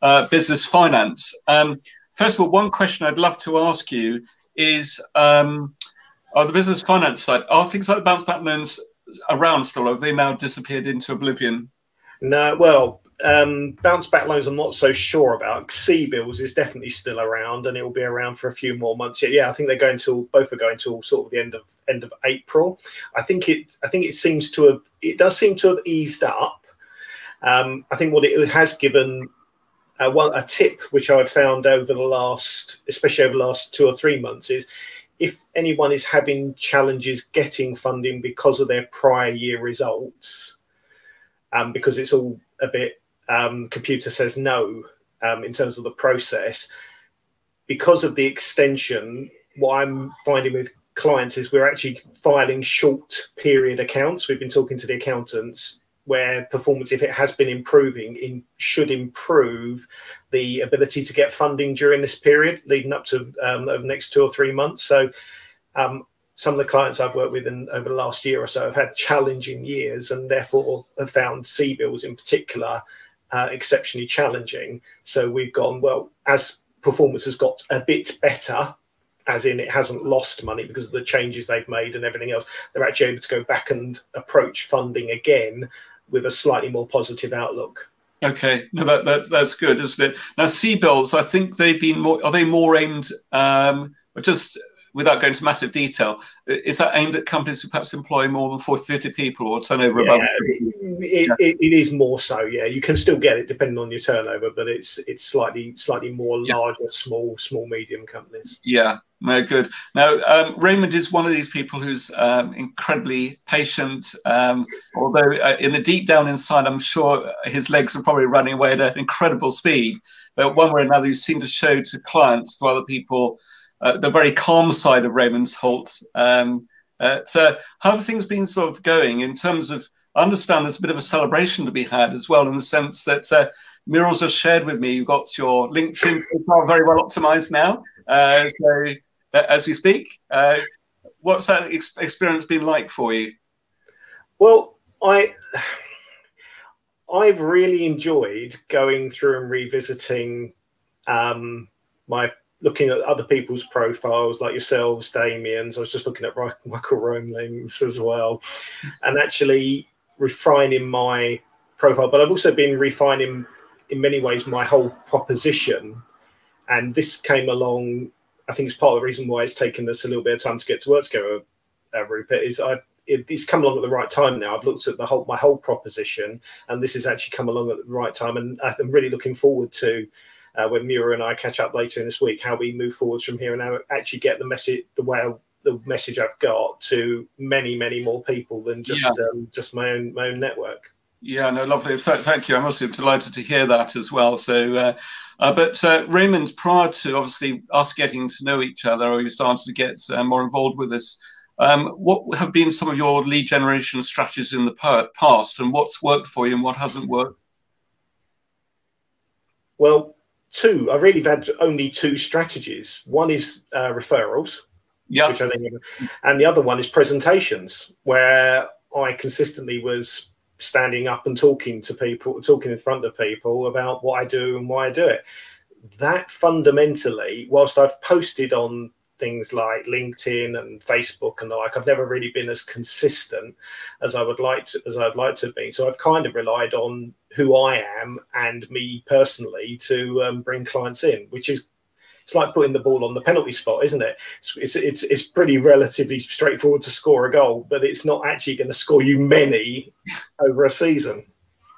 Speaker 1: uh, business finance. Um, First of all, one question I'd love to ask you is um, the business finance side, are things like bounce back loans around still? Have they now disappeared into oblivion?
Speaker 4: No, well, um, bounce back loans I'm not so sure about. CBILS is definitely still around and it will be around for a few more months. Yeah, yeah, I think they're going to both are going to sort of the end of end of April. I think it I think it seems to have it does seem to have eased up. Um, I think what it has given uh, one a tip which I've found over the last, especially over the last two or three months, is if anyone is having challenges getting funding because of their prior year results, um, because it's all a bit um, computer says no um, in terms of the process, because of the extension, what I'm finding with clients is we're actually filing short period accounts. We've been talking to the accountants where performance, if it has been improving, in, should improve the ability to get funding during this period leading up to um, over the next two or three months. So, um, some of the clients I've worked with in, over the last year or so have had challenging years and therefore have found CBILS in particular uh, exceptionally challenging. So, we've gone, well, as performance has got a bit better as in it hasn't lost money because of the changes they've made and everything else. They're actually able to go back and approach funding again with a slightly more positive outlook.
Speaker 1: Okay, no, that, that that's good, isn't it? Now, CBILS, I think they've been more. Are they more aimed? Um, just without going into massive detail, is that aimed at companies who perhaps employ more than 40, 50 people or turnover yeah, above?
Speaker 4: It, it, it is more so. Yeah, you can still get it depending on your turnover, but it's it's slightly slightly more yeah. larger, small, small, medium companies.
Speaker 1: Yeah, no, good. Now, um, Raymond is one of these people who's um, incredibly patient. Um, although, uh, in the deep down inside, I'm sure his legs are probably running away at an incredible speed. But one way or another, you seem to show to clients, to other people, uh, the very calm side of Raymond's Holt. Um, uh, so, how have things been sort of going in terms of? I understand there's a bit of a celebration to be had as well, in the sense that uh, Muriel's has shared with me. You've got your LinkedIn profile very well optimized now. Uh, so as we speak. Uh, what's that ex experience been like for you?
Speaker 4: Well, I I've really enjoyed going through and revisiting um, my looking at other people's profiles like yourselves, Damien's. I was just looking at Michael Roamling's as well, and actually refining my profile. But I've also been refining in many ways my whole proposition. And this came along I think it's part of the reason why it's taken us a little bit of time to get to work together, uh, Rupert, is I it, it's come along at the right time now. I've looked at the whole my whole proposition, and this has actually come along at the right time. And I'm really looking forward to uh, when Mira and I catch up later in this week, how we move forwards from here and how actually get the message the way I, the message I've got to many, many more people than just
Speaker 1: Yeah.
Speaker 4: um, just my own my own network.
Speaker 1: Yeah, no, lovely. Thank you. I'm also delighted to hear that as well. So, uh, uh, but uh, Raymond, prior to obviously us getting to know each other, or you started to get uh, more involved with us, um, what have been some of your lead generation strategies in the past, and what's worked for you and what hasn't worked?
Speaker 4: Well, two. I've really had only two strategies. One is uh, referrals,
Speaker 1: Yeah,
Speaker 4: which I think, and the other one is presentations, where I consistently was standing up and talking to people, talking in front of people about what I do and why I do it. That fundamentally, whilst I've posted on things like LinkedIn and Facebook and the like, I've never really been as consistent as I would like to, as I'd like to be. So I've kind of relied on who I am and me personally to um, bring clients in, which is it's like putting the ball on the penalty spot, isn't it? It's, it's it's it's pretty relatively straightforward to score a goal, but it's not actually going to score you many over a season.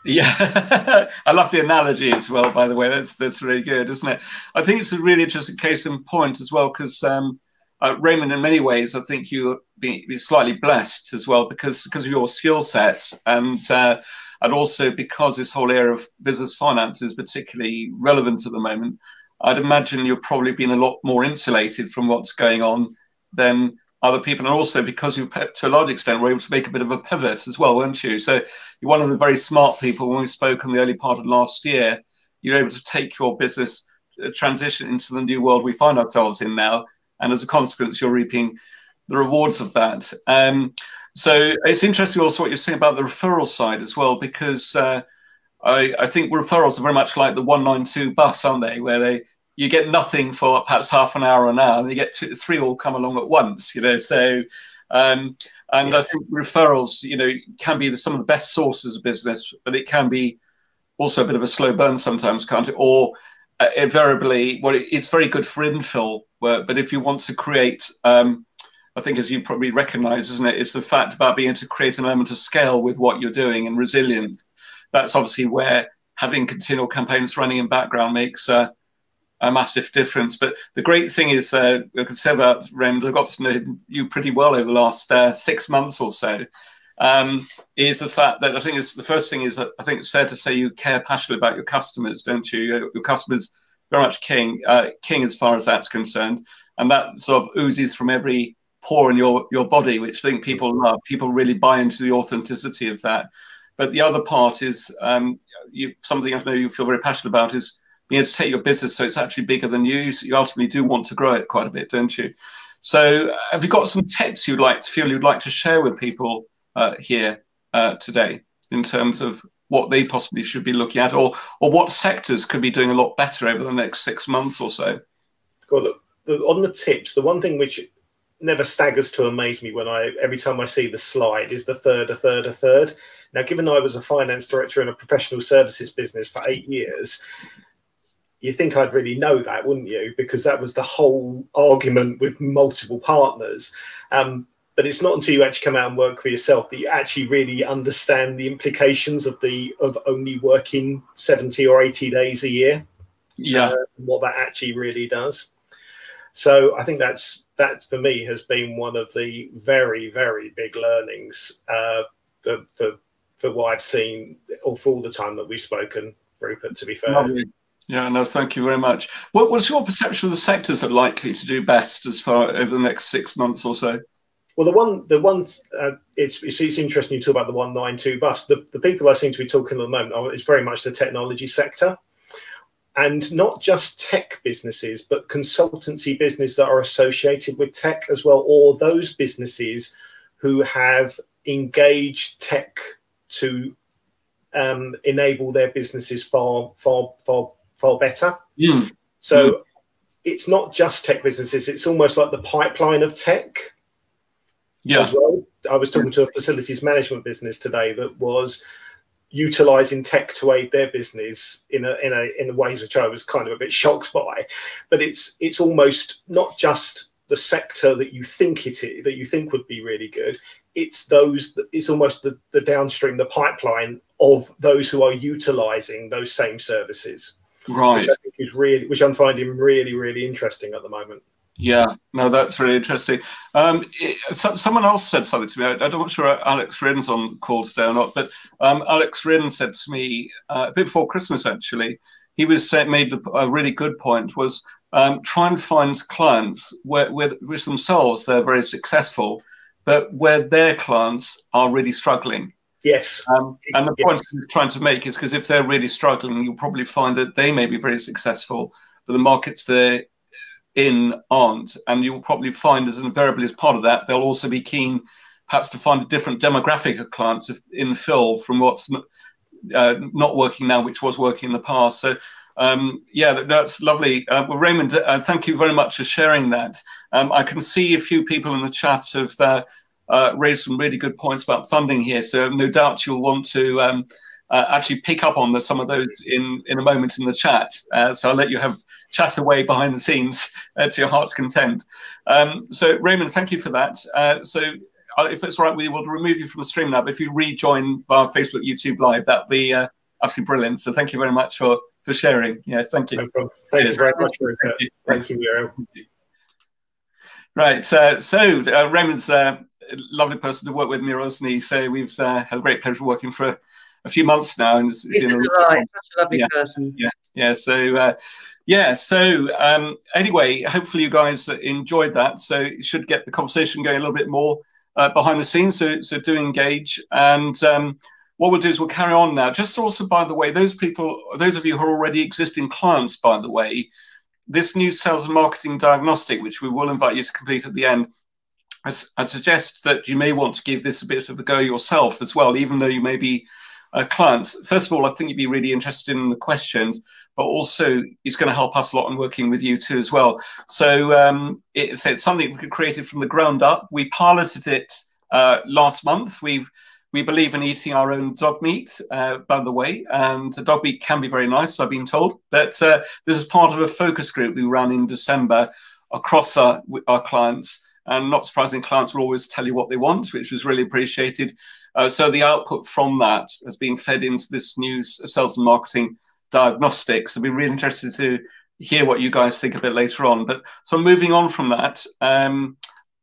Speaker 1: Yeah, I love the analogy as well. By the way, that's that's really good, isn't it? I think it's a really interesting case in point as well because um, uh, Raymond, in many ways, I think you be, be slightly blessed as well because because of your skill set and uh, and also because this whole area of business finance is particularly relevant at the moment. I'd imagine you've probably been a lot more insulated from what's going on than other people, and also because you, to a large extent, were able to make a bit of a pivot as well, weren't you? So you're one of the very smart people. When we spoke in the early part of last year, you're able to take your business uh, transition into the new world we find ourselves in now, and as a consequence, you're reaping the rewards of that. Um, so it's interesting also what you're saying about the referral side as well, because uh, I, I think referrals are very much like the 192 bus, aren't they? Where they you get nothing for perhaps half an hour or an hour, and you get two, three all come along at once. You know, so um, and
Speaker 4: Yes.
Speaker 1: I think referrals, you know, can be the, some of the best sources of business, but it can be also a bit of a slow burn sometimes, can't it? Or uh, invariably, well, it's very good for infill work, but if you want to create, um, I think as you probably recognise, isn't? It's the fact about being able to create an element of scale with what you're doing and resilience. That's obviously where having continual campaigns running in background makes uh, a massive difference. But the great thing is, uh, I could say about Raymond, I've got to know you pretty well over the last uh, six months or so. Um, is the fact that I think it's the first thing is I think it's fair to say you care passionately about your customers, don't you? Your, your customers very much king, uh, king as far as that's concerned, and that sort of oozes from every pore in your your body, which I think people love. People really buy into the authenticity of that. But the other part is um, you, something I know you feel very passionate about is being able to take your business so it's actually bigger than you. So you ultimately do want to grow it quite a bit, don't you? So have you got some tips you'd like to feel you'd like to share with people uh, here uh, today in terms of what they possibly should be looking at, or or what sectors could be doing a lot better over the next six months or so?
Speaker 4: Well, the, the, on the tips, the one thing which never staggers to amaze me when I every time I see the slide is the third, a third, a third. Now, given I was a finance director in a professional services business for eight years, you think I'd really know that, wouldn't you? Because that was the whole argument with multiple partners. Um, but it's not until you actually come out and work for yourself that you actually really understand the implications of the of only working 70 or 80 days a year
Speaker 1: Yeah,
Speaker 4: uh, what that actually really does. So I think that's that for me has been one of the very very big learnings uh, for, for for what I've seen or for all the time that we've spoken, Rupert. To be fair,
Speaker 1: lovely. Yeah, no, thank you very much. What, what's your perception of the sectors that are likely to do best as far over the next six months or so?
Speaker 4: well, the one the one uh, it's, it's it's interesting you talk about the one nine two bus. The the people I seem to be talking to at the moment are, it's very much the technology sector. And not just tech businesses, but consultancy business that are associated with tech as well, or those businesses who have engaged tech to um, enable their businesses far, far, far, far better.
Speaker 1: Mm,
Speaker 4: So it's not just tech businesses; it's almost like the pipeline of tech
Speaker 1: yeah,
Speaker 4: as well. I was talking to a facilities management business today that was utilizing tech to aid their business in a in a in ways which I was kind of a bit shocked by. But it's it's almost not just the sector that you think it is, that you think would be really good. It's those. It's almost the, the downstream, the pipeline of those who are utilizing those same services,
Speaker 1: right.
Speaker 4: which I think is really, which I'm finding really, really interesting at the moment.
Speaker 1: Yeah, no, that's really interesting. Um, it, so, someone else said something to me. I, am not sure Alex Rin's on call today or not, but um, Alex Rin said to me uh, a bit before Christmas, actually, he was say, made a really good point was um, try and find clients where, where, which themselves they're very successful, but where their clients are really struggling.
Speaker 4: Yes.
Speaker 1: Um, and the yes. point he's trying to make is because if they're really struggling, you'll probably find that they may be very successful, but the markets they're in aren't. And you'll probably find, as invariably as part of that, they'll also be keen perhaps to find a different demographic of clients in fill from what's uh, not working now, which was working in the past. So, um, yeah, that, that's lovely. Uh, well, Raymond, uh, thank you very much for sharing that. Um, I can see a few people in the chat have uh, uh, raised some really good points about funding here. So, no doubt you'll want to um, uh, actually pick up on the, some of those in, in a moment in the chat. so, I'll let you have chat away behind the scenes to your heart's content. Um, so, Raymond, thank you for that. so, if it's all right with you, we'll remove you from the stream now. But if you rejoin via Facebook, YouTube Live, that'd be uh, absolutely brilliant. So thank you very much for for sharing. Yeah, thank you.
Speaker 4: No. Thank you very much. For, thank you. Thank you.
Speaker 1: Right. Uh, so uh, Raymond's a lovely person to work with, Mirosny. So we've uh, had a great pleasure working for a, a few months now. And
Speaker 2: it's, He's a, such a lovely
Speaker 1: yeah,
Speaker 2: person.
Speaker 1: Yeah. Yeah. So. Uh, yeah, so um, anyway, hopefully you guys enjoyed that. So you should get the conversation going a little bit more uh, behind the scenes. So, so do engage. And um, what we'll do is we'll carry on now. Just also, by the way, those people, those of you who are already existing clients, by the way, this new sales and marketing diagnostic, which we will invite you to complete at the end, I'd, suggest that you may want to give this a bit of a go yourself as well, even though you may be uh, clients. First of all, I think you'd be really interested in the questions, but also it's going to help us a lot in working with you too as well. So um, it's, it's something we created from the ground up. We piloted it uh, last month. We've we believe in eating our own dog meat, uh, by the way, and dog meat can be very nice, I've been told. But uh, this is part of a focus group we ran in December across our, our clients. And not surprising, clients will always tell you what they want, which was really appreciated. Uh, so the output from that has been fed into this new sales and marketing diagnostics. I'd be really interested to hear what you guys think a bit later on. But so moving on from that, um,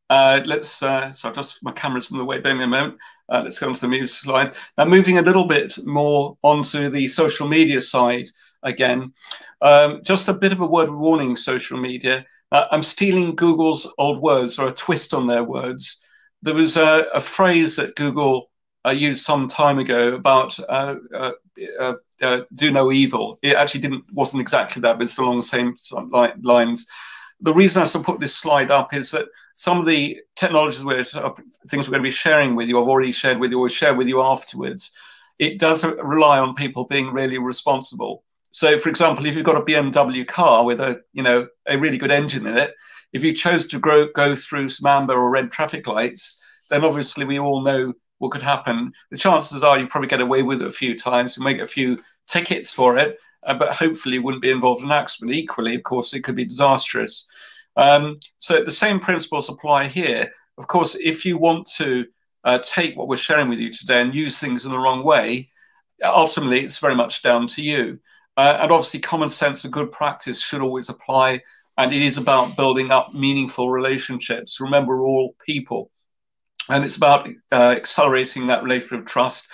Speaker 1: uh, let's, uh, so I've just my camera's in the way, bear me a moment. Uh, let's go on to the music slide. Now moving a little bit more onto the social media side again. Um, just a bit of a word of warning, social media. Uh, I'm stealing Google's old words or a twist on their words. There was a, a phrase that Google uh, used some time ago about uh, uh, uh, uh, do no evil. It actually didn't wasn't exactly that, but it's along the same lines. The reason I put this slide up is that some of the technologies where things we're going to be sharing with you, I've already shared with you, or share with you afterwards. It does rely on people being really responsible. So, for example, if you've got a BMW car with a you know a really good engine in it, if you chose to grow, go through some amber or red traffic lights, then obviously we all know what could happen. The chances are you probably get away with it a few times, you may get a few tickets for it, uh, but hopefully you wouldn't be involved in an accident. Equally, of course, it could be disastrous. Um, so the same principles apply here. Of course, if you want to uh, take what we're sharing with you today and use things in the wrong way, ultimately it's very much down to you. Uh, and obviously, common sense and good practice should always apply. And it is about building up meaningful relationships. Remember, we're all people and it's about uh, accelerating that relationship of trust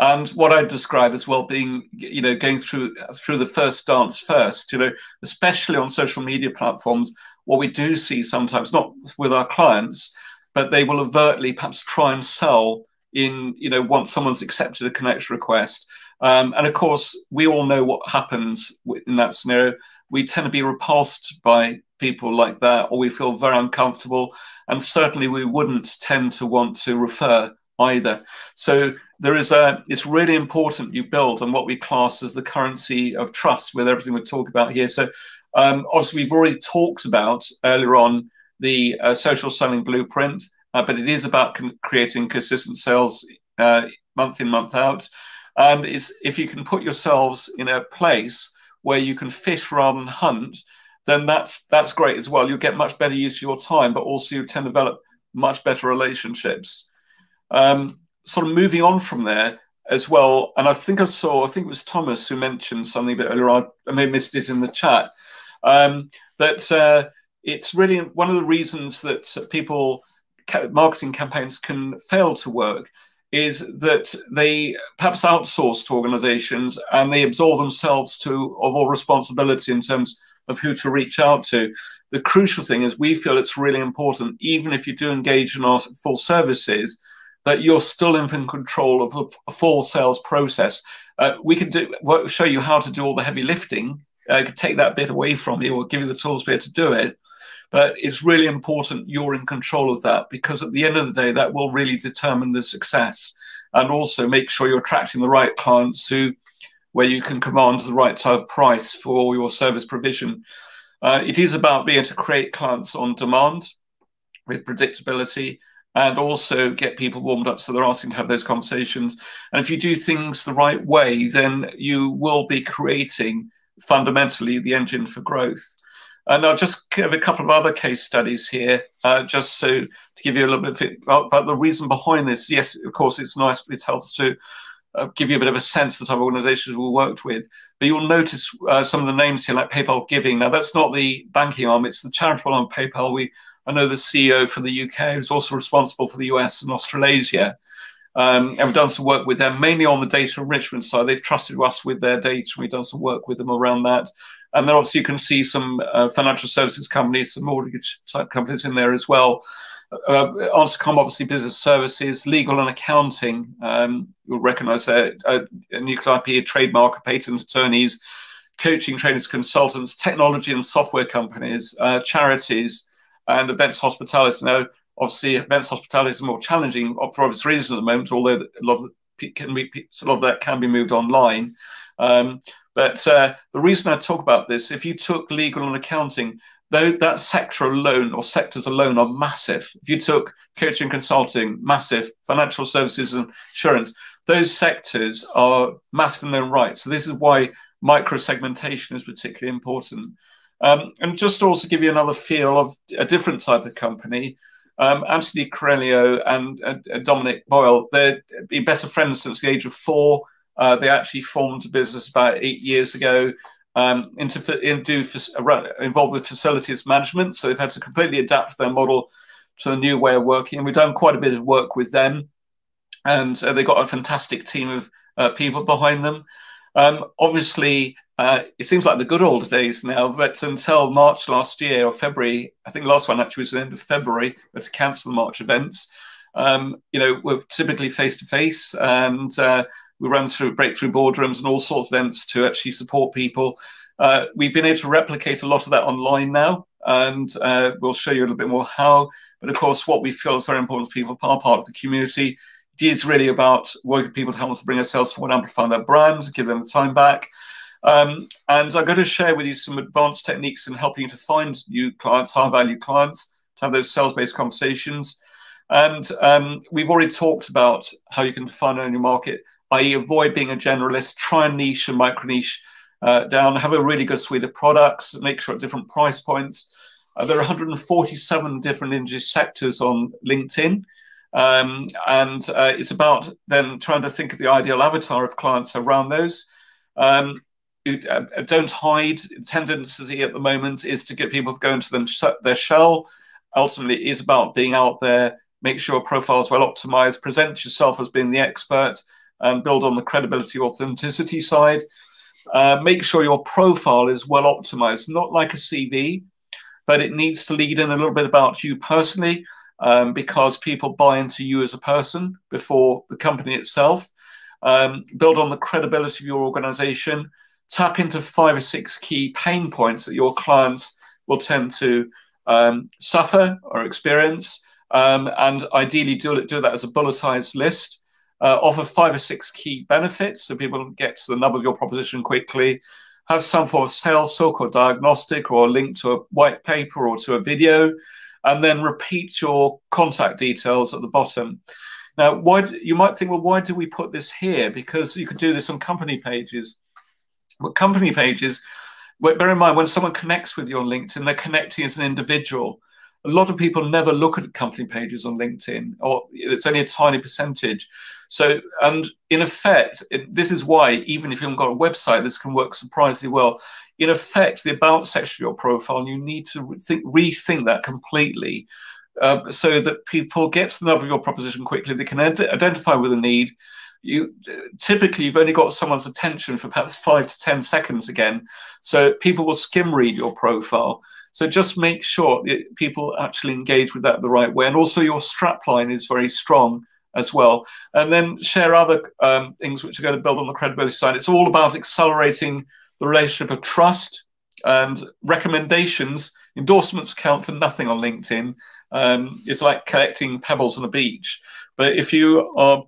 Speaker 1: and what I describe as well being, you know, going through through the first dance first. You know, especially on social media platforms, what we do see sometimes, not with our clients, but they will overtly perhaps try and sell in, you know, once someone's accepted a connection request. Um, and of course, we all know what happens in that scenario. We tend to be repulsed by people like that, or we feel very uncomfortable. And certainly we wouldn't tend to want to refer either. So there is a, it's really important you build on what we class as the currency of trust with everything we talk about here. So um, obviously we've already talked about earlier on the uh, social selling blueprint, uh, but it is about creating consistent sales uh, month in, month out. And it's, if you can put yourselves in a place where you can fish rather than hunt, then that's that's great as well. You get much better use of your time, but also you tend to develop much better relationships. Um, sort of moving on from there as well, and I think I saw, I think it was Thomas who mentioned something a bit earlier. I, I may have missed it in the chat, um, but uh, it's really one of the reasons that people marketing campaigns can fail to work is that they perhaps outsource to organizations and they absolve themselves to of all responsibility in terms of who to reach out to. The crucial thing is we feel it's really important, even if you do engage in our full services, that you're still in control of the full sales process. Uh, we can do show you how to do all the heavy lifting. I uh, could take that bit away from you or give you the tools to be able to do it. But it's really important you're in control of that because at the end of the day, that will really determine the success and also make sure you're attracting the right clients who where you can command the right type of price for your service provision. Uh, it is about being able to create clients on demand with predictability and also get people warmed up so they're asking to have those conversations. And if you do things the right way, then you will be creating fundamentally the engine for growth. And I'll just give a couple of other case studies here, uh, just so to give you a little bit about, about, the reason behind this. Yes, of course, it's nice, it helps to uh, give you a bit of a sense of the type of organizations we worked with. But you'll notice uh, some of the names here, like PayPal Giving. Now, that's not the banking arm, it's the charitable arm PayPal. We I know the CEO for the UK, who's also responsible for the US and Australasia. Um, and we've done some work with them, mainly on the data enrichment side. They've trusted us with their data. and We've done some work with them around that. And then obviously you can see some uh, financial services companies, some mortgage type companies in there as well. Uh, Anscom, obviously, business services, legal and accounting. Um, you'll recognize that uh, nuclear IP, trademark, patent attorneys, coaching trainers, consultants, technology and software companies, uh, charities, and events hospitality. Now, obviously, events hospitality is more challenging for obvious reasons at the moment, although a lot of, can be, a lot of that can be moved online. Um, but uh, the reason I talk about this, if you took legal and accounting, though that sector alone or sectors alone are massive. If you took coaching consulting, massive, financial services and insurance, those sectors are massive in their right. So this is why micro segmentation is particularly important. Um, and just to also give you another feel of a different type of company. Um, Anthony Corelio and uh, Dominic Boyle, they've been better friends since the age of four. Uh, they actually formed a business about eight years ago um, into, involved with facilities management. So they've had to completely adapt their model to the new way of working. And we've done quite a bit of work with them, and uh, they've got a fantastic team of uh, people behind them. Um, obviously, uh, it seems like the good old days now, but until March last year or February, I think last one actually was the end of February, but to cancel the March events. Um, you know, we're typically face to face and uh, we run through breakthrough boardrooms and all sorts of events to actually support people. Uh, we've been able to replicate a lot of that online now, and uh, we'll show you a little bit more how. But of course, what we feel is very important for people are part of the community. It is really about working people to help them to bring ourselves forward, amplify their brand, give them the time back. Um, and I'm going to share with you some advanced techniques in helping you to find new clients, high value clients, to have those sales based conversations. And um, we've already talked about how you can find a new market i.e., avoid being a generalist, try and niche and micro niche uh, down, have a really good suite of products, make sure at different price points. Uh, there are 147 different industry sectors on LinkedIn. Um, and uh, it's about then trying to think of the ideal avatar of clients around those. Um, uh, don't hide. Tendency at the moment is to get people going to go into them their shell. Ultimately, it is about being out there, make sure profile is well optimized, present yourself as being the expert, and build on the credibility authenticity side. Uh, make sure your profile is well optimized, not like a CV, but it needs to lead in a little bit about you personally um, because people buy into you as a person before the company itself. Um, build on the credibility of your organization. Tap into five or six key pain points that your clients will tend to um, suffer or experience. Um, and ideally, do, do that as a bulletized list uh, offer five or six key benefits so people get to the nub of your proposition quickly, have some form of sales hook or diagnostic or a link to a white paper or to a video, and then repeat your contact details at the bottom. Now, why you might think, well, why do we put this here? Because you could do this on company pages. But company pages, bear in mind, when someone connects with you on LinkedIn, they're connecting as an individual. A lot of people never look at company pages on LinkedIn, or it's only a tiny percentage. So, and in effect, it, this is why even if you haven't got a website, this can work surprisingly well. In effect, the about section of your profile, you need to think, rethink that completely. Uh, so that people get to the nub of your proposition quickly, they can identify with a need, you typically you've only got someone's attention for perhaps five to ten seconds again so people will skim read your profile so just make sure people actually engage with that the right way. And also your strapline is very strong as well. And then share other um, things which are going to build on the credibility side. It's all about accelerating the relationship of trust and recommendations. Endorsements count for nothing on linkedin. Um, it's like collecting pebbles on a beach. But if you are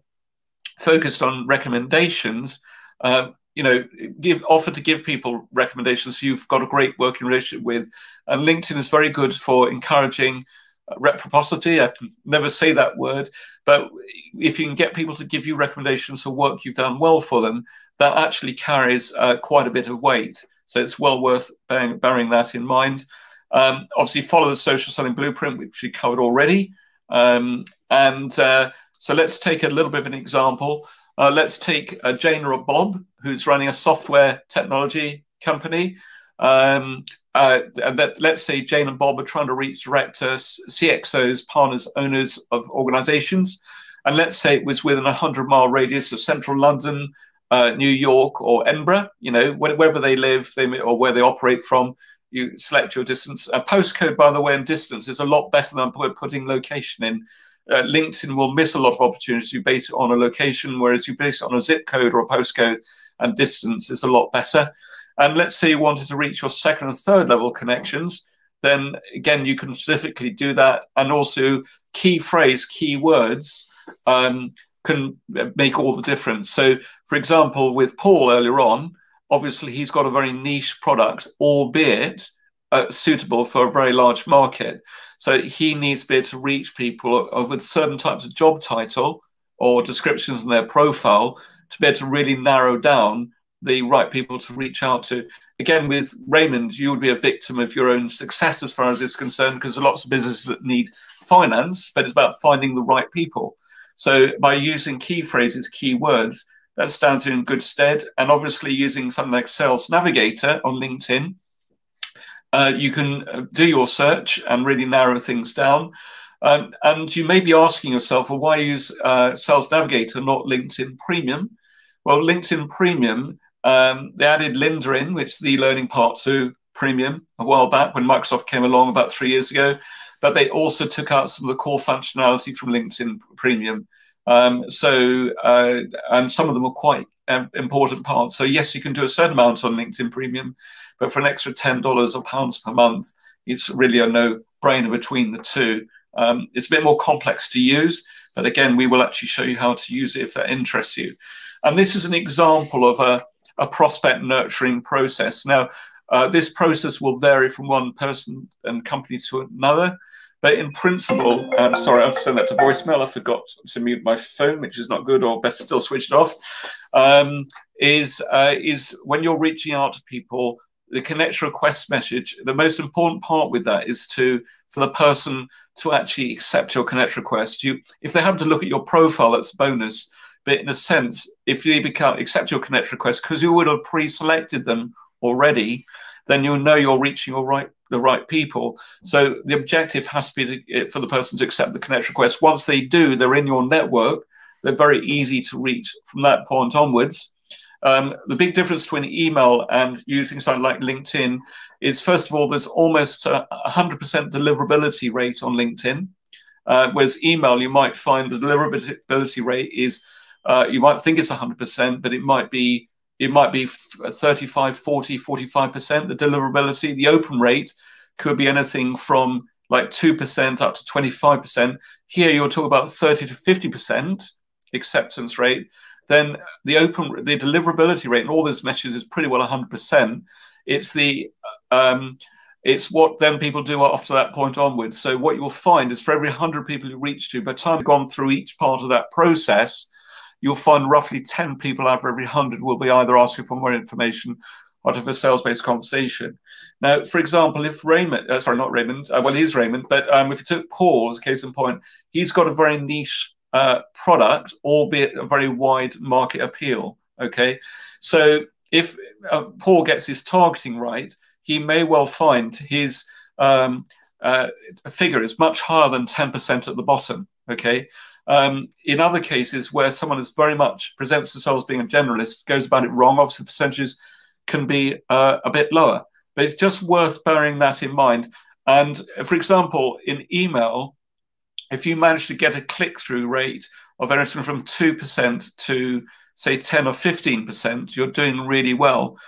Speaker 1: focused on recommendations, uh, you know, give offer to give people recommendations you've got a great working relationship with. And LinkedIn is very good for encouraging uh, reciprocity. I can never say that word, but if you can get people to give you recommendations for work you've done well for them, that actually carries uh, quite a bit of weight. So it's well worth bearing, bearing that in mind. Um, obviously, follow the social selling blueprint, which we covered already. Um, and uh, so let's take a little bit of an example. Uh, let's take uh, Jane or Bob, who's running a software technology company. Um, uh, that, let's say Jane and Bob are trying to reach directors, CXOs, partners, owners of organizations. And let's say it was within a 100 mile radius of central London, uh, New York, or Edinburgh, you know, wherever they live they or where they operate from, you select your distance. A postcode, by the way, and distance is a lot better than putting location in uh, LinkedIn will miss a lot of opportunities. You base it on a location, whereas you base it on a zip code or a postcode, and distance is a lot better. And let's say you wanted to reach your second and third level connections, then again, you can specifically do that. And also, key phrase, key words um, can make all the difference. So, for example, with Paul earlier on, obviously he's got a very niche product, albeit uh, suitable for a very large market. So he needs to be able to reach people with certain types of job title or descriptions in their profile to be able to really narrow down the right people to reach out to. Again, with Raymond, you would be a victim of your own success as far as it's concerned, because there are lots of businesses that need finance, but it's about finding the right people. So by using key phrases, key words, that stands you in good stead. And obviously using something like Sales Navigator on LinkedIn, uh, you can uh, do your search and really narrow things down. Um, and you may be asking yourself, well, why use uh, Sales Navigator, not LinkedIn Premium? Well, LinkedIn Premium, um, they added Lynda in, which is the learning part to Premium a while back when Microsoft came along about three years ago. But they also took out some of the core functionality from LinkedIn Premium. Um, so, uh, and some of them are quite um, important parts. So, yes, you can do a certain amount on LinkedIn Premium, but for an extra $10 or pounds per month, it's really a no brainer between the two. Um, it's a bit more complex to use, but again, we will actually show you how to use it if that interests you. And this is an example of a, a prospect nurturing process. Now, uh, this process will vary from one person and company to another, but in principle, um, sorry, I've sent that to voicemail. I forgot to mute my phone, which is not good, or best still switched off. Um, is uh, is when you're reaching out to people, the connection request message, the most important part with that is to for the person to actually accept your connect request. You, if they happen to look at your profile, that's a bonus. But in a sense, if they become accept your connect request because you would have pre-selected them already, then you'll know you're reaching your right the right people. So the objective has to be to, eh, for the person to accept the connect request. Once they do, they're in your network. They're very easy to reach from that point onwards. Um, the big difference between email and using something like LinkedIn is, first of all, there's almost a 100% deliverability rate on LinkedIn. Uh, whereas email, you might find the deliverability rate is, uh, you might think it's 100%, but it might be it might be 35, 40, 45%. The deliverability, the open rate could be anything from like 2% up to 25%. Here you're talking about 30 to 50% acceptance rate then the open the deliverability rate and all those messages is pretty well 100%. It's the um, it's what then people do after that point onwards. So what you'll find is for every 100 people you reach to, by the time you've gone through each part of that process, you'll find roughly 10 people out of every 100 will be either asking for more information out of a sales-based conversation. Now, for example, if Raymond, uh, sorry, not Raymond, uh, well, he's Raymond, but um, if you took Paul as case in point, he's got a very niche uh, product, albeit a very wide market appeal. Okay, so if uh, Paul gets his targeting right, he may well find his um, uh, figure is much higher than 10% at the bottom. Okay. Um, in other cases where someone is very much presents themselves being a generalist, goes about it wrong, obviously percentages can be uh, a bit lower. But it's just worth bearing that in mind. And for example, in email, if you manage to get a click through rate of anything from 2% to say 10 or 15%, you're doing really well.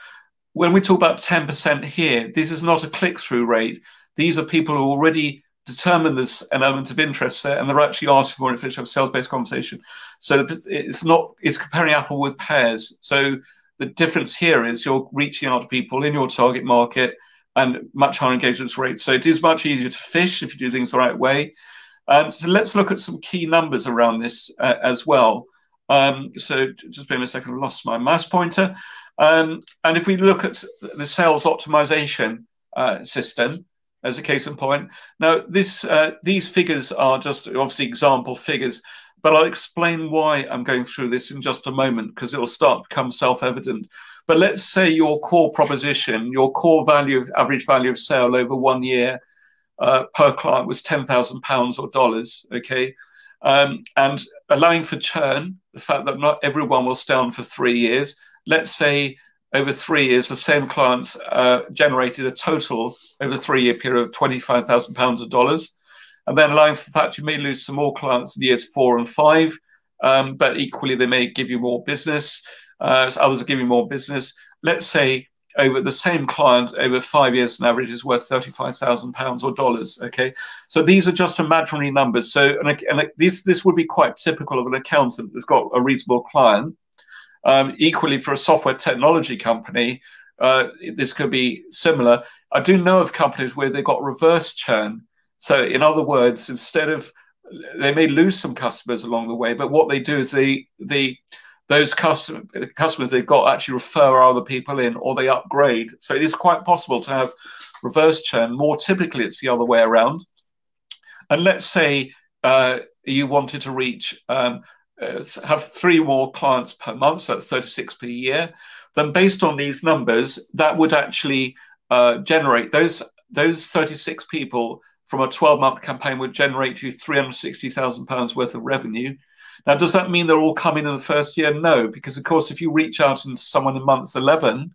Speaker 1: When we talk about 10% here, this is not a click through rate. These are people who already determine there's an element of interest there and they're actually asking for it if sales based conversation. So it's not, it's comparing apple with pears. So the difference here is you're reaching out to people in your target market and much higher engagement rates. So it is much easier to fish if you do things the right way. And so let's look at some key numbers around this uh, as well. Um, so just bear me a second, I lost my mouse pointer. Um, and if we look at the sales optimization uh, system as a case in point, now this uh, these figures are just obviously example figures, but I'll explain why I'm going through this in just a moment because it will start to become self-evident. But let's say your core proposition, your core value of average value of sale over one year uh, per client was ten thousand pounds or dollars. Okay, um, and allowing for churn, the fact that not everyone will stay on for three years. Let's say over three years, the same clients uh, generated a total over a three-year period of twenty-five thousand pounds of dollars and then allowing for the fact you may lose some more clients in years four and five, um, but equally they may give you more business. Uh, so others will give you more business. Let's say over the same client over five years on average is worth thirty-five thousand pounds or dollars. Okay, so these are just imaginary numbers. So and, and this this would be quite typical of an accountant who's got a reasonable client. Um, equally, for a software technology company, uh, this could be similar. I do know of companies where they've got reverse churn. So, in other words, instead of they may lose some customers along the way, but what they do is they they those custom, customers they've got actually refer other people in or they upgrade. So it is quite possible to have reverse churn. More typically, it's the other way around. And let's say uh, you wanted to reach um, uh, have three more clients per month, so that's 36 per year. Then, based on these numbers, that would actually uh, generate those those 36 people from a 12 month campaign would generate you £360,000 worth of revenue. Now, does that mean they're all coming in the first year? No, because of course, if you reach out into someone in month 11,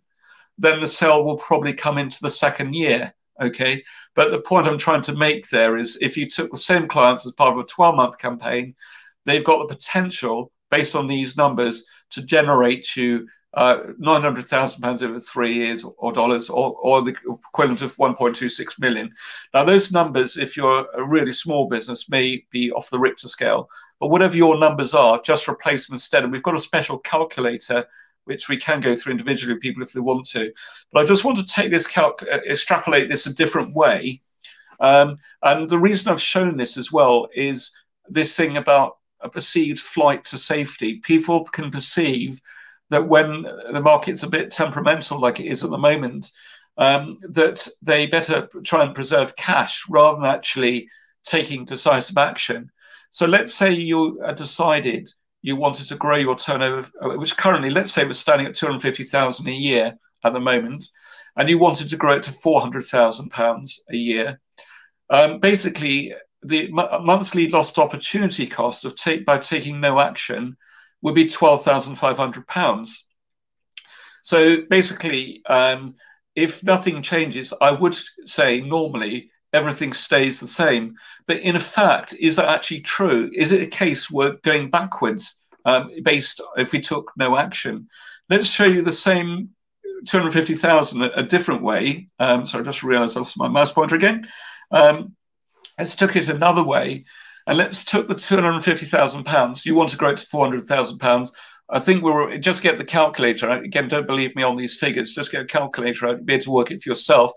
Speaker 1: then the sale will probably come into the second year. Okay. But the point I'm trying to make there is if you took the same clients as part of a 12 month campaign, they've got the potential based on these numbers to generate you uh, nine hundred thousand pounds over three years, or dollars, or, or the equivalent of one point two six million. Now, those numbers, if you're a really small business, may be off the Richter scale. But whatever your numbers are, just replace them instead. And we've got a special calculator which we can go through individually, with people if they want to. But I just want to take this calc, uh, extrapolate this a different way. Um, and the reason I've shown this as well is this thing about a perceived flight to safety. People can perceive that when the market's a bit temperamental like it is at the moment, um, that they better try and preserve cash rather than actually taking decisive action. So let's say you decided you wanted to grow your turnover, which currently, let's say, was standing at 250,000 a year at the moment, and you wanted to grow it to 400,000 pounds a year. Um, basically, the monthly lost opportunity cost of take by taking no action would be £12,500. So basically, um, if nothing changes, I would say normally everything stays the same. But in fact, is that actually true? Is it a case we're going backwards um, based if we took no action? Let's show you the same 250,000 a, different way. Um, so I just realized I lost my mouse pointer again. Um, let's took it another way and let's took the two hundred and fifty thousand pounds. You want to grow it to four hundred thousand pounds. I think we're just get the calculator. Again, don't believe me on these figures. Just get a calculator out, be able to work it for yourself.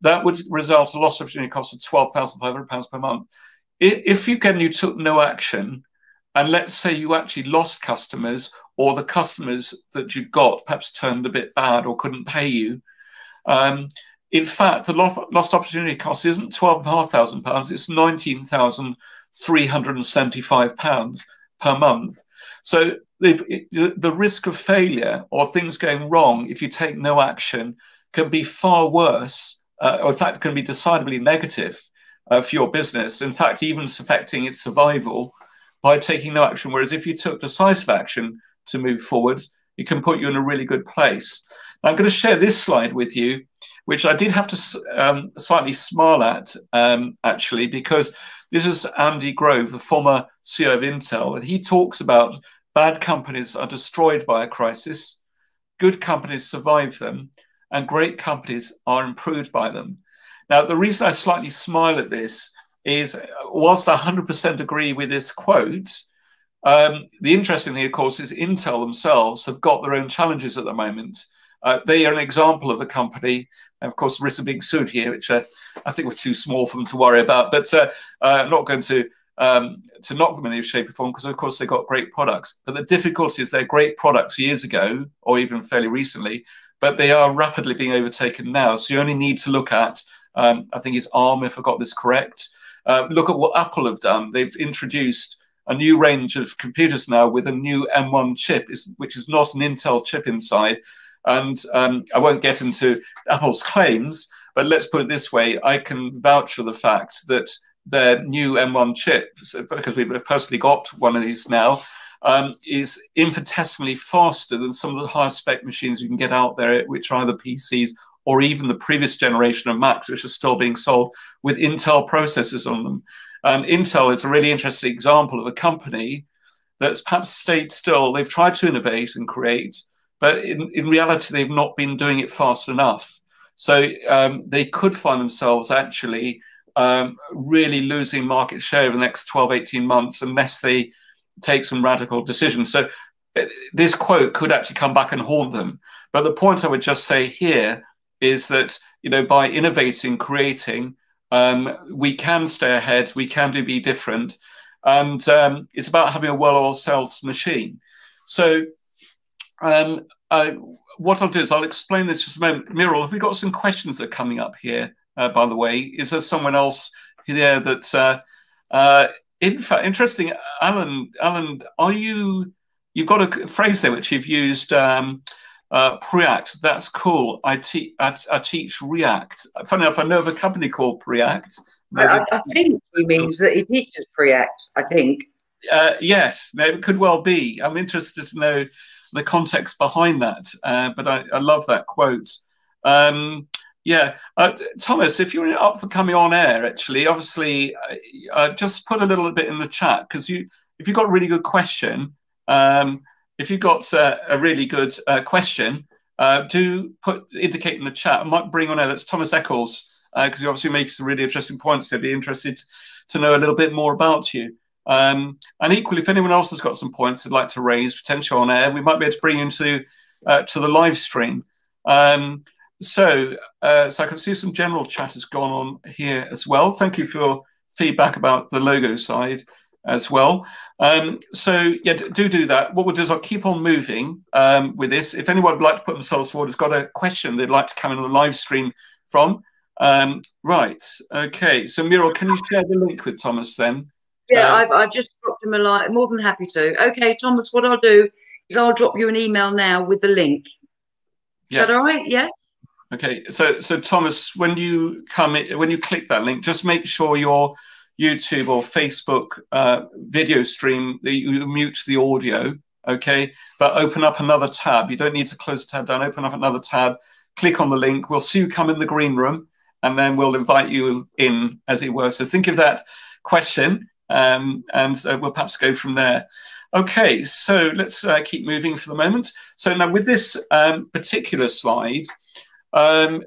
Speaker 1: That would result a loss opportunity cost of twelve thousand five hundred pounds per month. If you can, you took no action, and let's say you actually lost customers or the customers that you got perhaps turned a bit bad or couldn't pay you. Um, in fact, the lost opportunity cost isn't £12,500, it's £19,375 per month. So the, the risk of failure or things going wrong if you take no action can be far worse, uh, or in fact, can be decidedly negative uh, for your business. In fact, even affecting its survival by taking no action. Whereas if you took decisive action to move forwards, it can put you in a really good place. Now, I'm going to share this slide with you, which I did have to um, slightly smile at, um, actually, because this is Andy Grove, the former CEO of Intel, and he talks about bad companies are destroyed by a crisis, good companies survive them, and great companies are improved by them. Now, the reason I slightly smile at this is, whilst I 100% agree with this quote, um, the interesting thing, of course, is Intel themselves have got their own challenges at the moment. Uh, they are an example of a company, and of course, risk of being sued here, which uh, I think we're too small for them to worry about. But uh, uh I'm not going to um, to knock them in any shape or form because, of course, they've got great products. But the difficulty is they're great products years ago, or even fairly recently, but they are rapidly being overtaken now. So you only need to look at, um, I think it's ARM, if I got this correct. Uh, look at what Apple have done. They've introduced a new range of computers now with a new M1 chip, which is not an Intel chip inside. And um, I won't get into Apple's claims, but let's put it this way I can vouch for the fact that their new M1 chip, because we've personally got one of these now, um, is infinitesimally faster than some of the higher spec machines you can get out there, which are either PCs or even the previous generation of Macs, which are still being sold with Intel processors on them. And Intel is a really interesting example of a company that's perhaps stayed still. They've tried to innovate and create, but in, in reality, they've not been doing it fast enough. So um, they could find themselves actually um, really losing market share over the next 12, 18 months unless they take some radical decisions. So uh, this quote could actually come back and haunt them. But the point I would just say here is that, you know, by innovating, creating, um, we can stay ahead, we can do be different. And um, it's about having a well-oiled sales machine. So um, what I'll do is I'll explain this just a moment. Muriel, have we got some questions that are coming up here? uh, by the way. Is there someone else here that, uh, uh, in fact, interesting, Alan, Alan, are you, you've got a phrase there which you've used, um, uh, Preact. That's cool. I, te- I, I, teach React. Funny enough, I know of a company called Preact.
Speaker 2: I, I, think he means that he teaches Preact. I think.
Speaker 1: Uh, yes, it could well be. I'm interested to know the context behind that, uh, but I, I, love that quote. Um, yeah, uh, Thomas, if you're up for coming on air, actually, obviously, uh, uh just put a little bit in the chat because you, if you've got a really good question, um, if you've got uh, a really good uh, question, do put indicate in the chat. I might bring on air. That's Thomas Eccles because he obviously makes some really interesting points. I'd be interested to know a little bit more about you. Um, and equally, if anyone else has got some points they'd like to raise, potential on air, we might be able to bring into to the live stream. Um, so, uh, so I can see some general chat has gone on here as well. Thank you for your feedback about the logo side as well. Um, so yeah, do do that. What we'll do is I'll keep on moving um, with this. If anyone would like to put themselves forward, has got a question they'd like to come in on the live stream from. Um, right. Okay. So Muriel, can you share the link with Thomas then?
Speaker 2: Yeah, um, I've, I've just dropped him a line. More than happy to. Okay, Thomas, what I'll do is I'll drop you an email now with the link. Yeah. Is that all right? Yes.
Speaker 1: Okay, so so Thomas, when you come in, when you click that link, just make sure your YouTube or Facebook uh, video stream that you mute the audio. Okay, but open up another tab. You don't need to close the tab down. Open up another tab. Click on the link. We'll see you come in the green room, and then we'll invite you in, as it were. So think of that question, um, and uh, we'll perhaps go from there. Okay, so let's uh, keep moving for the moment. So now with this um, particular slide. Um,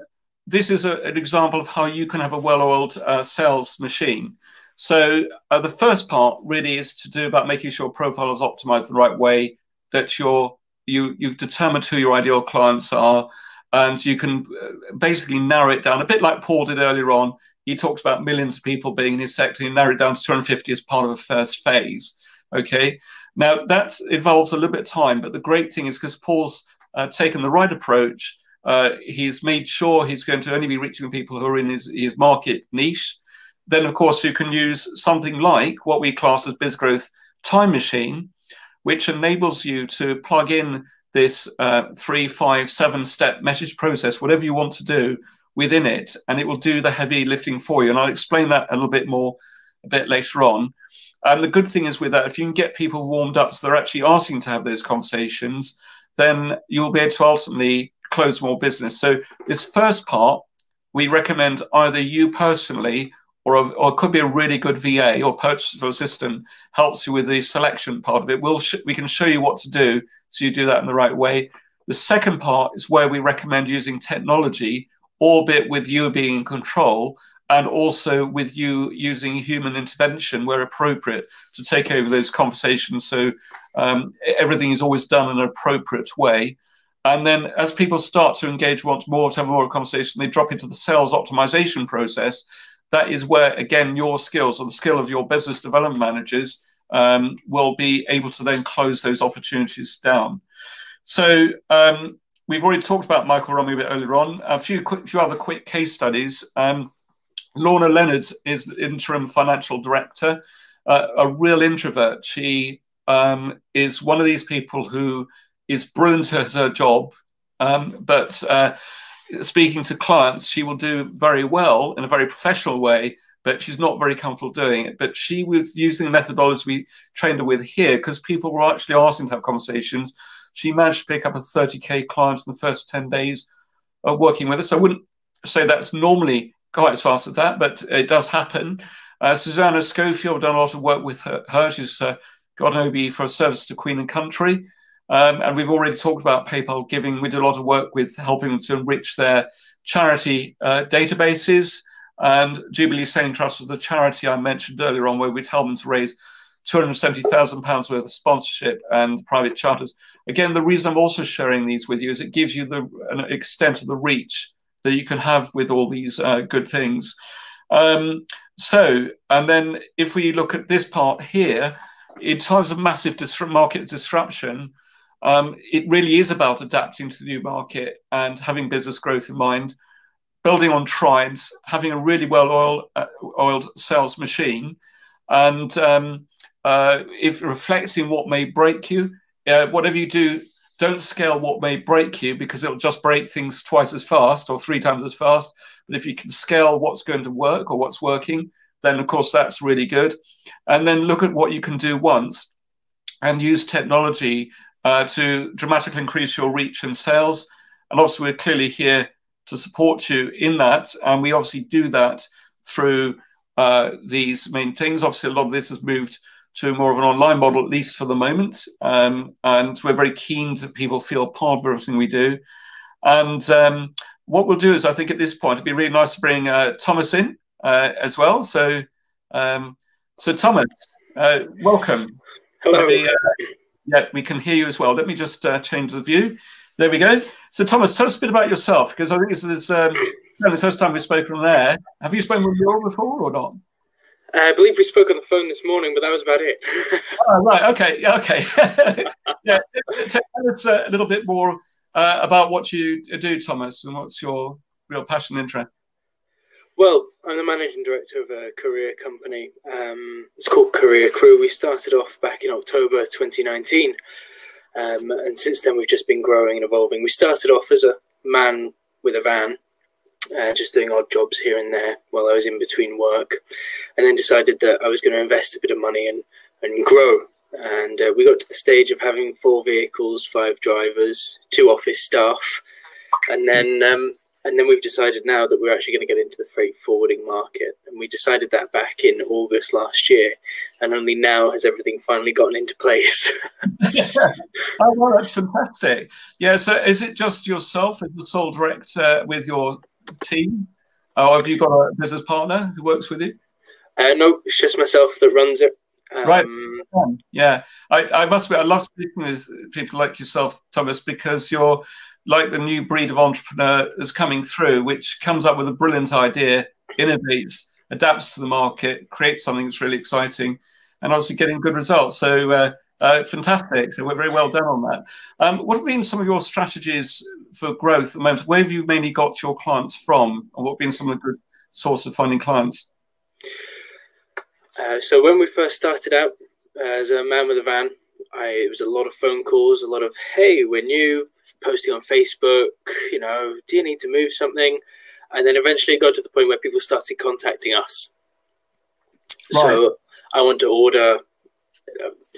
Speaker 1: this is a, an example of how you can have a well-oiled uh, sales machine. So uh, the first part really is to do about making sure profile is optimized the right way, that you're, you, you've determined who your ideal clients are, and you can uh, basically narrow it down, a bit like Paul did earlier on. He talked about millions of people being in his sector, and narrowed down to 250 as part of the first phase. Okay, Now that involves a little bit of time, but the great thing is because Paul's uh, taken the right approach, uh, he's made sure he's going to only be reaching people who are in his, his market niche. Then, of course, you can use something like what we class as BizGrowth Time Machine, which enables you to plug in this uh, three, five, seven step message process, whatever you want to do within it, and it will do the heavy lifting for you. And I'll explain that a little bit more a bit later on. And the good thing is with that, if you can get people warmed up so they're actually asking to have those conversations, then you'll be able to ultimately close more business. So this first part, we recommend either you personally or, a, or it could be a really good VA or purchase assistant helps you with the selection part of it. We'll we can show you what to do so you do that in the right way. The second part is where we recommend using technology, albeit with you being in control, and also with you using human intervention where appropriate to take over those conversations. So um, everything is always done in an appropriate way. And then as people start to engage once more, to have more of a conversation, they drop into the sales optimization process that is where, again, your skills or the skill of your business development managers um, will be able to then close those opportunities down. So um, we've already talked about Michael Romney a bit earlier on. A few, quick, few other quick case studies. Um, Lorna Leonard is the interim financial director, uh, a real introvert. She um, is one of these people who is brilliant at her job, um, but uh, speaking to clients, she will do very well in a very professional way, but she's not very comfortable doing it. But she was using the methodology we trained her with here because people were actually asking to have conversations. She managed to pick up a 30k client in the first 10 days of working with us. I wouldn't say that's normally quite as fast as that, but it does happen. Uh, Susanna Schofield done a lot of work with her. her. She's uh, got an OBE for a service to Queen and Country. Um, and we've already talked about PayPal Giving. We do a lot of work with helping them to enrich their charity uh, databases. And Jubilee Sailing Trust was the charity I mentioned earlier on, where we'd help them to raise £270,000 worth of sponsorship and private charters. Again, the reason I'm also sharing these with you is it gives you the an extent of the reach that you can have with all these uh, good things. Um, so, and then if we look at this part here, in times of massive market disruption, um, it really is about adapting to the new market and having business growth in mind, building on tribes, having a really well oiled, uh, oiled sales machine, and um, uh, if reflecting what may break you, uh, whatever you do, don't scale what may break you because it'll just break things twice as fast or three times as fast. But if you can scale what's going to work or what's working, then of course that's really good. And then look at what you can do once and use technology uh, to dramatically increase your reach and sales. And obviously, we're clearly here to support you in that. And we obviously do that through uh, these main things. Obviously, a lot of this has moved to more of an online model, at least for the moment. Um, and we're very keen that people feel part of everything we do. And um, what we'll do is, I think at this point, it'd be really nice to bring uh, Thomas in uh, as well. So, um, so Thomas, uh, welcome.
Speaker 5: Hello.
Speaker 1: Yeah, we can hear you as well. Let me just uh, change the view. There we go. So, Thomas, tell us a bit about yourself because I think this is um, the first time we've spoken on air. Have you spoken with Laura before or not?
Speaker 5: I believe we spoke on the phone this morning, but that was about it.
Speaker 1: oh, right. Okay. Okay. yeah. Tell us uh, a little bit more uh, about what you do, Thomas, and what's your real passion and interest.
Speaker 5: Well, I'm the managing director of a career company. Um, it's called Career Crew. We started off back in October 2019. Um, and since then, we've just been growing and evolving. We started off as a man with a van, uh, just doing odd jobs here and there while I was in between work, and then decided that I was going to invest a bit of money and, and grow. And uh, we got to the stage of having four vehicles, five drivers, two office staff, and then um, and then we've decided now that we're actually going to get into the freight forwarding market. And we decided that back in August last year. And only now has everything finally gotten into place.
Speaker 1: oh, well, that's fantastic. Yeah. So is it just yourself as the sole director with your team? Or have you got a business partner who works with you?
Speaker 5: Uh, no, it's just myself that runs it.
Speaker 1: Um, right. Yeah. I, I must be, I love speaking with people like yourself, Thomas, because you're like the new breed of entrepreneur is coming through, which comes up with a brilliant idea, innovates, adapts to the market, creates something that's really exciting, and obviously getting good results. So uh, Uh, fantastic. So we're very well done on that. Um, what have been some of your strategies for growth at the moment? Where have you mainly got your clients from? And what have been some of the good source of finding clients?
Speaker 5: Uh, so when we first started out uh, as a man with a van, I, it was a lot of phone calls, a lot of, hey, we're new, posting on Facebook, you know, do you need to move something? And then eventually it got to the point where people started contacting us. Right. So I want to order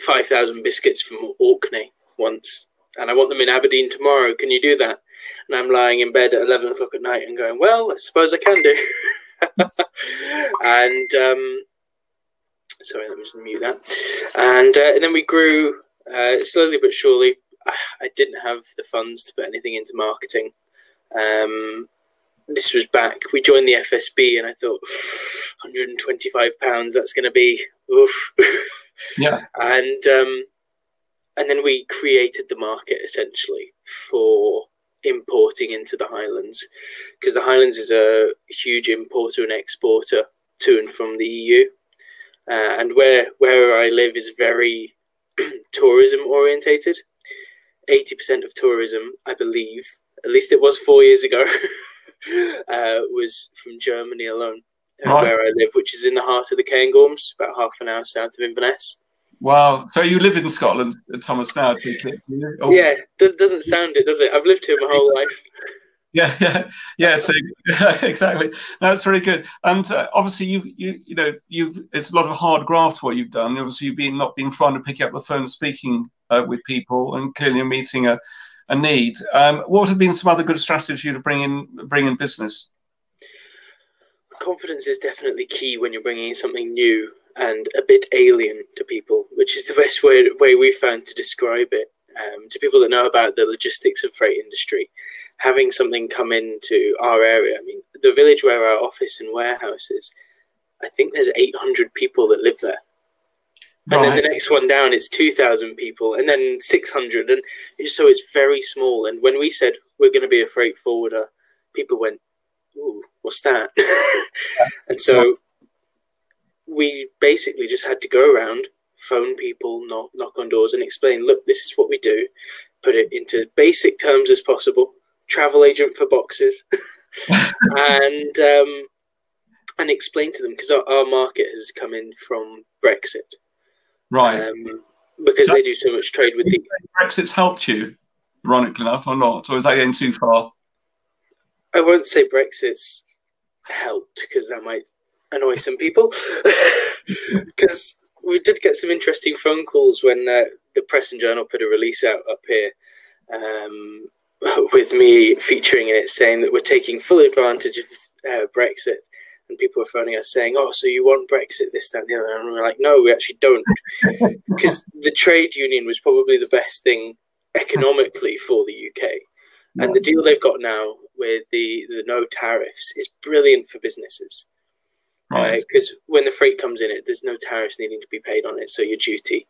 Speaker 5: 5,000 biscuits from Orkney once, and I want them in Aberdeen tomorrow. Can you do that? And I'm lying in bed at 11 o'clock at night and going, well, I suppose I can do. and um, sorry, let me just mute that. And, uh, and then we grew uh, slowly but surely. I didn't have the funds to put anything into marketing. Um, this was back. We joined the FSB, and I thought, 125 pounds. That's going to be oof.
Speaker 1: Yeah.
Speaker 5: and um, and then we created the market essentially for importing into the Highlands because the Highlands is a huge importer and exporter to and from the EU. Uh, and where where I live is very tourism orientated. 80% of tourism, I believe, at least it was four years ago, uh, was from Germany alone, right. where I live, which is in the heart of the Cairngorms, about half an hour south of Inverness.
Speaker 1: Wow. So you live in Scotland, Thomas, now?
Speaker 5: Oh. Yeah, does, doesn't sound it, does it? I've lived here my whole life.
Speaker 1: Yeah, yeah, yeah. So exactly, that's very good. And uh, obviously, you you you know you've it's a lot of hard graft what you've done. Obviously, you've been not being frightened to pick up the phone, speaking uh, with people, and clearly you're meeting a a need. Um, what have been some other good strategies to bring in bring in business?
Speaker 5: Confidence is definitely key when you're bringing in something new and a bit alien to people, which is the best way way we found to describe it. Um, to people that know about the logistics of freight industry, having something come into our area. I mean, the village where our office and warehouse is, I think there's 800 people that live there. Right. And then the next one down, it's 2,000 people, and then 600. And so it's very small. And when we said we're going to be a freight forwarder, people went, Ooh, what's that? and so we basically just had to go around, phone people, knock, knock on doors, and explain, look, this is what we do. Put it into basic terms as possible. Travel agent for boxes, and um, and explain to them because our, our, market has come in from Brexit,
Speaker 1: right? Um,
Speaker 5: because they do so much trade with the
Speaker 1: Brexit's helped you, ironically enough, or not, or is that getting too far?
Speaker 5: I won't say Brexit's helped because that might annoy some people because we did get some interesting phone calls when uh, the press and journal put a release out up here um, with me featuring in it saying that we're taking full advantage of uh, Brexit. And people were phoning us saying, "Oh, so you want Brexit? This, that, and the other?" And we we're like, "No, we actually don't," because the trade union was probably the best thing economically for the UK, and the deal they've got now with the the no tariffs is brilliant for businesses. Right. Because uh, when the freight comes in, it there's no tariffs needing to be paid on it, so your duty.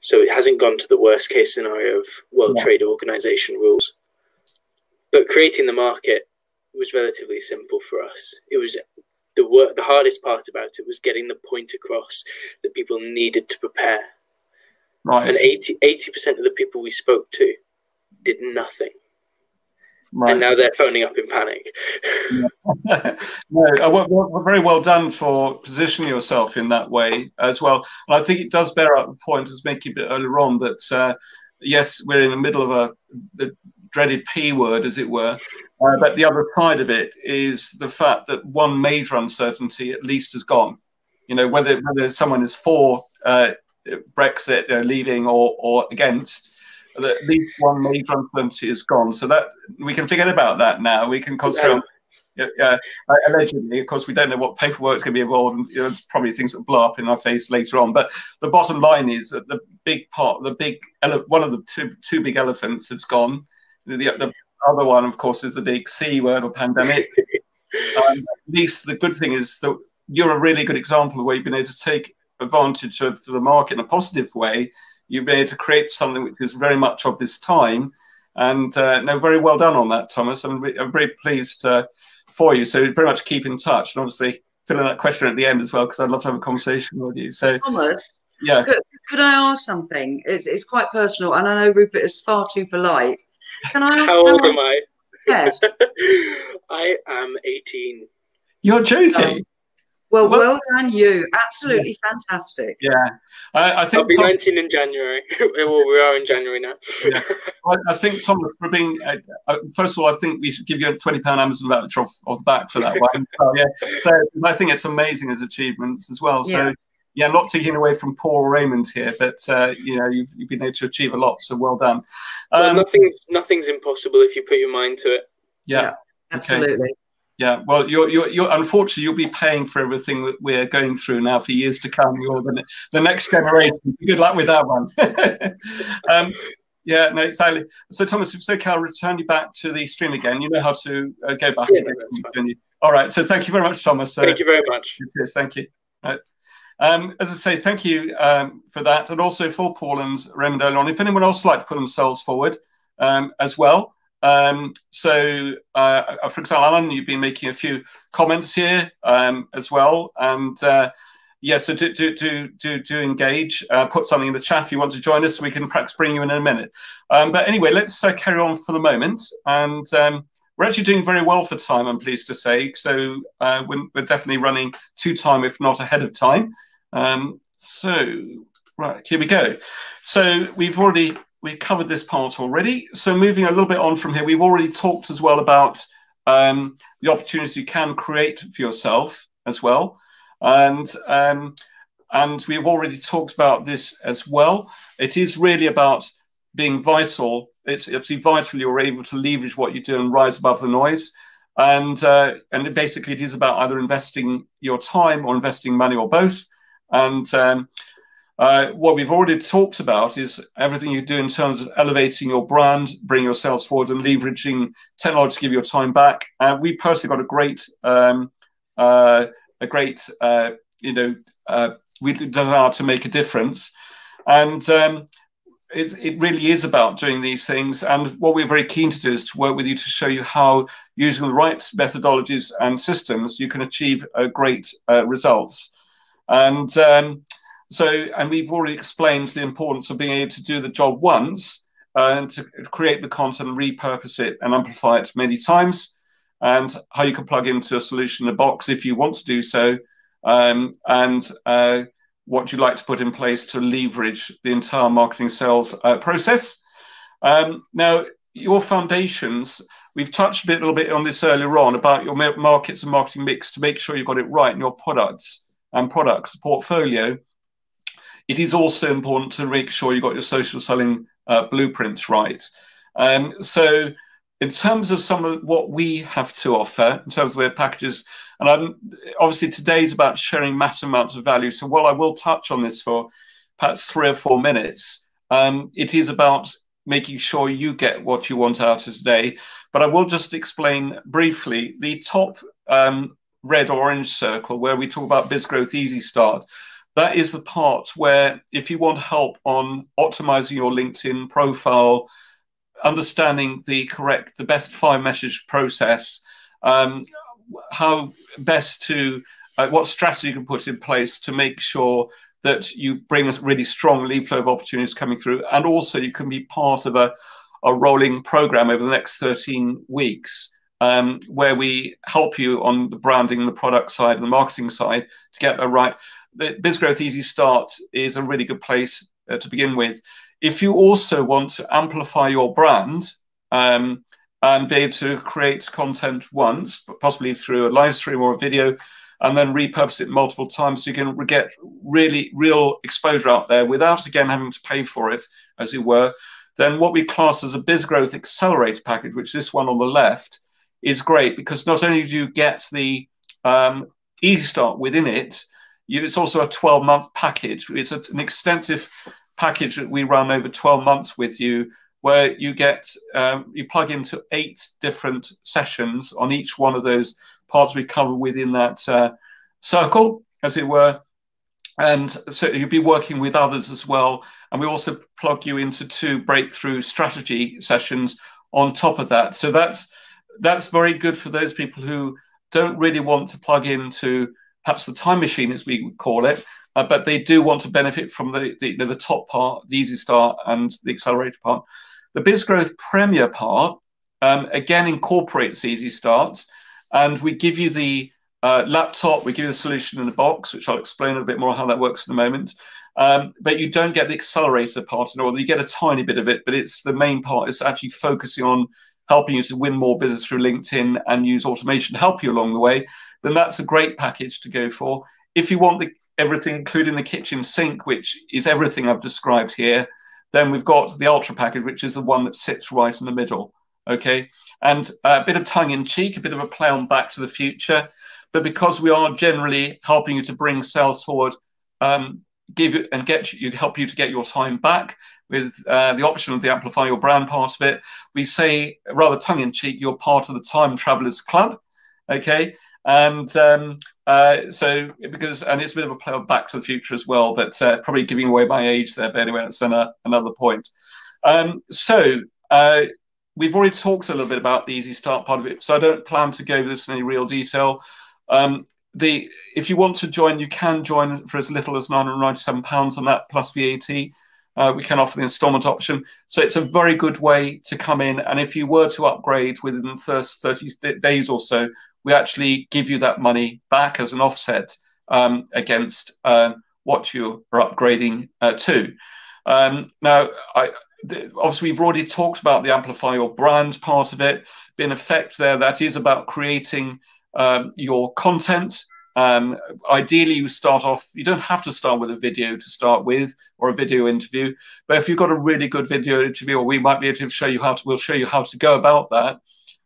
Speaker 5: So it hasn't gone to the worst case scenario of World yeah. Trade Organization rules. But creating the market was relatively simple for us. It was the work. The hardest part about it was getting the point across that people needed to prepare.
Speaker 1: Right.
Speaker 5: And 80 percent of the people we spoke to did nothing. Right. And now they're phoning up in panic.
Speaker 1: no, uh, very well done for positioning yourself in that way as well. And I think it does bear out the point, as Mickey bit earlier on, that uh, yes, we're in the middle of a the dreaded P word, as it were. Uh, but the other side of it is the fact that one major uncertainty at least has gone. You know, whether whether someone is for uh, Brexit, uh, leaving, or or against, that at least one major uncertainty is gone. So that we can forget about that now. We can concentrate yeah. uh, allegedly, of course, we don't know what paperwork is going to be involved, and you know, probably things that blow up in our face later on. But the bottom line is that the big part, the big one of the two two big elephants has gone. The, the other one, of course, is the big C word or pandemic. um, at least the good thing is that you're a really good example of where you've been able to take advantage of the market in a positive way you've been able to create something which is very much of this time. And uh, no, very well done on that, Thomas. I'm, re- I'm very pleased uh, for you. So very much keep in touch, and obviously fill in that question at the end as well because I'd love to have a conversation with you. So
Speaker 2: Thomas,
Speaker 1: Yeah.
Speaker 2: Could, could I ask something? It's, it's quite personal, and I know Rupert is far too polite. Can I ask?
Speaker 5: How old am I?
Speaker 2: Yes.
Speaker 5: I am 18.
Speaker 1: You're joking.
Speaker 2: Well,
Speaker 1: Well-
Speaker 2: well done, you. Absolutely fantastic.
Speaker 1: Yeah, I, I
Speaker 5: I'll
Speaker 1: think
Speaker 5: be
Speaker 1: Tom,
Speaker 5: 19 in January. well, we are in January now.
Speaker 1: Yeah. I, I think Tom for being uh, uh, first of all, I think we should give you a twenty pound Amazon voucher off, off the back for that one. Oh, yeah, so I think it's amazing as achievements as well. So
Speaker 2: Yeah.
Speaker 1: yeah, not taking away from Paul Raymond here, but uh, you know you've, you've been able to achieve a lot. So well done.
Speaker 5: Well,
Speaker 1: Um,
Speaker 5: nothing's nothing's impossible if you put your mind to it.
Speaker 1: yeah,
Speaker 2: Yeah. Absolutely.
Speaker 1: Yeah, well, you're, you're, you're unfortunately you'll be paying for everything that we're going through now for years to come. You're the, the next generation. Good luck with that one. um, yeah, no, exactly. So, Thomas, if it's okay, I'll return you back to the stream again. You know how to uh, go back
Speaker 5: Yeah,
Speaker 1: again.
Speaker 5: that's fine.
Speaker 1: don't you? All right. So, thank you very much, Thomas. Uh,
Speaker 5: Thank you very much.
Speaker 1: Cheers, thank you. Right. Um, as I say, thank you um, for that, and also for Paul and Raymond earlier on. If anyone else would like to put themselves forward um, as well. Um, so, uh, for example, Alan, you've been making a few comments here um, as well, and uh, yeah, so do do do do, engage. Uh, put something in the chat if you want to join us. We can perhaps bring you in in a minute. Um, but anyway, let's uh, carry on for the moment, and um, we're actually doing very well for time. I'm pleased to say. So uh, we're, we're definitely running to time, if not ahead of time. Um, so right, here we go. So we've already we covered this part already. So moving a little bit on from here, we've already talked as well about um, the opportunities you can create for yourself as well, and um, and we've already talked about this as well. It is really about being vital. It's absolutely vital you're able to leverage what you do and rise above the noise. And uh, and basically, it is about either investing your time or investing money or both. And um, uh, what we've already talked about is everything you do in terms of elevating your brand, bring your sales forward, and leveraging technology to give your time back. Uh, we personally got a great, um, uh, a great, uh, you know, uh, we desire to make a difference, and um, it, it really is about doing these things. And what we're very keen to do is to work with you to show you how, using the right methodologies and systems, you can achieve great results. And um, so, and we've already explained the importance of being able to do the job once uh, and to create the content, repurpose it, and amplify it many times, and how you can plug into a solution in a box if you want to do so, um, and uh, what you'd like to put in place to leverage the entire marketing sales uh, process. Um, now, your foundations, we've touched a, bit, a little bit on this earlier on about your markets and marketing mix to make sure you've got it right in your products and products portfolio. It is also important to make sure you've got your social selling uh, blueprints right. Um, so, in terms of some of what we have to offer, in terms of their packages, and I'm, obviously today's about sharing massive amounts of value. So, while I will touch on this for perhaps three or four minutes, um, it is about making sure you get what you want out of today. But I will just explain briefly the top um, red orange circle where we talk about biz growth easy start that is the part where if you want help on optimizing your linkedin profile understanding the correct the best five message process um, how best to uh, what strategy you can put in place to make sure that you bring a really strong lead flow of opportunities coming through and also you can be part of a, a rolling program over the next 13 weeks um, where we help you on the branding, the product side, and the marketing side to get that right. The BizGrowth Easy Start is a really good place uh, to begin with. If you also want to amplify your brand um, and be able to create content once, possibly through a live stream or a video, and then repurpose it multiple times so you can get really real exposure out there without again having to pay for it, as it were, then what we class as a BizGrowth Accelerator package, which this one on the left, is great because not only do you get the um, Easy Start within it, it's also a 12 month package. It's an extensive package that we run over 12 months with you, where you get um, you plug into eight different sessions on each one of those parts we cover within that uh, circle, as it were. And so you'll be working with others as well. And we also plug you into two breakthrough strategy sessions on top of that. So that's that's very good for those people who don't really want to plug into perhaps the time machine, as we would call it, uh, but they do want to benefit from the, the, the top part, the easy start and the accelerator part. The Biz Growth Premier part, um, again, incorporates easy start, and we give you the uh, laptop, we give you the solution in the box, which I'll explain a bit more how that works in a moment. Um, but you don't get the accelerator part in. You get a tiny bit of it, but it's the main part is actually focusing on helping you to win more business through LinkedIn and use automation to help you along the way. Then that's a great package to go for. If you want the, everything, including the kitchen sink, which is everything I've described here, then we've got the ultra package, which is the one that sits right in the middle. Okay, and a bit of tongue in cheek, a bit of a play on Back to the Future, but because we are generally helping you to bring sales forward, um, give you and get you help you to get your time back with uh, the option of the amplify your brand part of it. We say rather tongue in cheek, you're part of the Time Travelers Club. Okay, and um, uh, so because and it's a bit of a play Back to the Future as well, but uh, probably giving away my age there. But anyway, that's an, another point. Um, so uh, we've already talked a little bit about the easy start part of it, so I don't plan to go over this in any real detail. Um, the if you want to join, you can join for as little as 997 pounds on that plus VAT. Uh, we can offer the installment option. So it's a very good way to come in. And if you were to upgrade within the first 30 days or so, we actually give you that money back as an offset um, against uh, what you are upgrading uh, to. Um, now, I, obviously, we've already talked about the amplify your brand part of it. In effect, there, that is about creating um, your content. Um, ideally, you start off, you don't have to start with a video to start with or a video interview. But if you've got a really good video interview, or we might be able to show you how to, we'll show you how to go about that.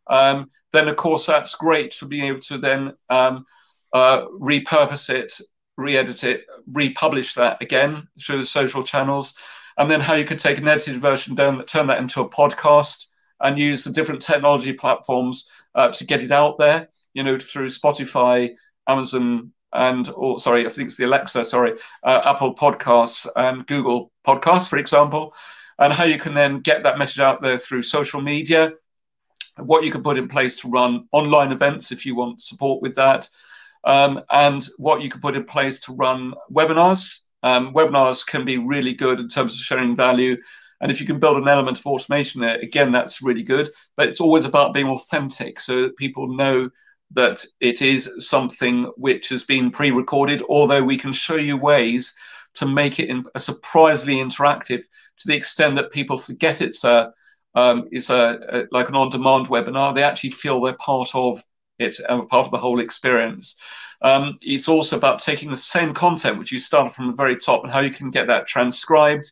Speaker 1: Um, then, of course, that's great for being able to then um, uh, repurpose it, re edit it, republish that again through the social channels. And then how you could take an edited version, down, turn that into a podcast and use the different technology platforms uh, to get it out there you know, through Spotify, Amazon, and or sorry, I think it's the Alexa, sorry, uh, Apple Podcasts and Google Podcasts, for example, and how you can then get that message out there through social media, what you can put in place to run online events if you want support with that, um, and what you can put in place to run webinars. Um, webinars can be really good in terms of sharing value. And if you can build an element of automation there, again, that's really good. But it's always about being authentic so that people know that it is something which has been pre-recorded, although we can show you ways to make it in, a surprisingly interactive to the extent that people forget it's a um, it's a, a, like an on-demand webinar. They actually feel they're part of it and part of the whole experience. Um, it's also about taking the same content which you started from the very top and how you can get that transcribed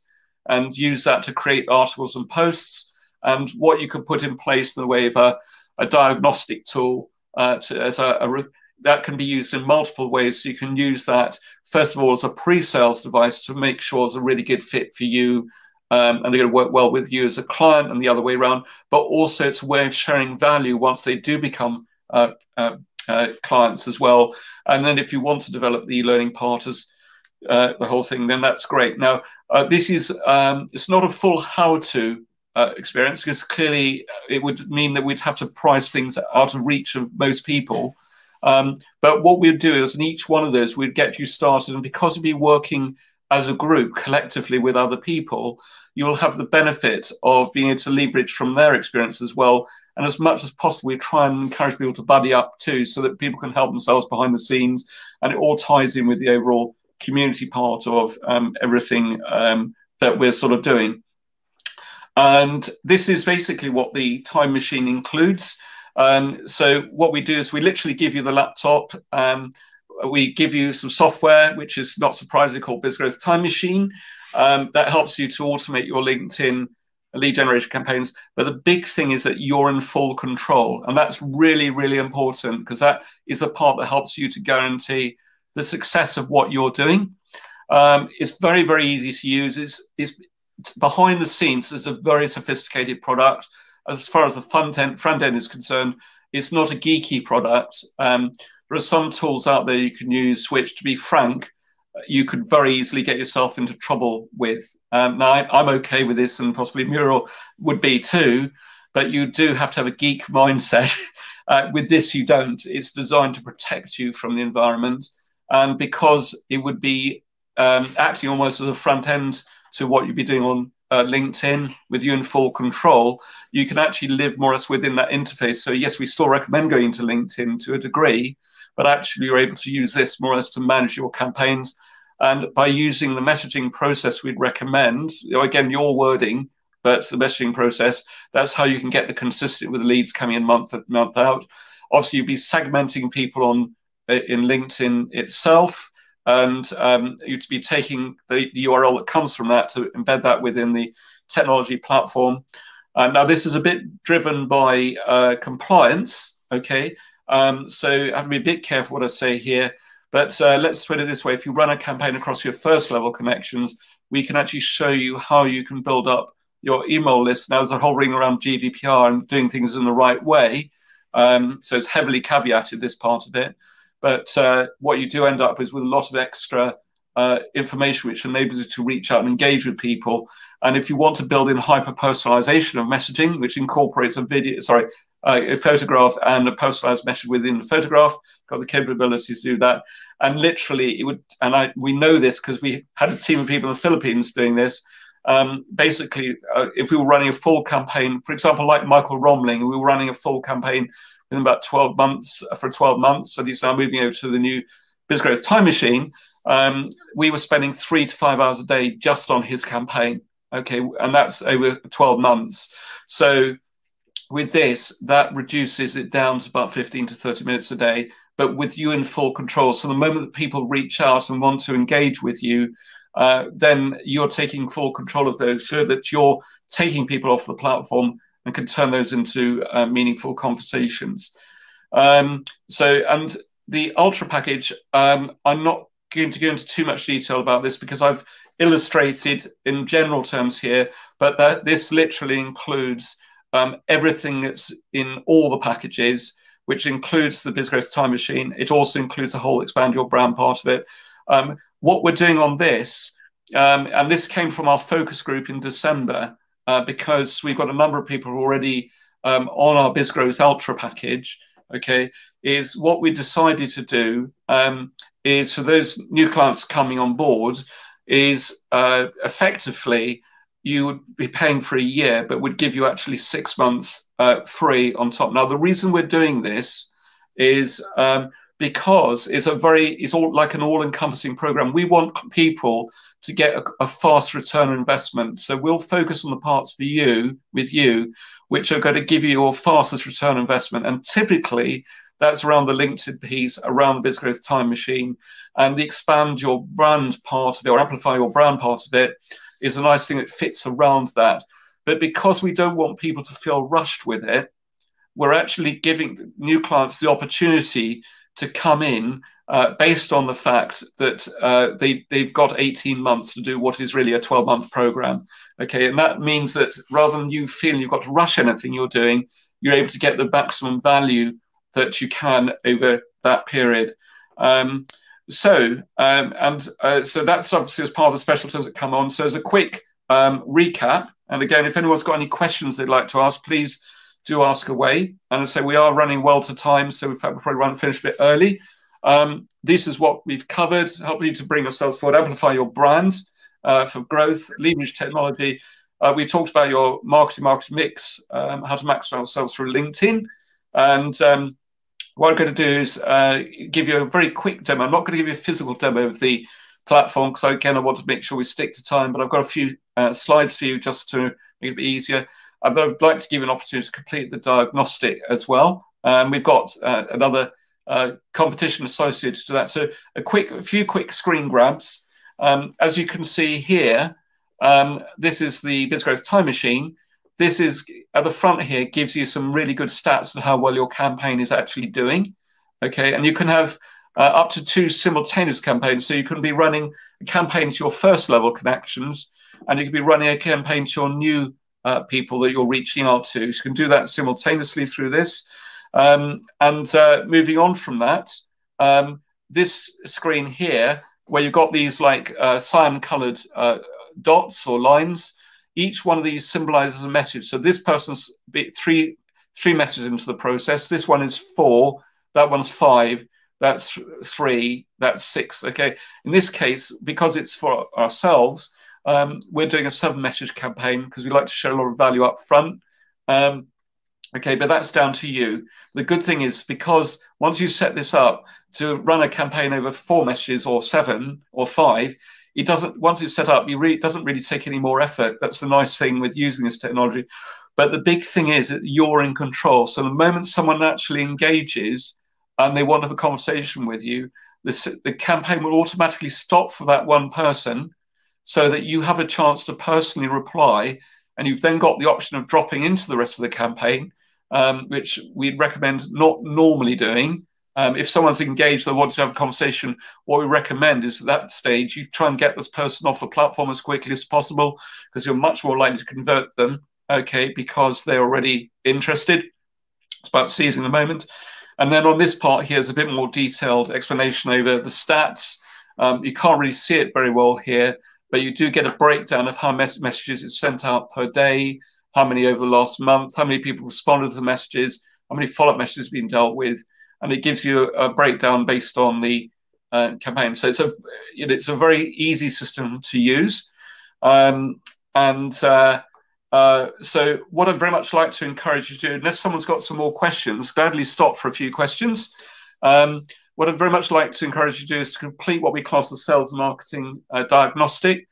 Speaker 1: and use that to create articles and posts and what you can put in place in the way of a, a diagnostic tool uh, to, as a, a that can be used in multiple ways. So you can use that first of all as a pre-sales device to make sure it's a really good fit for you, um, and they're going to work well with you as a client, and the other way around. But also, it's a way of sharing value once they do become uh, uh, uh, clients as well. And then, if you want to develop the learning part as uh, the whole thing, then that's great. Now, uh, this is um, it's not a full how-to uh, experience because clearly it would mean that we'd have to price things out of reach of most people. Um, but what we'd do is in each one of those, we'd get you started. And because we'd be working as a group collectively with other people, you'll have the benefit of being able to leverage from their experience as well. And as much as possible, we try and encourage people to buddy up too, so that people can help themselves behind the scenes. And it all ties in with the overall community part of um, everything um, that we're sort of doing. And this is basically what the time machine includes. Um, so what we do is we literally give you the laptop. Um, we give you some software, which is not surprisingly called BizGrowth Time Machine. Um, that helps you to automate your LinkedIn lead generation campaigns. But the big thing is that you're in full control. And that's really, really important because that is the part that helps you to guarantee the success of what you're doing. Um, it's very, very easy to use. It's, it's, behind the scenes, it's a very sophisticated product. As far as the front end, front end is concerned, it's not a geeky product. Um, there are some tools out there you can use, which, to be frank, you could very easily get yourself into trouble with. Um, now, I, am okay with this, and possibly Muriel would be too, but you do have to have a geek mindset. uh, with this, you don't. It's designed to protect you from the environment. And because it would be um, acting almost as a front end to what you'd be doing on uh, LinkedIn with you in full control, you can actually live more or less within that interface. So yes, we still recommend going to LinkedIn to a degree, but actually you're able to use this more or less to manage your campaigns. And by using the messaging process we'd recommend, again, your wording, but the messaging process, that's how you can get the consistent with the leads coming in month month out. Obviously, you'd be segmenting people on uh, in LinkedIn itself, and um, you'd be taking the, the, URL that comes from that to embed that within the technology platform. Uh, now, this is a bit driven by uh, compliance, okay? Um, so I have to be a bit careful what I say here. But uh, let's put it this way: if you run a campaign across your first level connections, we can actually show you how you can build up your email list. Now, there's a whole ring around GDPR and doing things in the right way. Um, so it's heavily caveated, this part of it. But uh, what you do end up is with a lot of extra uh, information which enables you to reach out and engage with people. And if you want to build in hyper personalization of messaging, which incorporates a video, sorry, a photograph and a personalized message within the photograph, got the capability to do that. And literally, it would, and I we know this because we had a team of people in the Philippines doing this um, basically, uh, if we were running a full campaign, for example, like Michael Romling, we were running a full campaign in about 12 months uh, for 12 months, and he's now moving over to the new BizGrowth Time Machine. Um, we were spending three to five hours a day just on his campaign. Okay, and that's over 12 months. So with this, that reduces it down to about 15 to 30 minutes a day, but with you in full control. So the moment that people reach out and want to engage with you, uh, then you're taking full control of those so that you're taking people off the platform and can turn those into uh, meaningful conversations. Um, so, and the Ultra package, um, I'm not going to go into too much detail about this because I've illustrated in general terms here, but that this literally includes um, everything that's in all the packages, which includes the BizGrowth Time Machine. It also includes the whole expand your brand part of it. Um, what we're doing on this, um, and this came from our focus group in December, uh, because we've got a number of people already um, on our BizGrowth Ultra package. Okay, is what we decided to do um, is for those new clients coming on board is uh, effectively you would be paying for a year, but would give you actually six months uh, free on top. Now, the reason we're doing this is um, because it's a very it's all like an all-encompassing program. We want people to get a, a, fast return investment. So we'll focus on the parts for you with you, which are going to give you your fastest return investment. And typically that's around the LinkedIn piece, around the Biz Growth time machine, and the expand your brand part of it or amplify your brand part of it is a nice thing that fits around that. But because we don't want people to feel rushed with it, we're actually giving new clients the opportunity to come in uh, based on the fact that uh, they, they've got 18 months to do what is really a 12 month program. Okay, and that means that rather than you feeling you've got to rush anything you're doing, you're able to get the maximum value that you can over that period. Um, so, um, and uh, so that's obviously as part of the special terms that come on. So, as a quick um, recap, and again, if anyone's got any questions they'd like to ask, please do ask away. And I say we are running well to time, so in fact we'll probably run finish a bit early. Um, this is what we've covered, help you to bring your sales forward, amplify your brand uh, for growth, leverage technology. Uh, we talked about your marketing marketing mix, um, how to maximize sales through LinkedIn. And um, what I'm going to do is uh, give you a very quick demo. I'm not going to give you a physical demo of the platform because again, I want to make sure we stick to time, but I've got a few uh, slides for you just to make it easier. I'd like to give you an opportunity to complete the diagnostic as well. Um, we've got uh, another uh, competition associated to that. So a quick, a few quick screen grabs. Um, as you can see here, um, this is the BizGrowth Time Machine. This is at the front here gives you some really good stats on how well your campaign is actually doing. Okay, and you can have uh, up to two simultaneous campaigns. So you can be running a campaign to your first level connections, and you can be running a campaign to your new uh, people that you're reaching out to. So you can do that simultaneously through this. Um, and uh, moving on from that, um, this screen here, where you've got these like uh, cyan colored uh, dots or lines, each one of these symbolizes a message. So this person's three three messages into the process. This one is four. That one's five. that's three, that's six. Okay. In this case, because it's for ourselves, um, we're doing a seven message campaign because we like to show a lot of value up front. Um, okay, but that's down to you. The good thing is because once you set this up to run a campaign over four messages or seven or five, it doesn't once it's set up, you really, it doesn't really take any more effort. That's the nice thing with using this technology. But the big thing is that you're in control. So the moment someone actually engages and they want to have a conversation with you, the, the campaign will automatically stop for that one person so that you have a chance to personally reply. And you've then got the option of dropping into the rest of the campaign, um, which we'd recommend not normally doing. Um, if someone's engaged, they want to have a conversation, what we recommend is at that stage, you try and get this person off the platform as quickly as possible because you're much more likely to convert them, okay, because they're already interested. It's about seizing the moment. And then on this part here is a bit more detailed explanation over the stats. Um, you can't really see it very well here, but you do get a breakdown of how mes messages is sent out per day, how many over the last month, how many people responded to the messages, how many follow-up messages have been dealt with, and it gives you a, breakdown based on the uh, campaign. So it's a it's a very easy system to use, um, and uh, uh, so what I'd very much like to encourage you to do, unless someone's got some more questions, gladly stop for a few questions. Um, what I'd very much like to encourage you to do is to complete what we class the sales marketing uh, diagnostic.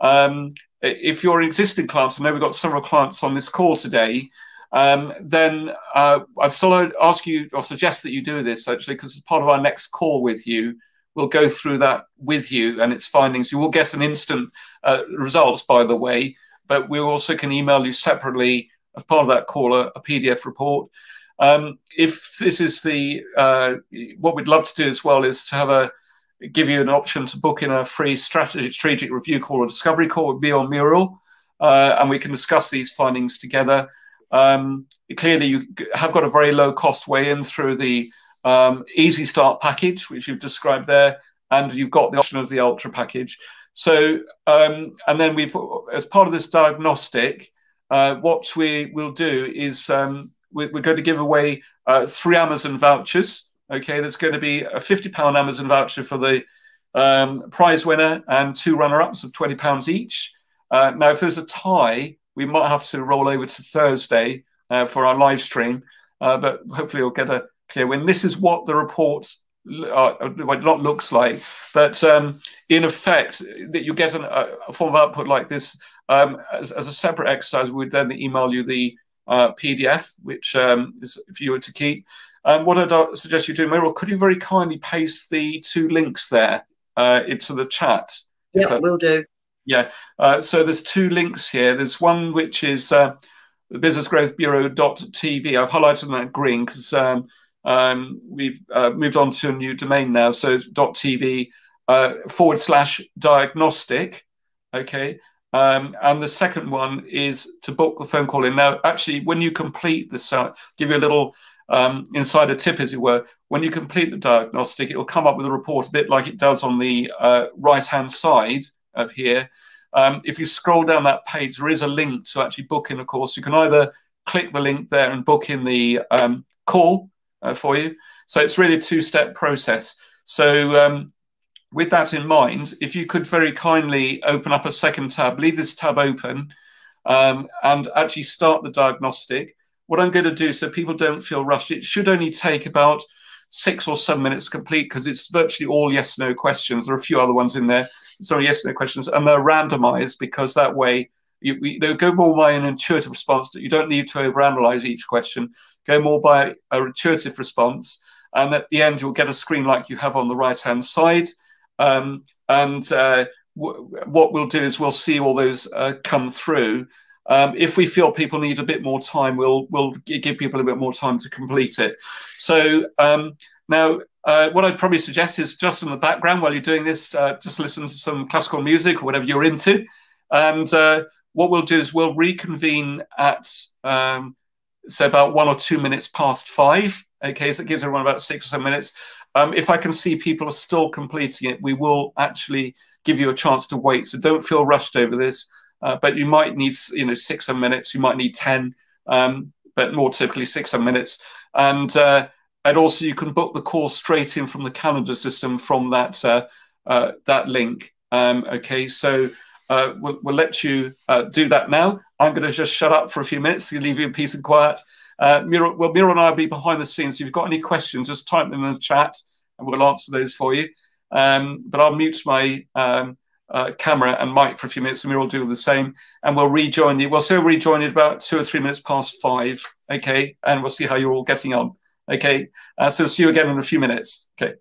Speaker 1: Um, if you're an existing client, I know we've got several clients on this call today, um, then uh, I'd still ask you or suggest that you do this actually, because as part of our next call with you, we'll go through that with you and its findings. You will get an instant uh, results, by the way, but we also can email you separately as part of that call a, a PDF report. Um, if this is the uh, what we'd love to do as well is to have a give you an option to book in a free strategic, strategic review call or discovery call with me on Muriel, uh, and we can discuss these findings together. Um, clearly, you have got a very low cost way in through the um, Easy Start package, which you've described there, and you've got the option of the Ultra package. So, um, and then we've, as part of this diagnostic, uh, what we will do is um, we're, we're, going to give away uh, three Amazon vouchers. Okay, there's going to be a £50 Amazon voucher for the um, prize winner and two runner ups of £20 each. Uh, now, if there's a tie, we might have to roll over to Thursday uh, for our live stream, uh, but hopefully we'll get a clear win. This is what the report uh, not looks like, but um, in effect, that you get an, a form of output like this um, as, as, a separate exercise. We'd then email you the uh, PDF, which um, is if you were to keep. Um, what I'd suggest you do, Muriel, could you very kindly paste the two links there uh, into the chat?
Speaker 2: Yeah, we'll do.
Speaker 1: Yeah. Uh, so there's two links here. There's one which is uh, businessgrowthbureau.tv. I've highlighted that green because um, um, we've uh, moved on to a new domain now. So .tv uh, forward slash diagnostic. Okay. Um, and the second one is to book the phone call in. Now, actually, when you complete this, uh, give you a little um, insider tip, as it were. When you complete the diagnostic, it will come up with a report a bit like it does on the uh, right hand side of here. Um, if you scroll down that page, there is a link to actually book in a course. You can either click the link there and book in the um, call uh, for you. So it's really a two-step process. So um, with that in mind, if you could very kindly open up a second tab, leave this tab open um, and actually start the diagnostic. What I'm going to do so people don't feel rushed, it should only take about six or seven minutes complete because it's virtually all yes no questions. There are a few other ones in there sorry, yes, no questions, and they're randomized because that way you, you know, go more by an intuitive response. That you don't need to overanalyze each question. Go more by an intuitive response, and at the end you'll get a screen like you have on the right hand side. Um, and uh, what we'll do is we'll see all those uh, come through. Um, if we feel people need a bit more time, we'll we'll give people a bit more time to complete it. So um, now uh, what I'd probably suggest is just in the background while you're doing this, uh, just listen to some classical music or whatever you're into. And uh, what we'll do is we'll reconvene at, um, say, about one or two minutes past five. Okay, so it gives everyone about six or seven minutes. Um, if I can see people are still completing it, we will actually give you a chance to wait. So don't feel rushed over this. Uh, but you might need, you know, six or minutes. You might need ten, um, but more typically six or minutes. And uh, and also you can book the course straight in from the calendar system from that uh, uh, that link. Um, okay, so uh, we'll, we'll, let you uh, do that now. I'm going to just shut up for a few minutes to leave you in peace and quiet. Uh, Muriel, well, Muriel and I will be behind the scenes. If you've got any questions, just type them in the chat and we'll answer those for you. Um, but I'll mute my um, uh, camera and mic for a few minutes, and we'll all do the same. And we'll rejoin you. We'll still rejoin you about two or three minutes past five. Okay, and we'll see how you're all getting on. Okay, uh, so see you again in a few minutes. Okay.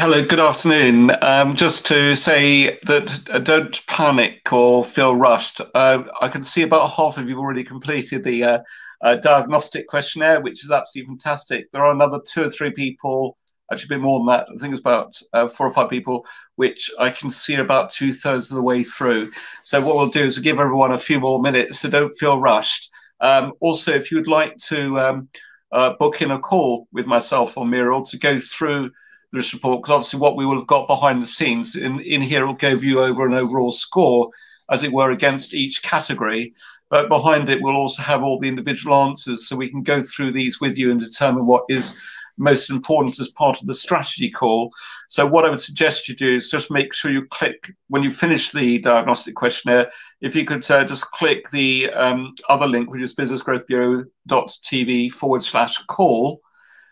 Speaker 1: Hello, good afternoon. Um, just to say that uh, don't panic or feel rushed. Uh, I can see about half of you already completed the uh, uh, diagnostic questionnaire, which is absolutely fantastic. There are another two or three people, actually a bit more than that. I think it's about uh, four or five people, which I can see about two thirds of the way through. So what we'll do is we'll give everyone a few more minutes, so don't feel rushed. Um, also, if you'd like to um, uh, book in a call with myself or Muriel to go through this report because obviously what we will have got behind the scenes in, in here will give you over an overall score, as it were, against each category. But behind it, we'll also have all the individual answers so we can go through these with you and determine what is most important as part of the strategy call. So what I would suggest you do is just make sure you click when you finish the diagnostic questionnaire. If you could uh, just click the um, other link, which is businessgrowthbureau.tv forward slash call,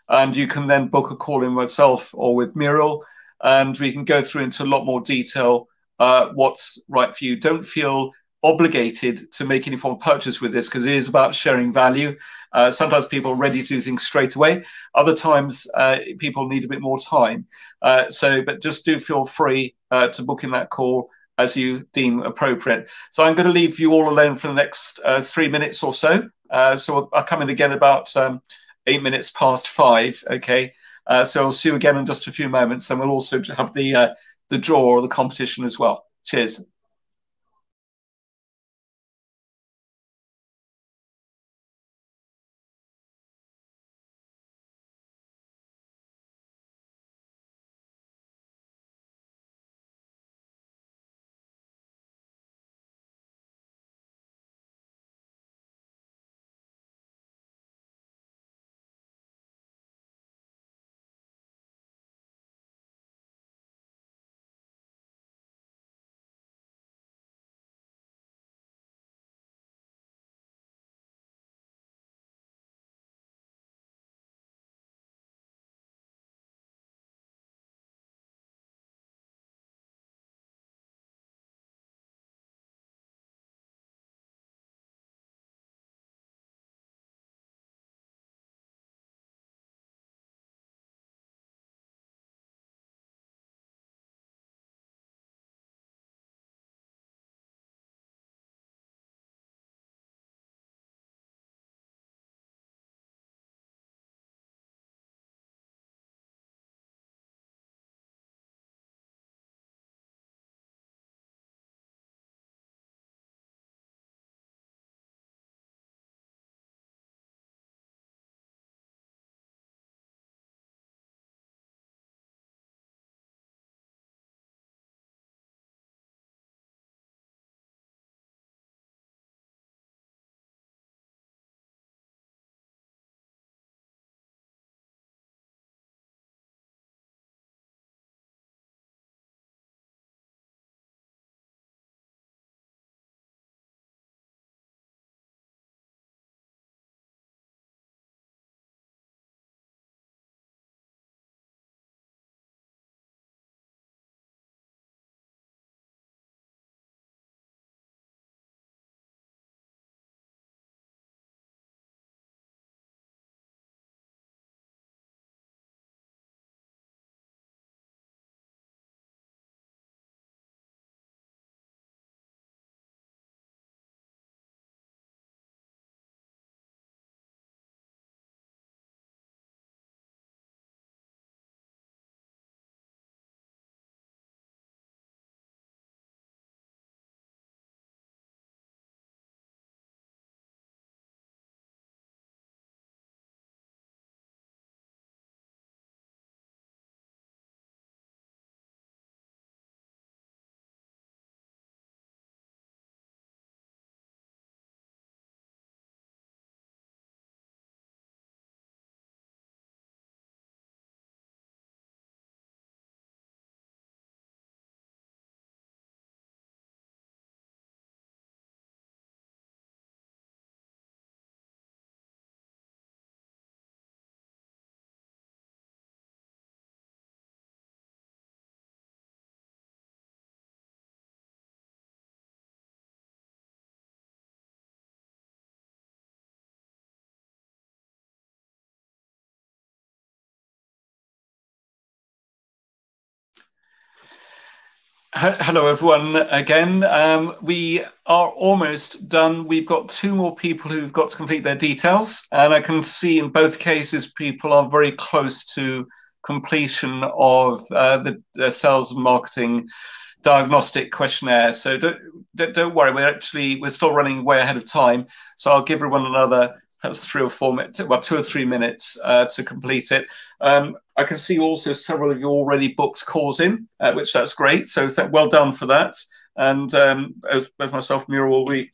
Speaker 1: and you can then book a call in myself or with Muriel, and we can go through into a lot more detail uh, what's right for you. Don't feel obligated to make any form of purchase with this because it is about sharing value. Uh, sometimes people are ready to do things straight away. Other times uh, people need a bit more time. Uh, so, but just do feel free uh, to book in that call as you deem appropriate. So I'm going to leave you all alone for the next uh, three minutes or so. Uh, so I'll come in again about um, eight minutes past five. Okay. Uh, so I'll see you again in just a few moments, and we'll also have the uh, the draw or the competition as well. Cheers. Hello, everyone, again. Um, we are almost done. We've got two more people who've got to complete their details, and I can see in both cases people are very close to completion of uh, the, sales and marketing diagnostic questionnaire. So don't, don't worry, we're actually we're still running way ahead of time. So I'll give everyone another perhaps three or four minutes, well, two or three minutes uh, to complete it. Um, I can see also several of you already booked calls in, uh, which that's great. So th- well done for that. And um, both myself and Muriel will be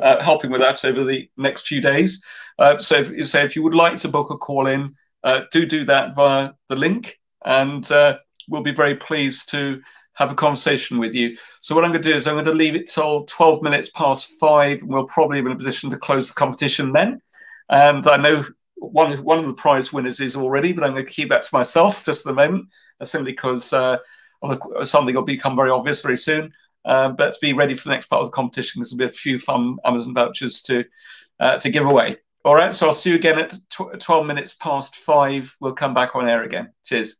Speaker 1: uh, helping with that over the next few days. Uh, so, if, so if you would like to book a call in, uh, do do that via the link, and uh, we'll be very pleased to have a conversation with you. So what I'm going to do is I'm going to leave it till 12 minutes past five, and we'll probably be in a position to close the competition then. And I know one one of the prize winners is already, but I'm going to keep that to myself just at the moment, uh, simply because uh, something will become very obvious very soon. Uh, but to be ready for the next part of the competition, there's will be a few fun Amazon vouchers to uh, to give away. All right, so I'll see you again at tw 12 minutes past five. We'll come back on air again. Cheers.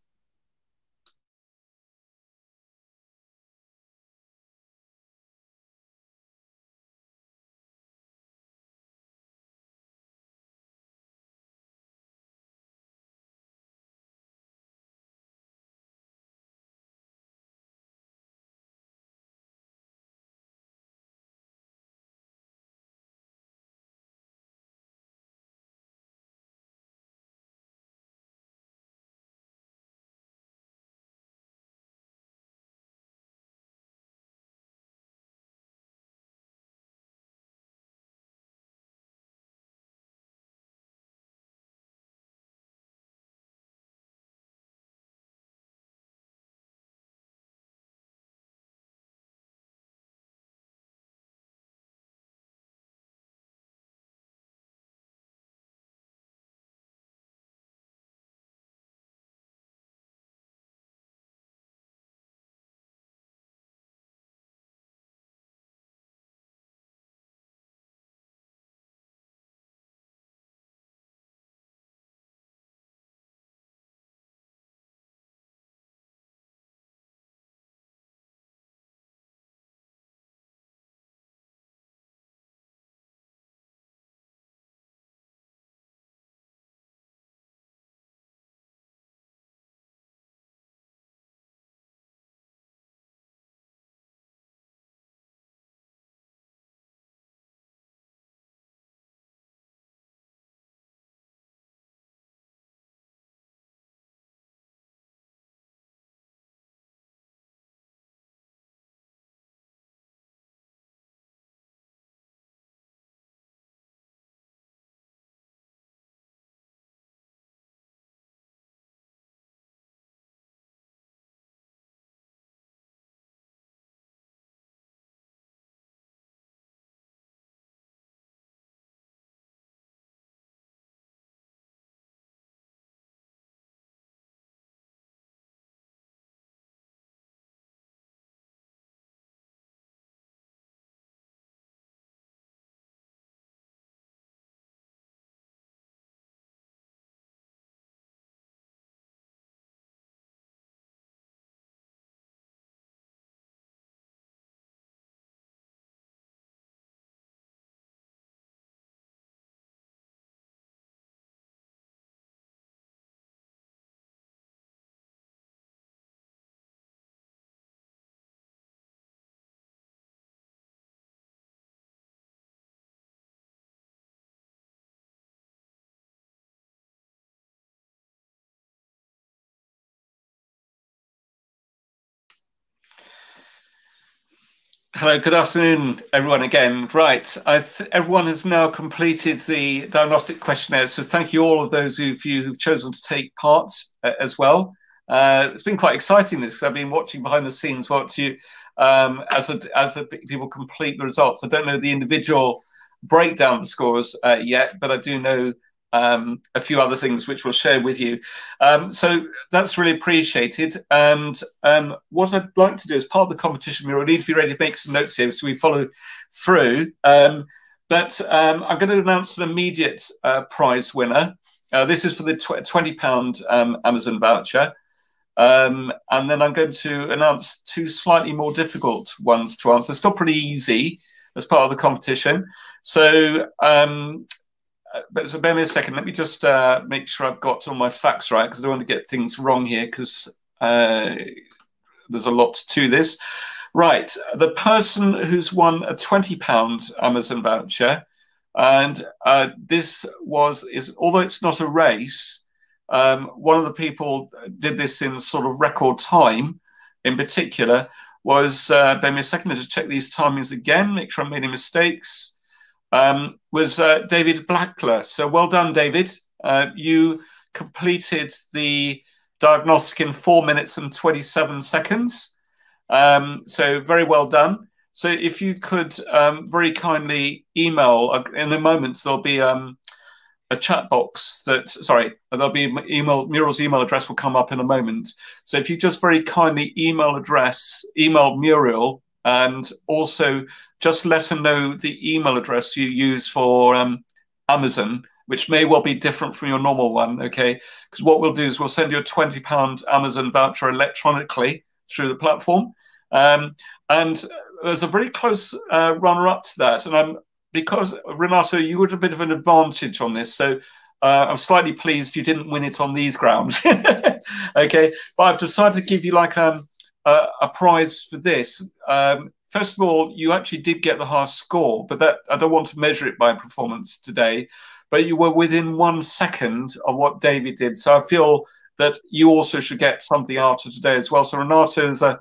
Speaker 1: Hello, good afternoon, everyone. Again, right. everyone has now completed the diagnostic questionnaire. So, thank you all of those of you who've chosen to take part uh, as well. Uh, it's been quite exciting this because I've been watching behind the scenes what you um, as a, as the people complete the results. I don't know the individual breakdown of the scores uh, yet, but I do know um, a few other things which we'll share with you. Um, so that's really appreciated. And um, what I'd like to do as part of the competition, we need to be ready to make some notes here so we follow through. Um, but um, I'm going to announce an immediate uh, prize winner. Uh, this is for the tw £20 um, Amazon voucher. And then I'm going to announce two slightly more difficult ones to answer. Still pretty easy as part of the competition. So, um, but so bear me a second. Let me just uh, make sure I've got all my facts right because I don't want to get things wrong here because uh, there's a lot to this. Right, the person who's won a twenty pound Amazon voucher, and uh, this was is although it's not a race, um, one of the people did this in sort of record time. In particular, was uh, bear me a second to check these timings again, make sure I'm making mistakes. Um, was uh, David Blackler. So well done, David. Uh, you completed the diagnostic in four minutes and 27 seconds. Um, so very well done. So if you could um, very kindly email uh, in a moment, there'll be um, a chat box that sorry, there'll be email Muriel's email address will come up in a moment. So if you just very kindly email address email Muriel and also just let her know the email address you use for um, Amazon which may well be different from your normal one, okay? Because what we'll do is we'll send you a £20 Amazon voucher electronically through the platform. Um, and there's a very close uh, runner up to that. And I'm because Renato, you had a bit of an advantage on this. So uh, I'm slightly pleased you didn't win it on these grounds. okay, but I've decided to give you like um, a, a prize for this. Um, first of all, you actually did get the highest score, but that I don't want to measure it by performance today but you were within one second of what David did. So I feel that you also should get something of today as well. So Renato, is a,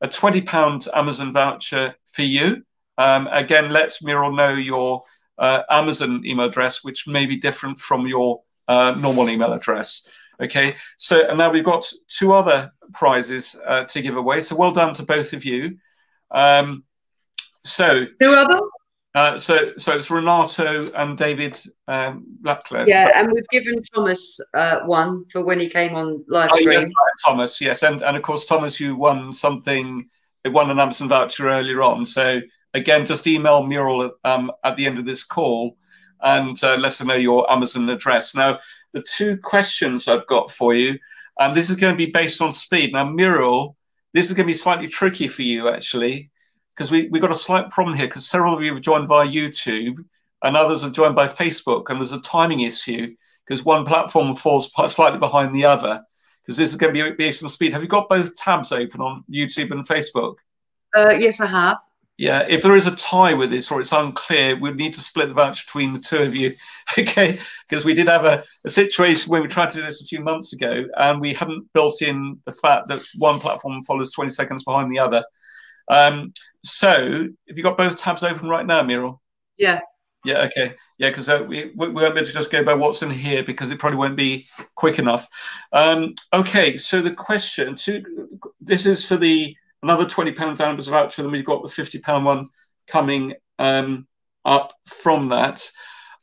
Speaker 1: a £20 Amazon voucher for you. Um, again, let Muriel know your uh, Amazon email address, which may be different from your uh, normal email address. Okay, so and now we've got two other prizes uh, to give away. So well done to both of you. Um, so
Speaker 2: two other
Speaker 1: uh, so, so it's Renato and David um.
Speaker 2: Yeah, and we've given Thomas uh, one for when he came on live stream. Oh, yes,
Speaker 1: Thomas, yes, and and of course Thomas, you won something, it won an Amazon voucher earlier on. So again, just email Muriel um, at the end of this call and uh, let her know your Amazon address. Now, the two questions I've got for you, and this is going to be based on speed. Now, Muriel, this is going to be slightly tricky for you actually because we, we got a slight problem here because several of you have joined via YouTube and others have joined by Facebook, and there's a timing issue because one platform falls slightly behind the other because this is going to be based on speed. Have you got both tabs open on YouTube and Facebook?
Speaker 2: Uh, yes, I have.
Speaker 1: Yeah, if there is a tie with this or it's unclear, we'd need to split the voucher between the two of you. okay, because we did have a, a situation where we tried to do this a few months ago and we hadn't built in the fact that one platform follows 20 seconds behind the other. Um, so, have you got both tabs open right now, Muriel?
Speaker 2: Yeah.
Speaker 1: Yeah. Okay. Yeah, because uh, we, we won't be able to just go by what's in here because it probably won't be quick enough. Um, okay. So the question to this is for the another twenty pounds Amazon voucher, and we've got the fifty pound one coming um, up from that.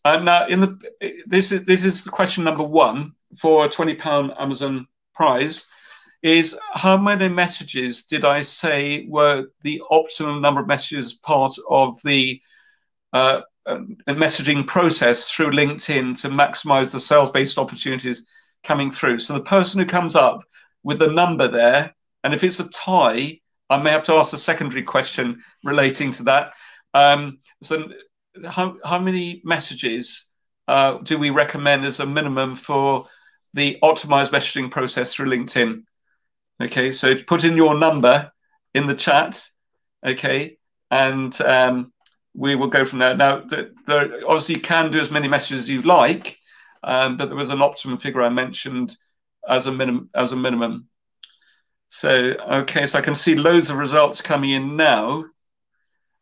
Speaker 1: Uh, now, in the this is this is the question number one for a twenty pound Amazon prize is how many messages did I say were the optimum number of messages part of the uh, messaging process through LinkedIn to maximize the sales based opportunities coming through? So the person who comes up with the number there, and if it's a tie, I may have to ask a secondary question relating to that. Um, so, how, how many messages uh, do we recommend as a minimum for the optimized messaging process through LinkedIn? Okay, so put in your number in the chat. Okay, and um, we will go from there. Now, the, the, obviously, you can do as many messages as you like, um, but there was an optimum figure I mentioned as a. As a minimum. So, okay, so I can see loads of results coming in now.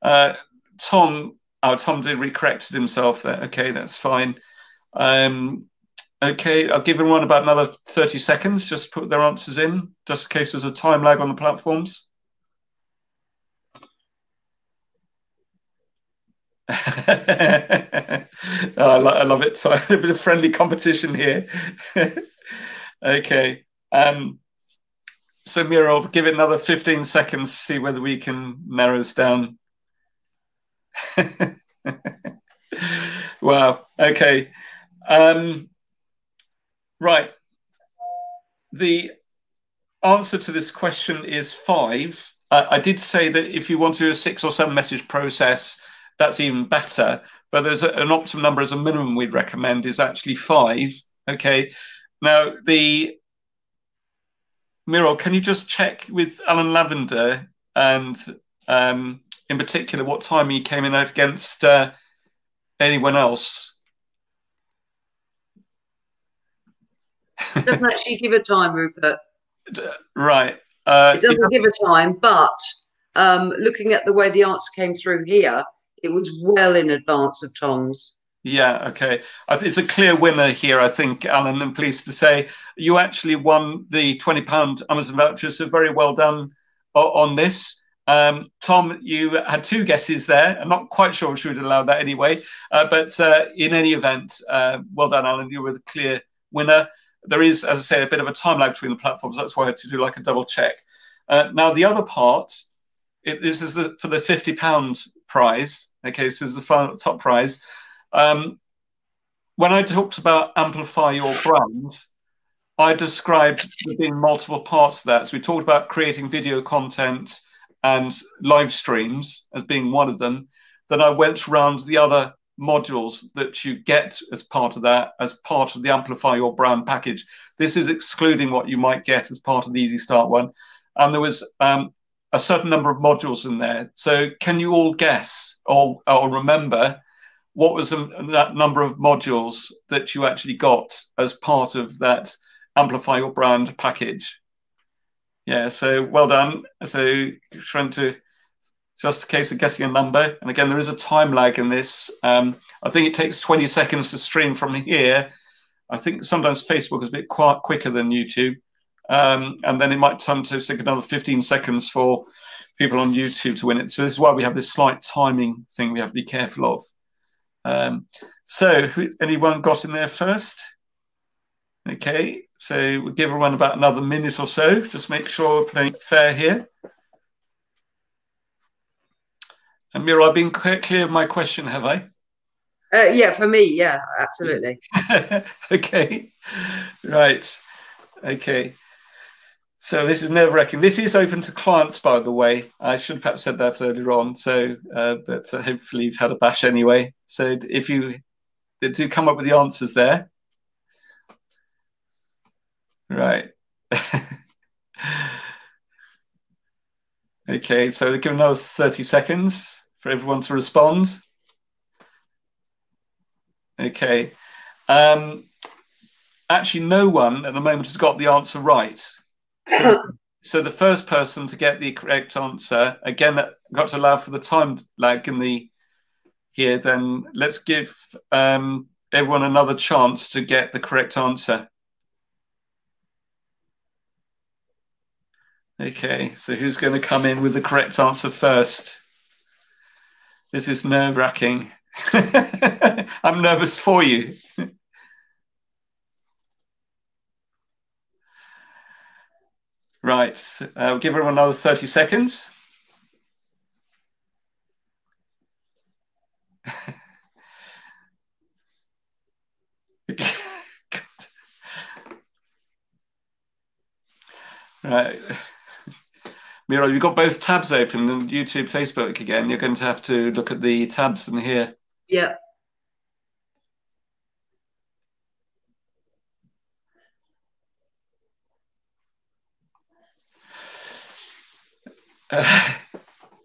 Speaker 1: Uh, Tom, oh, Tom did recorrected himself there. Okay, that's fine. Um, Okay, I'll give everyone about another 30 seconds, just put their answers in, just in case there's a time lag on the platforms. oh, I, lo I, love it. So a bit of friendly competition here. okay. Um, so Miro, give it another 15 seconds see whether we can narrow this down. wow. Okay. Um, Right. The answer to this question is five. Uh, I did say that if you want to do a six or seven message process, that's even better. But there's a, an optimum number as a minimum we'd recommend is actually five. Okay. Now the Miro, can you just check with Alan Lavender and um, in particular what time he came in against uh, anyone else?
Speaker 2: It doesn't actually give a time, Rupert.
Speaker 1: Right.
Speaker 2: Uh, it doesn't give a time, but um, looking at the way the answer came through here, it was well in advance of Tom's.
Speaker 1: Yeah, okay. It's a clear winner here, I think, Alan. I'm pleased to say you actually won the £20 Amazon voucher, so very well done on this. Um, Tom, you had two guesses there. I'm not quite sure if she would allow that anyway. Uh, but uh, in any event, uh, well done, Alan. You were the clear winner. There is, as I say, a bit of a time lag between the platforms. That's why I had to do like a double check. Uh, now, the other part, it, this is for the £50 prize. Okay, this is the final, top prize. Um, when I talked about amplify your brand, I described there being multiple parts of that. So we talked about creating video content and live streams as being one of them. Then I went around the other modules that you get as part of that, as part of the Amplify Your Brand package. This is excluding what you might get as part of the Easy Start one. And there was um, a certain number of modules in there. So can you all guess or, or remember what was that number of modules that you actually got as part of that Amplify Your Brand package? Yeah, so well done. So trying to just a case of guessing a number. And again, there is a time lag in this. Um, I think it takes 20 seconds to stream from here. I think sometimes Facebook is a bit quite quicker than YouTube. Um, and then it might time to take another 15 seconds for people on YouTube to win it. So this is why we have this slight timing thing we have to be careful of. Um, so who, anyone got in there first? Okay, so we'll give everyone about another minute or so. Just make sure we're playing fair here. And Mira, I've been clear of my question, have I?
Speaker 2: Uh, yeah, for me, yeah, absolutely.
Speaker 1: okay, right. Okay. So this is nerve wracking. This is open to clients, by the way. I should have perhaps said that earlier on. So, uh, but uh, hopefully you've had a bash anyway. So if you do come up with the answers there. Right. okay, so give another 30 seconds for everyone to respond. Okay. Um, actually, no one at the moment has got the answer right. So, so, the first person to get the correct answer, again, got to allow for the time lag in the here, then let's give um, everyone another chance to get the correct answer. Okay, so who's going to come in with the correct answer first? This is nerve wracking. I'm nervous for you. Right, uh, give everyone another 30 seconds. right. Miro, you've got both tabs open YouTube, Facebook again. You're going to have to look at the tabs in here.
Speaker 2: Yeah.
Speaker 1: Uh,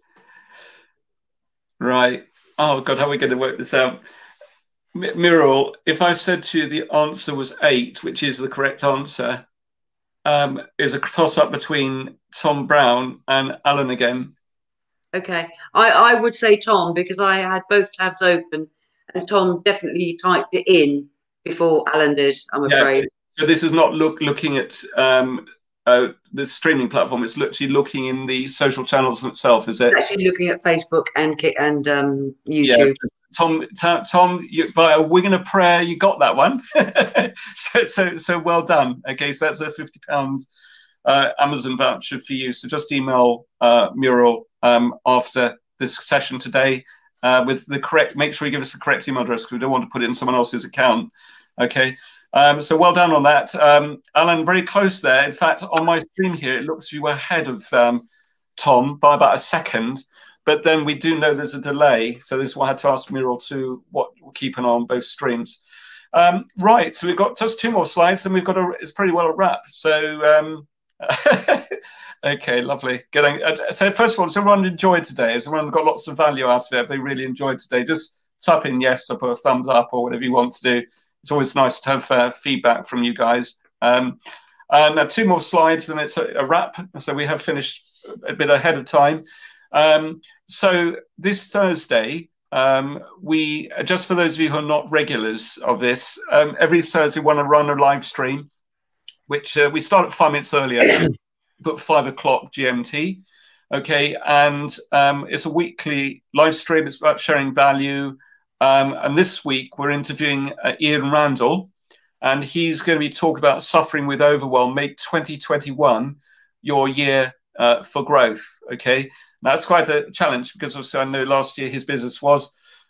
Speaker 1: right. Oh God, how are we going to work this out? Muriel, if I said to you the answer was eight, which is the correct answer, um, is a toss up between Tom Brown and Alan again.
Speaker 2: Okay, I, I would say Tom because I had both tabs open and Tom definitely typed it in before Alan did. I'm afraid. Yeah.
Speaker 1: So this is not look looking at um, uh, the streaming platform. It's literally looking in the social channels itself. Is it?
Speaker 2: It's actually looking at Facebook and and um, YouTube. Yeah.
Speaker 1: Tom, Tom, you, by a wing and a prayer, you got that one. so, so, so well done. Okay, so that's a fifty pound uh, Amazon voucher for you. So just email uh, Muriel um, after this session today uh, with the correct. Make sure you give us the correct email address because we don't want to put it in someone else's account. Okay. Um, so well done on that. Um, Alan, very close there. In fact, on my stream here, it looks you were ahead of um, Tom by about a second. But then we do know there's a delay. So this is why I had to ask Muriel to what keep an eye on both streams. Um, right, so we've got just two more slides and we've got a, it's pretty well a wrap. So, um, okay, lovely. Good. Uh, so first of all, has everyone enjoyed today? Has everyone got lots of value out of it? Have they really enjoyed today? Just type in yes or put a thumbs up or whatever you want to do. It's always nice to have uh, feedback from you guys. Um, uh, two more slides and it's a, a, wrap. So we have finished a bit ahead of time. Um, so this Thursday, um, we just for those of you who are not regulars of this, um, every Thursday we want to run a live stream, which uh, we start at five minutes earlier, but five o'clock GMT. Okay, and um, it's a weekly live stream. It's about sharing value. Um, and this week we're interviewing uh, Ian Randall, and he's going to be talking about suffering with overwhelm. Make 2021 your year uh, for growth. Okay, that's quite a challenge because obviously I know last year his business was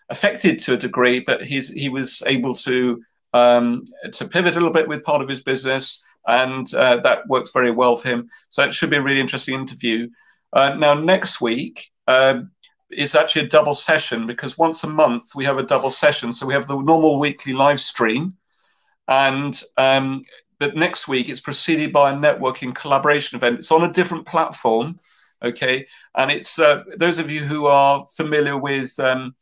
Speaker 1: affected to a degree, but he's he was able to um, to pivot a little bit with part of his business, and uh, that works very well for him. So it should be a really interesting interview. Uh, now next week uh, is actually a double session because once a month we have a double session. So we have the normal weekly live stream, and um, but next week it's preceded by a networking collaboration event. It's on a different platform okay and it's uh, those of you who are familiar with um,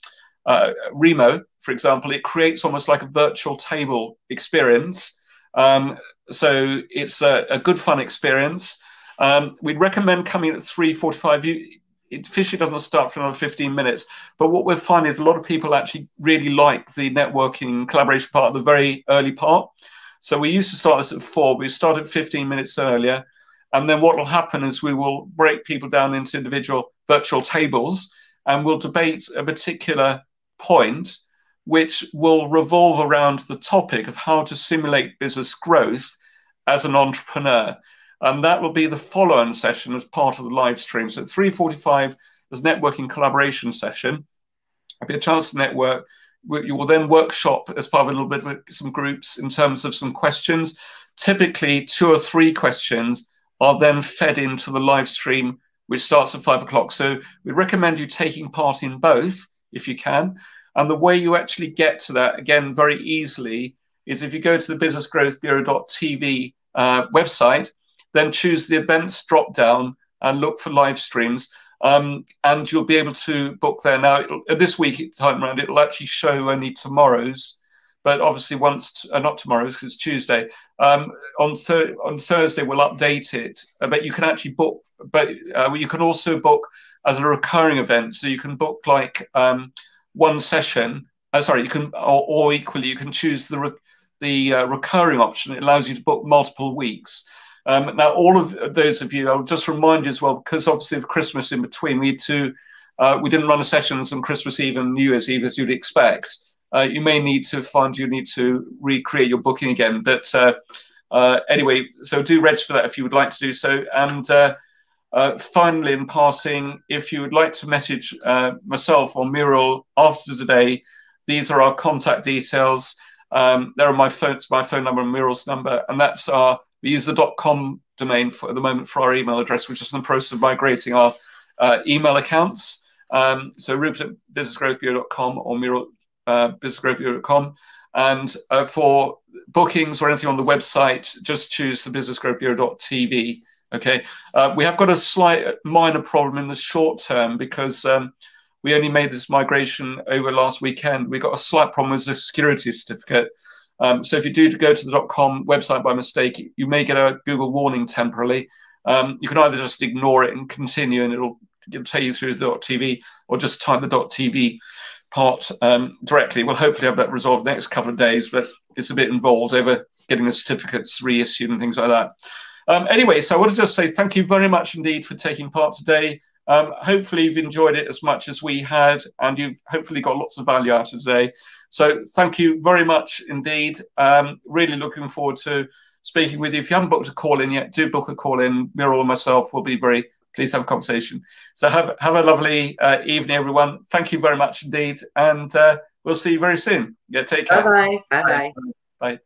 Speaker 1: uh, Remo for example it creates almost like a virtual table experience um, so it's a, a, good fun experience um, we'd recommend coming at 3.45 you it officially doesn't start for another 15 minutes. But what we're finding is a lot of people actually really like the networking collaboration part the very early part. So we used to start this at four we started 15 minutes earlier. And then what will happen is we will break people down into individual virtual tables and we'll debate a particular point which will revolve around the topic of how to simulate business growth as an entrepreneur. And that will be the follow-on session as part of the live stream. So at 3.45, there's networking collaboration session. It'll be a chance to network. You will then workshop as part of a little bit of some groups in terms of some questions, typically two or three questions are then fed into the live stream, which starts at five o'clock. So we recommend you taking part in both if you can. And the way you actually get to that, again, very easily, is if you go to the businessgrowthbureau.tv uh, website, then choose the events drop down and look for live streams. Um, and you'll be able to book there. Now, this week, time around, it'll actually show only tomorrow's but obviously once uh, not tomorrow's because it's Tuesday. Um, on on Thursday we'll update it, uh, but you can actually book. But uh, you can also book as a recurring event, so you can book like um, one session. Uh, sorry, you can or, or, equally you can choose the re- the uh, recurring option. It allows you to book multiple weeks. Um, now, all of those of you, I'll just remind you as well, because obviously of Christmas in between, we had to, uh, we didn't run the sessions on Christmas Eve and New Year's Eve as you'd expect uh, you may need to find you need to recreate your booking again. But uh, uh, anyway, so do register that if you would like to do so. And uh, uh, finally, in passing, if you would like to message myself or Muriel after today, these are our contact details. Um, there are my phones, my phone number and Muriel's number, and that's our we use the .com domain for at the moment for our email address, which is in the process of migrating our email accounts. Um, so Rupert at businessgrowthbureau.com or Muriel uh, businessgrowthbureau.com. And uh, for bookings or anything on the website, just choose the businessgrowthbureau.tv. Okay. Uh, we have got a slight minor problem in the short term because um, we only made this migration over last weekend. We got a slight problem with the security certificate. Um, so if you do go to the .com website by mistake, you may get a Google warning temporarily. Um, you can either just ignore it and continue, and it'll, it'll take you through the .tv, or just type the .tv part um, directly. We'll hopefully have that resolved next couple of days, but it's a bit involved over getting the certificates reissued and things like that. Um, anyway, so I want to just say thank you very much indeed for taking part today. Um, hopefully you've enjoyed it as much as we had, and you've hopefully got lots of value out of today. So thank you very much indeed. Um, really looking forward to speaking with you. If you haven't booked a call in yet, do book a call in. Muriel and myself will be very please have a conversation. So have have a lovely uh, evening, everyone. Thank you very much indeed, and uh, we'll see you very soon. Yeah, take care.
Speaker 2: Bye bye. Bye bye.
Speaker 1: Bye.